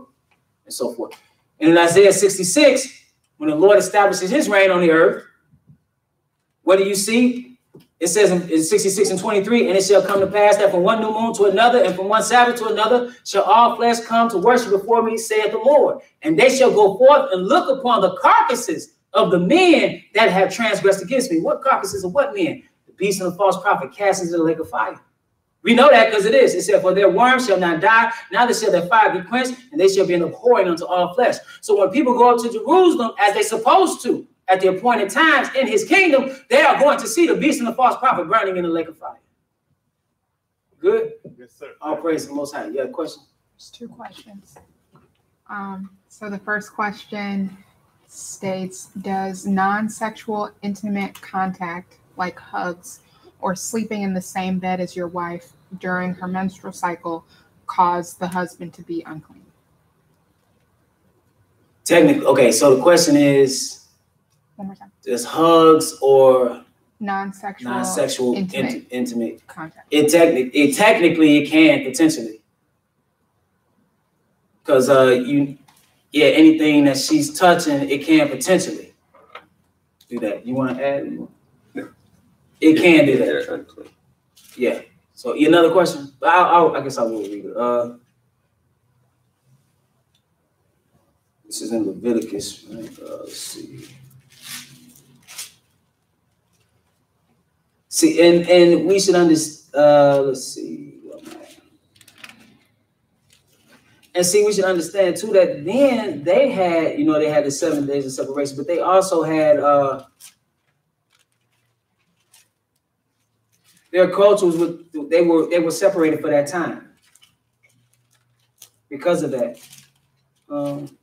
A: and so forth. And in Isaiah 66, when the Lord establishes his reign on the earth, what do you see? It says in, in 66 and 23, and it shall come to pass that from one new moon to another, and from one Sabbath to another, shall all flesh come to worship before me, saith the Lord. And they shall go forth and look upon the carcasses of the men that have transgressed against me. What carcasses of what men? The beast and the false prophet cast into the lake of fire. We know that because it is. It said, For their worms shall not die, neither shall their fire be quenched, and they shall be an abhorring unto all flesh. So when people go up to Jerusalem, as they supposed to, at the appointed times in his kingdom, they are going to see the beast and the false prophet burning in the lake of fire. Good?
C: Yes, sir.
A: All praise the most high. You have a question?
E: There's two questions. Um, so the first question states Does non sexual intimate contact, like hugs or sleeping in the same bed as your wife during her menstrual cycle, cause the husband to be unclean?
A: Technically, okay, so the question is
E: One more time.
A: does hugs or
E: Non sexual
A: non-sexual
E: intimate.
A: intimate, intimate
E: contact.
A: It technic it technically it can potentially. Cause uh you yeah, anything that she's touching, it can potentially do that. You wanna add?
B: No.
A: It can do that, yeah. So another question? I I I guess I will read it. Uh this is in Leviticus, right? Uh, let's see. See, and and we should understand. Uh, let's see. And see, we should understand too that then they had, you know, they had the seven days of separation, but they also had uh their cultures with they were they were separated for that time because of that. Um,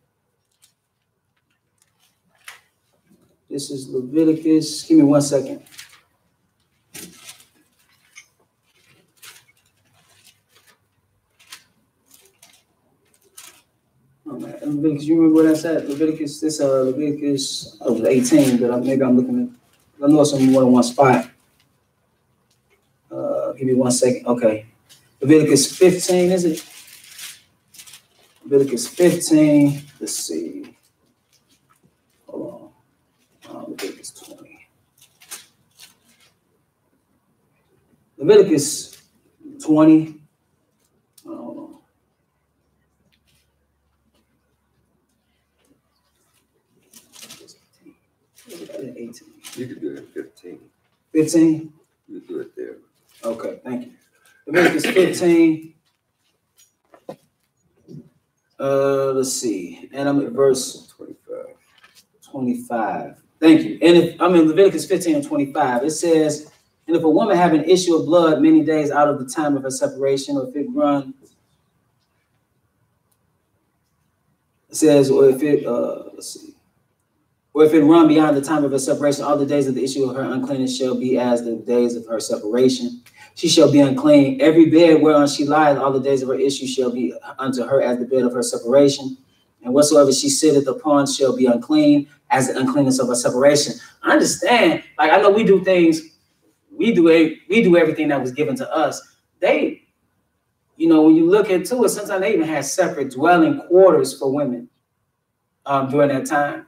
A: this is Leviticus. Give me one second. Leviticus, you remember what I said? Leviticus, this uh Leviticus, oh, was 18, but maybe I'm looking at, I know it's in more than one spot. Uh, give me one second. Okay. Leviticus 15, is it? Leviticus 15, let's see. Hold on. Uh, Leviticus 20. Leviticus 20. Uh, Hold on. Eighteen.
B: You could do it in fifteen.
A: Fifteen?
B: You do it there.
A: Okay, thank you. Leviticus fifteen. Uh, let's see, and I'm at verse
B: Twenty-five.
A: twenty-five. Thank you. And if, I'm in Leviticus fifteen and twenty-five, it says, and if a woman have an issue of blood many days out of the time of her separation, or if it run, it says, or if it, uh, let's see, or if it run beyond the time of her separation, all the days of the issue of her uncleanness shall be as the days of her separation. She shall be unclean. Every bed whereon she lies, all the days of her issue shall be unto her as the bed of her separation. And whatsoever she sitteth upon shall be unclean as the uncleanness of her separation. I understand. Like I know we do things, we do a we do everything that was given to us. They, you know, when you look into it, sometimes they even had separate dwelling quarters for women um, during that time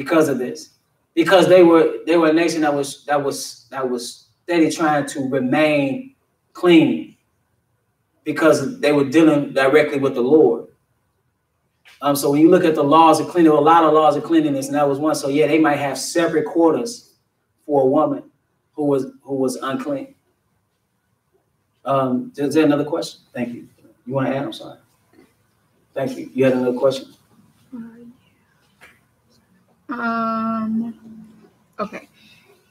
A: because of this. Because they were they were a nation that was that was that was steady trying to remain clean because they were dealing directly with the Lord. Um, so when you look at the laws of cleanliness, a lot of laws of cleanliness, and that was one. So yeah, they might have separate quarters for a woman who was who was unclean. Um, is there another question? Thank you. You want to add? I'm sorry. Thank you. You had another question?
E: Um, okay.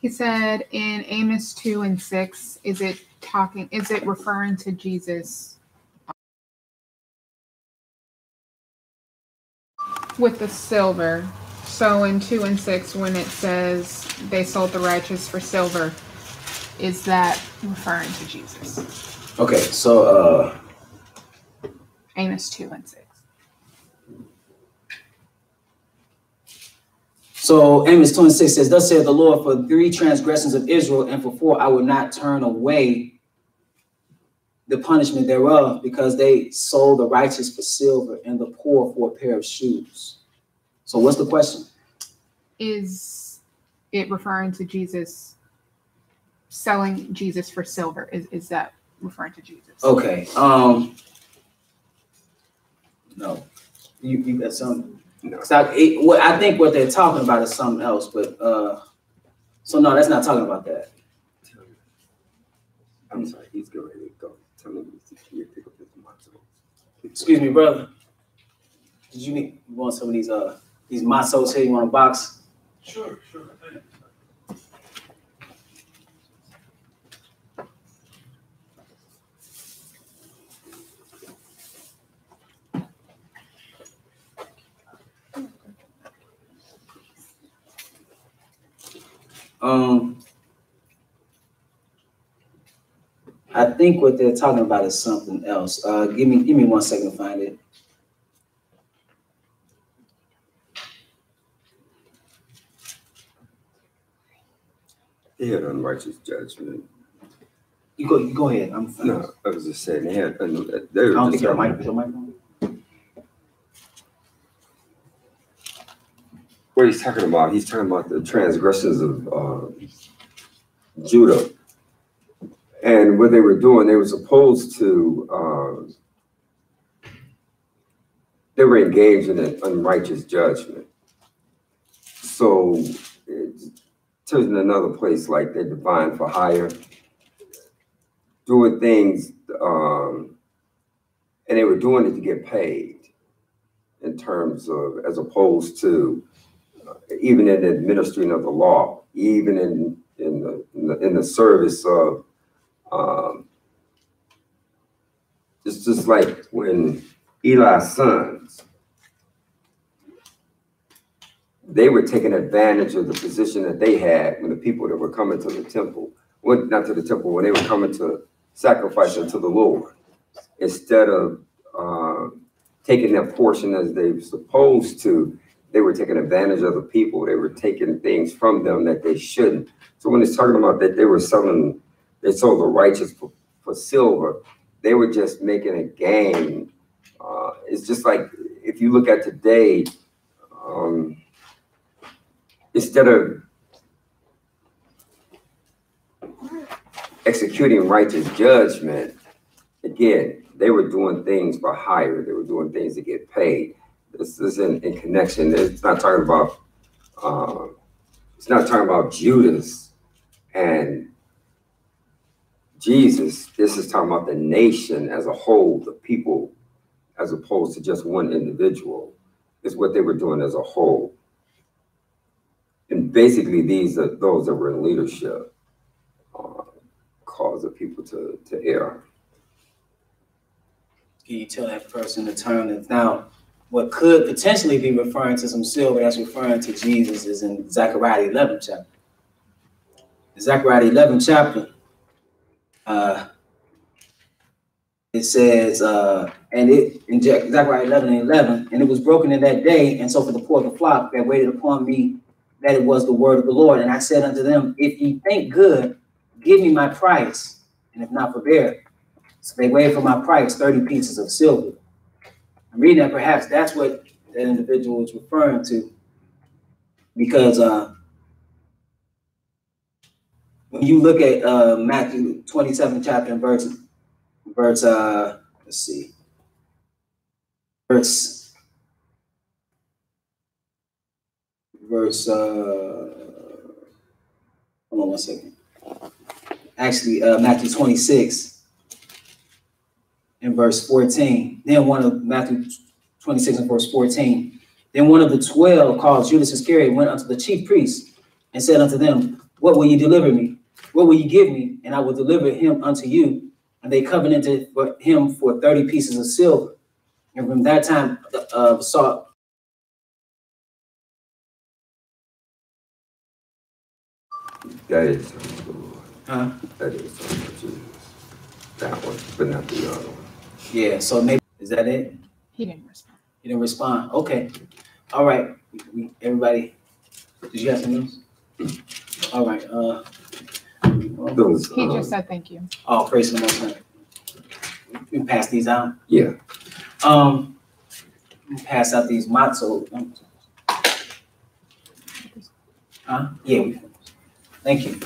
E: He said in Amos 2 and 6, is it talking, is it referring to Jesus with the silver? So in 2 and 6, when it says they sold the righteous for silver, is that referring to Jesus?
A: Okay, so uh
E: Amos 2 and 6.
A: So Amos 26 says, Thus saith the Lord, for three transgressions of Israel, and for four I will not turn away the punishment thereof, because they sold the righteous for silver and the poor for a pair of shoes. So what's the question?
E: Is it referring to Jesus selling Jesus for silver? Is, is that referring to Jesus?
A: Okay, um. No. You you got something?
B: No.
A: So I, it, what I think what they're talking about is something else, but uh so no, that's not talking about that.
B: I'm sorry, he's getting ready to go. Tell him to pick up his matzo.
A: Excuse me, brother. Did you need you want some of these uh these matzos here? You want a box?
F: Sure, sure.
A: Um, I think what they're talking about is something else. Uh, give me, give me one second to find it.
B: They had unrighteous judgment.
A: You go, you go ahead. I'm fine.
B: No, I was just saying, they had, un- they
A: I
B: were
A: don't think your mic, your mic on?
B: What he's talking about, he's talking about the transgressions of, uh, Judah. And what they were doing, they were supposed to, uh, they were engaged in an unrighteous judgment. So tells in another place like they're divine for hire, doing things, um, and they were doing it to get paid in terms of, as opposed to, even in the administering of the law, even in, in the, in the, in the service of, um, it's just like when Eli's sons, they were taking advantage of the position that they had when the people that were coming to the temple, went not to the temple, when they were coming to sacrifice unto the Lord, instead of, uh, taking their portion as they were supposed to, they were taking advantage of the people. They were taking things from them that they shouldn't. So when it's talking about that they were selling, they sold the righteous for, for silver, they were just making a game. Uh, it's just like if you look at today, um, instead of executing righteous judgment, again, they were doing things for hire. They were doing things to get paid. This is in, in connection. It's not talking about, um, it's not talking about Judas And Jesus, this is talking about the nation as a whole, the people, as opposed to just one individual, is what they were doing as a whole. And basically, these are those that were in leadership, uh, cause the people to, to err.
A: Can you tell that person to turn it now? What could potentially be referring to some silver that's referring to Jesus is in Zechariah 11 chapter. Zechariah 11 chapter, uh, it says, uh, and it in Ze- Zechariah 11 and 11, and it was broken in that day, and so for the poor of the flock that waited upon me, that it was the word of the Lord. And I said unto them, If ye think good, give me my price, and if not, forbear. So they weighed for my price 30 pieces of silver. I'm reading that perhaps that's what that individual was referring to. Because uh, when you look at uh, Matthew 27 chapter and verse, verse uh, let's see, verse, verse, uh, hold on one second. Actually, uh, Matthew 26 in verse 14. Then one of Matthew 26 and verse 14. Then one of the twelve, called Judas Iscariot, went unto the chief priests and said unto them, What will you deliver me? What will you give me? And I will deliver him unto you. And they covenanted for him for 30 pieces of silver. And from that time, uh, saw
B: That is the Lord.
A: Huh?
B: That is something of Jesus. That one, but not the other one.
A: Yeah, so maybe is that it?
E: He didn't respond.
A: He didn't respond. Okay. All right. We, we, everybody, did you have something else? All right. Uh,
B: Those,
E: He
B: um,
E: just said thank you.
A: oh, praise the most. High. We pass these out.
B: yeah,
A: Um, pass out these matzo. Huh? Yeah. Thank you.